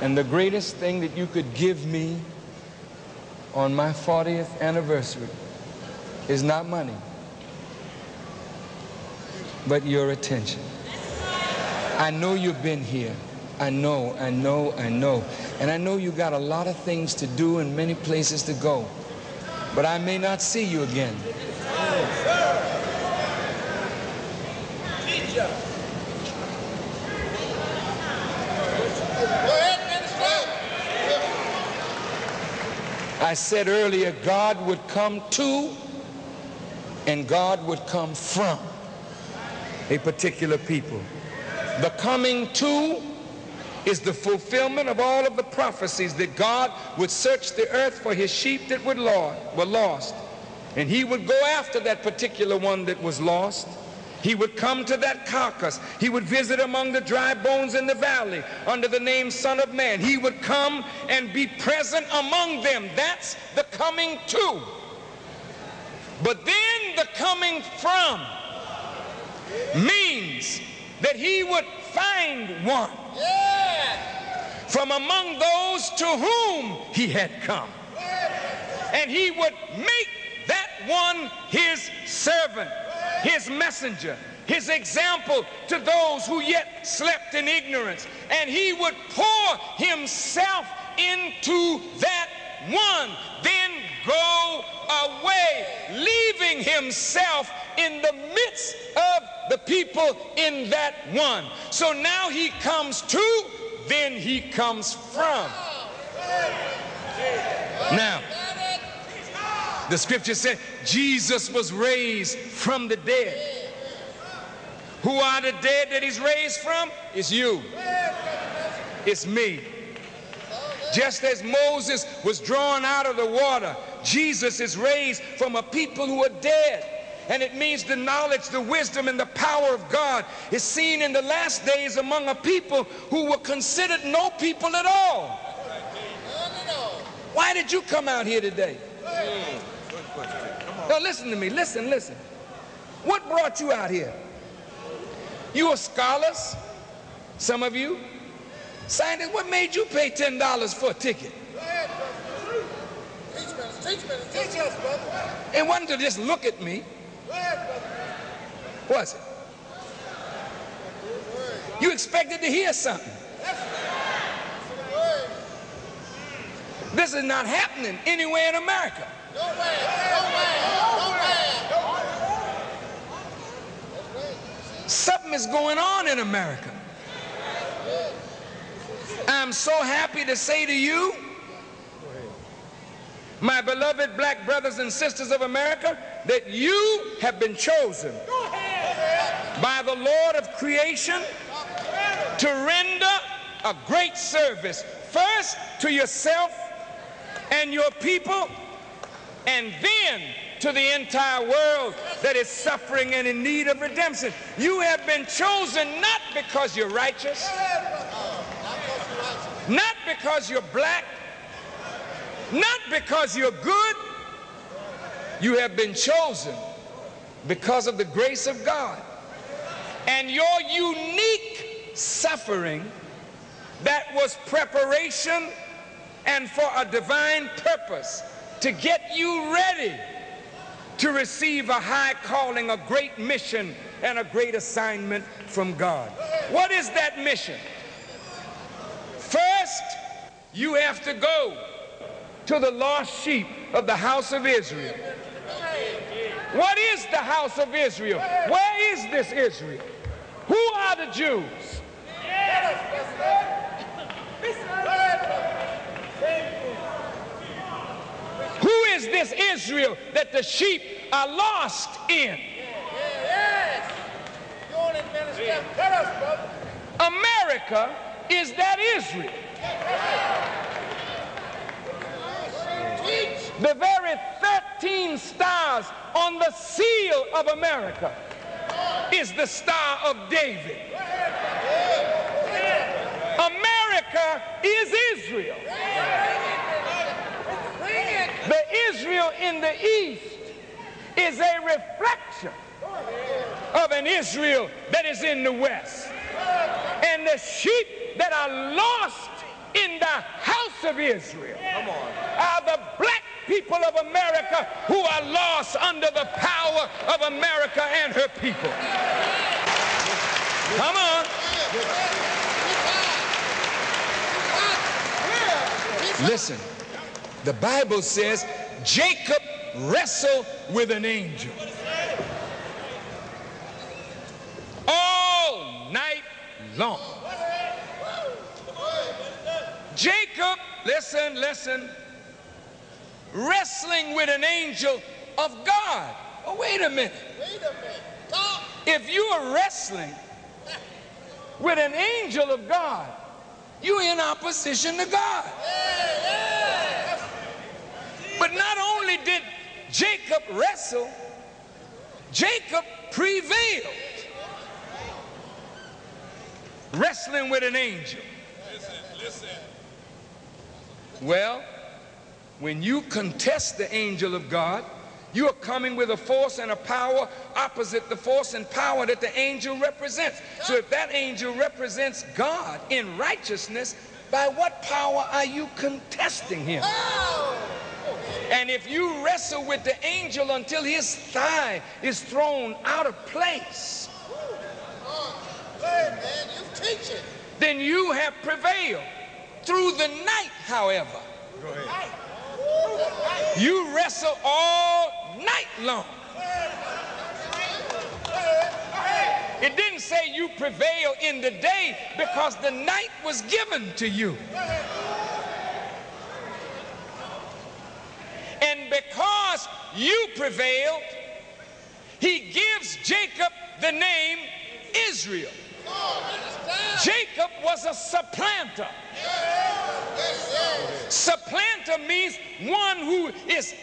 And the greatest thing that you could give me on my 40th anniversary is not money, but your attention. I know you've been here. I know, I know, I know. And I know you got a lot of things to do and many places to go. But I may not see you again. I said earlier, God would come to and God would come from a particular people. The coming to is the fulfillment of all of the prophecies that God would search the earth for his sheep that were lost. And he would go after that particular one that was lost. He would come to that carcass. He would visit among the dry bones in the valley under the name Son of Man. He would come and be present among them. That's the coming to. But then the coming from means that he would find one from among those to whom he had come. And he would make that one his servant his messenger, his example to those who yet slept in ignorance. And he would pour himself into that one, then go away, leaving himself in the midst of the people in that one. So now he comes to, then he comes from. Now, the scripture said Jesus was raised from the dead. Who are the dead that he's raised from? It's you. It's me. Just as Moses was drawn out of the water, Jesus is raised from a people who are dead. And it means the knowledge, the wisdom, and the power of God is seen in the last days among a people who were considered no people at all. Why did you come out here today? Now listen to me, listen, listen. What brought you out here? You are scholars, some of you. Scientists, what made you pay $10 for a ticket? Teach us, teach us, teach us, brother. It wasn't to just look at me. Was it? You expected to hear something. This is not happening anywhere in America. No way, no way. Something is going on in America. I'm so happy to say to you, my beloved black brothers and sisters of America, that you have been chosen by the Lord of creation to render a great service first to yourself and your people and then to the entire world that is suffering and in need of redemption. You have been chosen not because you're righteous, not because you're black, not because you're good. You have been chosen because of the grace of God. And your unique suffering that was preparation and for a divine purpose to get you ready to receive a high calling, a great mission, and a great assignment from God. What is that mission? First, you have to go to the lost sheep of the house of Israel. What is the house of Israel? Where is this Israel? Who are the Jews? Who is this Israel that the sheep are lost in? America is that Israel. The very 13 stars on the seal of America is the Star of David. America is Israel. The Israel in the east is a reflection of an Israel that is in the west. And the sheep that are lost in the house of Israel are the black people of America who are lost under the power of America and her people. Come on. Listen, the Bible says Jacob wrestled with an angel. All night long. Jacob, listen, listen, wrestling with an angel of God. Oh, wait a minute. Wait a minute. Stop. If you are wrestling with an angel of God, you're in opposition to God. But not only did Jacob wrestle, Jacob prevailed. Wrestling with an angel. Listen, listen. Well, when you contest the angel of God, you are coming with a force and a power opposite the force and power that the angel represents. So if that angel represents God in righteousness, by what power are you contesting him? And if you wrestle with the angel until his thigh is thrown out of place, then you have prevailed. Through the night, however, you wrestle all night long. It didn't say you prevail in the day because the night was given to you. And because you prevailed, he gives Jacob the name Israel. Jacob was a supplanter. Supplanter means one who is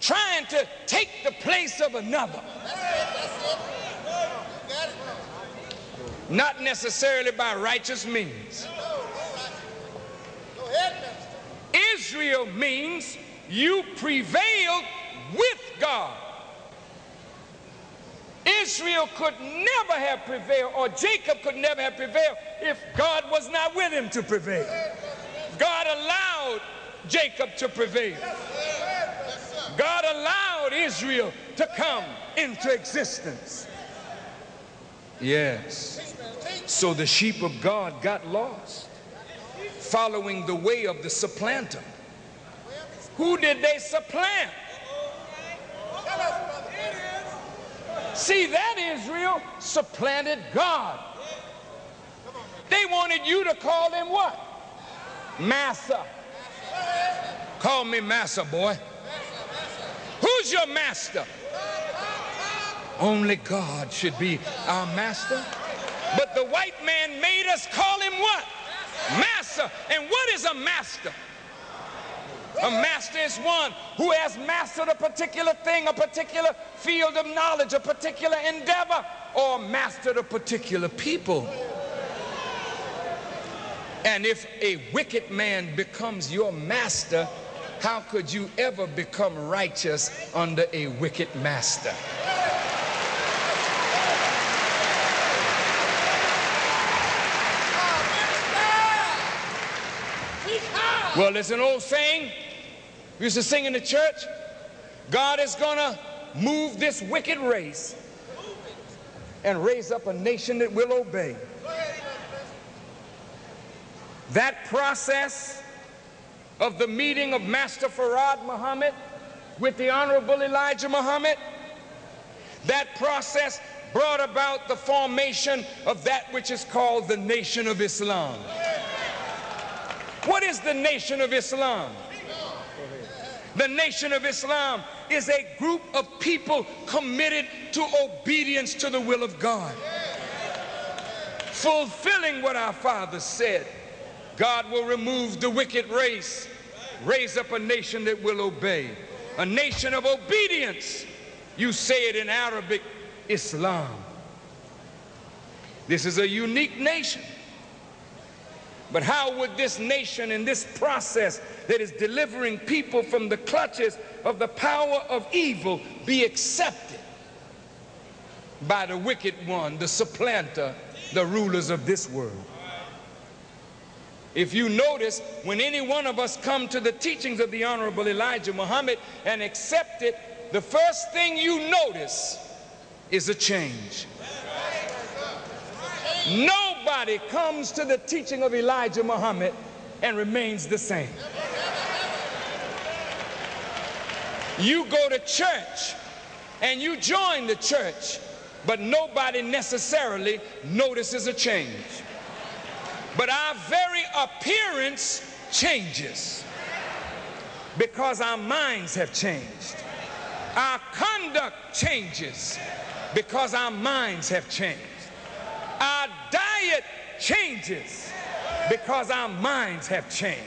trying to take the place of another. Not necessarily by righteous means. Israel means you prevailed with God. Israel could never have prevailed, or Jacob could never have prevailed, if God was not with him to prevail. God allowed Jacob to prevail. God allowed Israel to come into existence. Yes. So the sheep of God got lost, following the way of the supplanter. Who did they supplant? See, that Israel supplanted God. They wanted you to call them what? Massa. Call me Massa, boy. Who's your master? Only God should be our master. But the white man made us call him what? Master. And what is a master? A master is one who has mastered a particular thing, a particular field of knowledge, a particular endeavor, or mastered a particular people. And if a wicked man becomes your master, how could you ever become righteous under a wicked master? Well, there's an old saying we used to sing in the church God is going to move this wicked race and raise up a nation that will obey. That process of the meeting of Master Fard Muhammad with the Honorable Elijah Muhammad, that process brought about the formation of that which is called the Nation of Islam. What is the Nation of Islam? The Nation of Islam is a group of people committed to obedience to the will of God. Fulfilling what our father said. God will remove the wicked race, raise up a nation that will obey. A nation of obedience. You say it in Arabic, Islam. This is a unique nation. But how would this nation in this process that is delivering people from the clutches of the power of evil be accepted by the wicked one, the supplanter, the rulers of this world? If you notice, when any one of us come to the teachings of the Honorable Elijah Muhammad and accept it, the first thing you notice is a change. Nobody comes to the teaching of Elijah Muhammad and remains the same. You go to church and you join the church, but nobody necessarily notices a change. But our very appearance changes because our minds have changed. Our conduct changes because our minds have changed. Our diet changes because our minds have changed.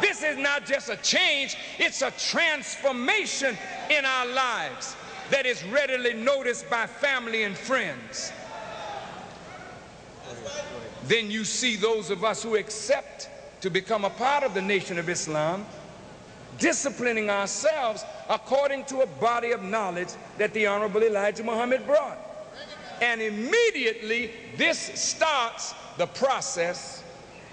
This is not just a change, it's a transformation in our lives that is readily noticed by family and friends. Then you see those of us who accept to become a part of the Nation of Islam disciplining ourselves according to a body of knowledge that the Honorable Elijah Muhammad brought. And immediately this starts the process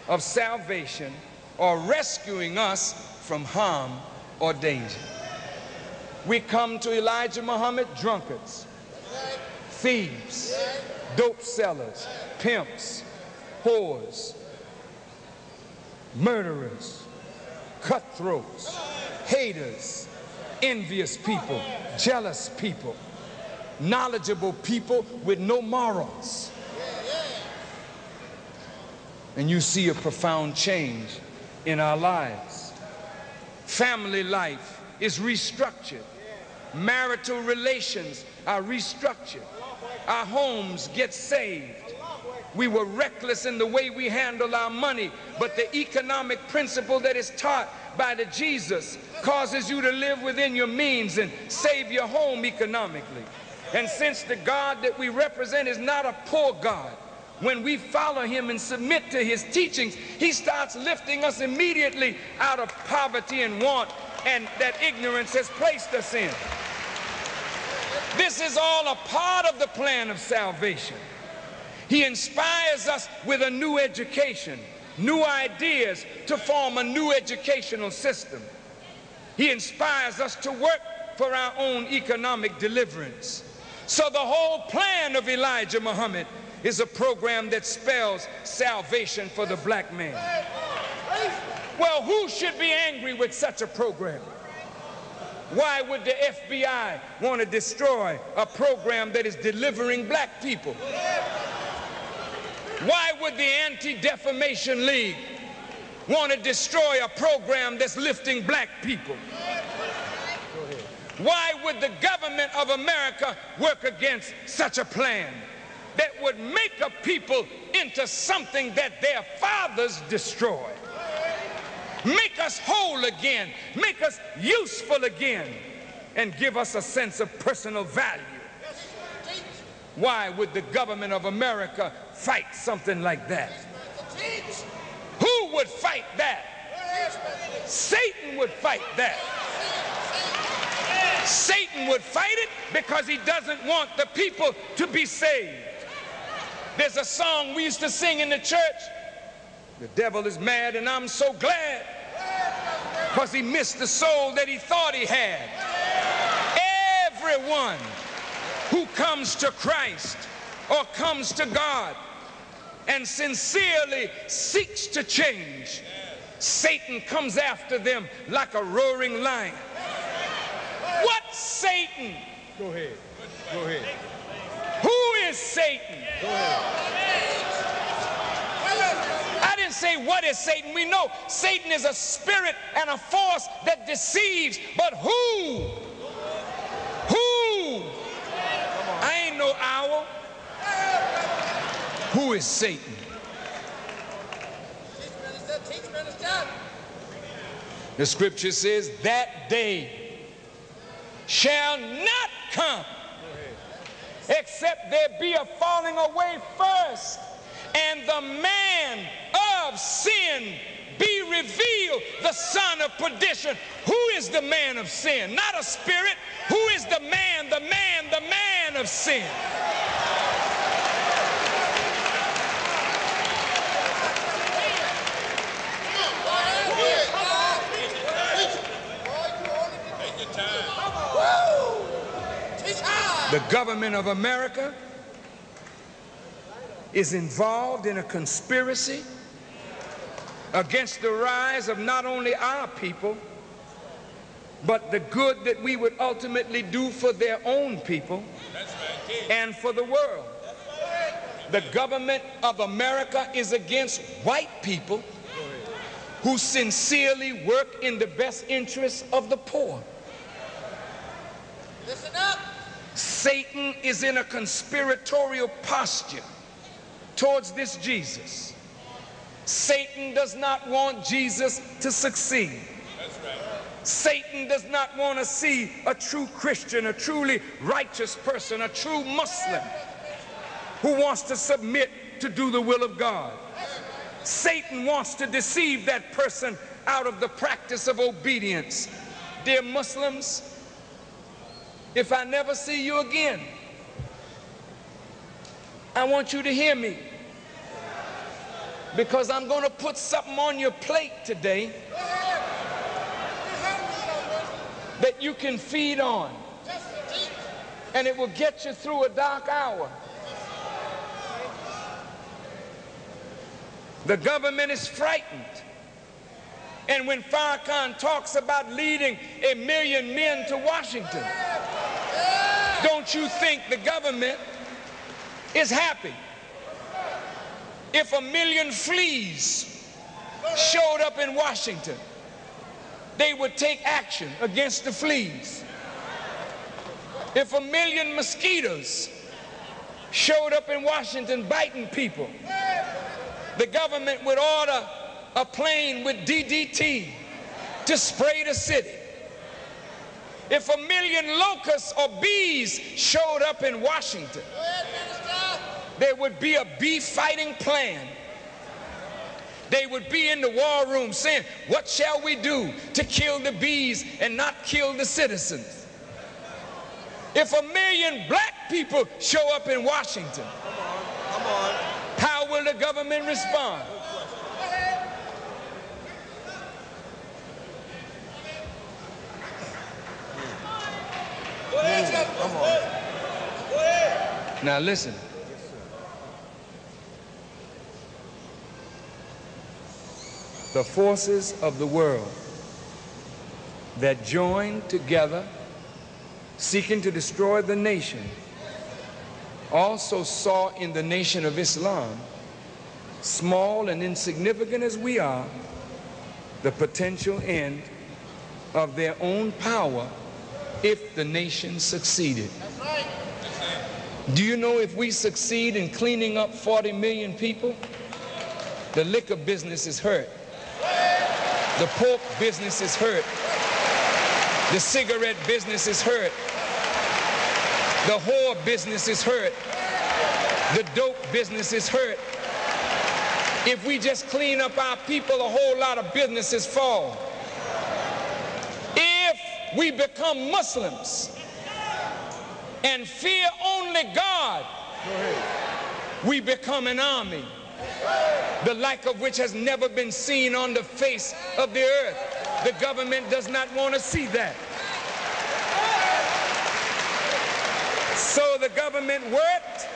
of salvation or rescuing us from harm or danger. We come to Elijah Muhammad drunkards, thieves, dope sellers, pimps, whores, murderers, cutthroats, haters, envious people, jealous people, knowledgeable people with no morals. And you see a profound change in our lives. Family life is restructured. Marital relations are restructured. Our homes get saved. We were reckless in the way we handle our money, but the economic principle that is taught by the Jesus causes you to live within your means and save your home economically. And since the God that we represent is not a poor God, when we follow him and submit to his teachings, he starts lifting us immediately out of poverty and want and that ignorance has placed us in. This is all a part of the plan of salvation. He inspires us with a new education, new ideas to form a new educational system. He inspires us to work for our own economic deliverance. So the whole plan of Elijah Muhammad is a program that spells salvation for the black man. Well, who should be angry with such a program? Why would the FBI want to destroy a program that is delivering black people? Why would the Anti-Defamation League want to destroy a program that's lifting black people? Why would the government of America work against such a plan that would make a people into something that their fathers destroyed? Make us whole again, make us useful again, and give us a sense of personal value. Why would the government of America fight something like that? Who would fight that? Satan would fight that. Satan would fight it because he doesn't want the people to be saved. There's a song we used to sing in the church. The devil is mad and I'm so glad because he missed the soul that he thought he had. Everyone who comes to Christ or comes to God and sincerely seeks to change, Satan comes after them like a roaring lion. What Satan? Go ahead. Go ahead. Who is Satan? Go ahead. I didn't say what is Satan. We know Satan is a spirit and a force that deceives, but who? Who? I ain't no owl. Who is Satan? The scripture says that day shall not come except there be a falling away first, and the man of sin be revealed, the son of perdition. Who is the man of sin? Not a spirit. Who is the man, the man, the man of sin? The government of America is involved in a conspiracy against the rise of not only our people, but the good that we would ultimately do for their own people and for the world. The government of America is against white people who sincerely work in the best interests of the poor. Listen up. Satan is in a conspiratorial posture towards this Jesus. Satan does not want Jesus to succeed. Satan does not want to see a true Christian, a truly righteous person, a true Muslim who wants to submit to do the will of God. Satan wants to deceive that person out of the practice of obedience. Dear Muslims, if I never see you again, I want you to hear me because I'm going to put something on your plate today that you can feed on and it will get you through a dark hour. The government is frightened. And when Farrakhan talks about leading a million men to Washington, don't you think the government is happy? If a million fleas showed up in Washington, they would take action against the fleas. If a million mosquitoes showed up in Washington biting people, the government would order a plane with DDT to spray the city. If a million locusts or bees showed up in Washington, there would be a bee fighting plan. They would be in the war room saying, What shall we do to kill the bees and not kill the citizens? If a million black people show up in Washington, come on, come on. how will the government respond? Come on. Now listen. The forces of the world that joined together seeking to destroy the nation also saw in the nation of Islam, small and insignificant as we are, the potential end of their own power if the nation succeeded. Do you know if we succeed in cleaning up 40 million people, the liquor business is hurt. The pork business is hurt. The cigarette business is hurt. The whore business is hurt. The dope business is hurt. If we just clean up our people, a whole lot of businesses fall we become Muslims and fear only God, we become an army, the like of which has never been seen on the face of the earth. The government does not want to see that. So the government worked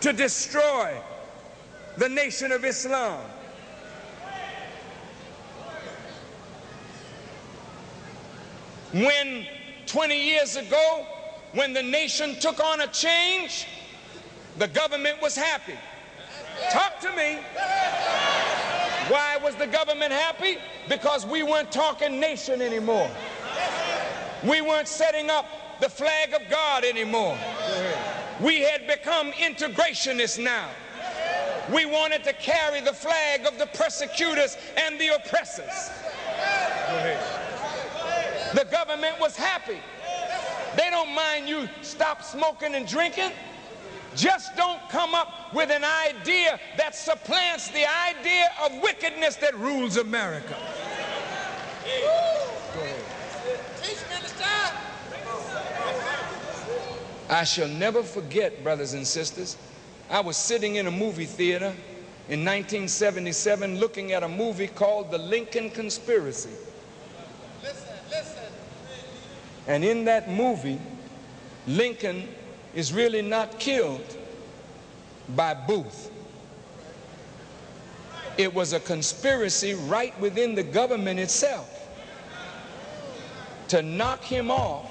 to destroy the nation of Islam. When 20 years ago, when the nation took on a change, the government was happy. Talk to me. Why was the government happy? Because we weren't talking nation anymore. We weren't setting up the flag of God anymore. We had become integrationists now. We wanted to carry the flag of the persecutors and the oppressors. The government was happy They don't mind you stop smoking and drinking. Just don't come up with an idea that supplants the idea of wickedness that rules America. I shall never forget, brothers and sisters, I was sitting in a movie theater in 1977 looking at a movie called The Lincoln Conspiracy. Listen, listen. And in that movie, Lincoln is really not killed by Booth. It was a conspiracy right within the government itself to knock him off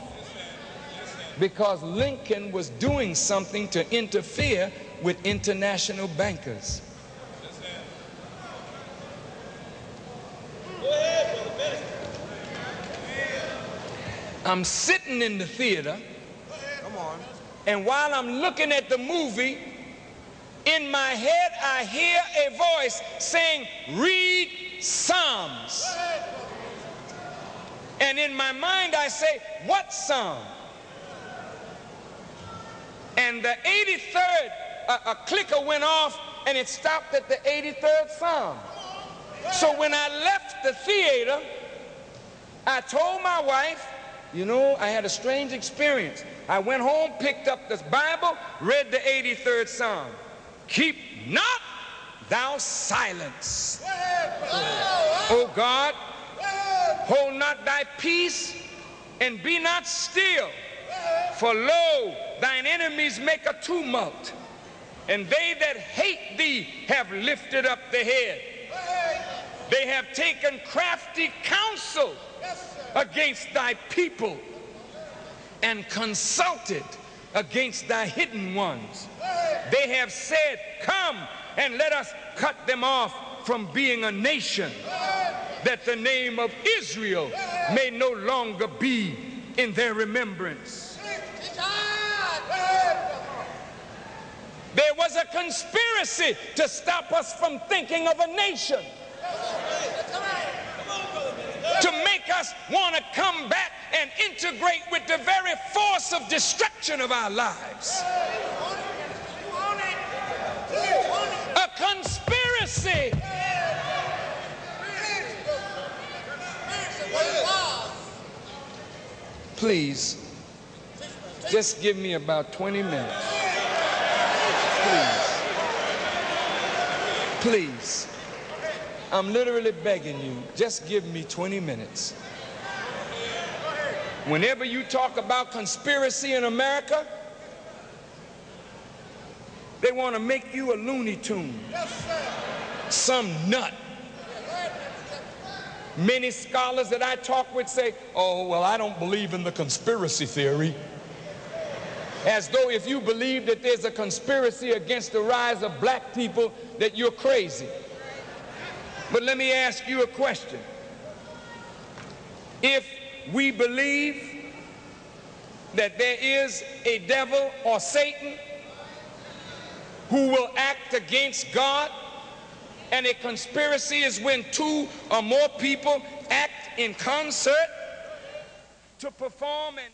because Lincoln was doing something to interfere with international bankers. I'm sitting in the theater, and while I'm looking at the movie, in my head I hear a voice saying, Read Psalms. And in my mind I say, What Psalm? And the 83rd, a, a clicker went off and it stopped at the 83rd Psalm. So when I left the theater, I told my wife, you know, I had a strange experience. I went home, picked up this Bible, read the 83rd Psalm. Keep not thou silence. O God, hold not thy peace and be not still. For lo, thine enemies make a tumult, and they that hate thee have lifted up the head. They have taken crafty counsel against thy people and consulted against thy hidden ones. They have said, Come and let us cut them off from being a nation, that the name of Israel may no longer be in their remembrance. There was a conspiracy to stop us from thinking of a nation, to make us want to come back and integrate with the very force of destruction of our lives. A conspiracy. Please, just give me about 20 minutes. Please. Please. I'm literally begging you, just give me 20 minutes. Whenever you talk about conspiracy in America, they want to make you a Looney Tune. Some nut. Many scholars that I talk with say, oh, well, I don't believe in the conspiracy theory. As though if you believe that there's a conspiracy against the rise of black people, that you're crazy. But let me ask you a question. If we believe that there is a devil or Satan who will act against God, and a conspiracy is when two or more people act in concert to perform and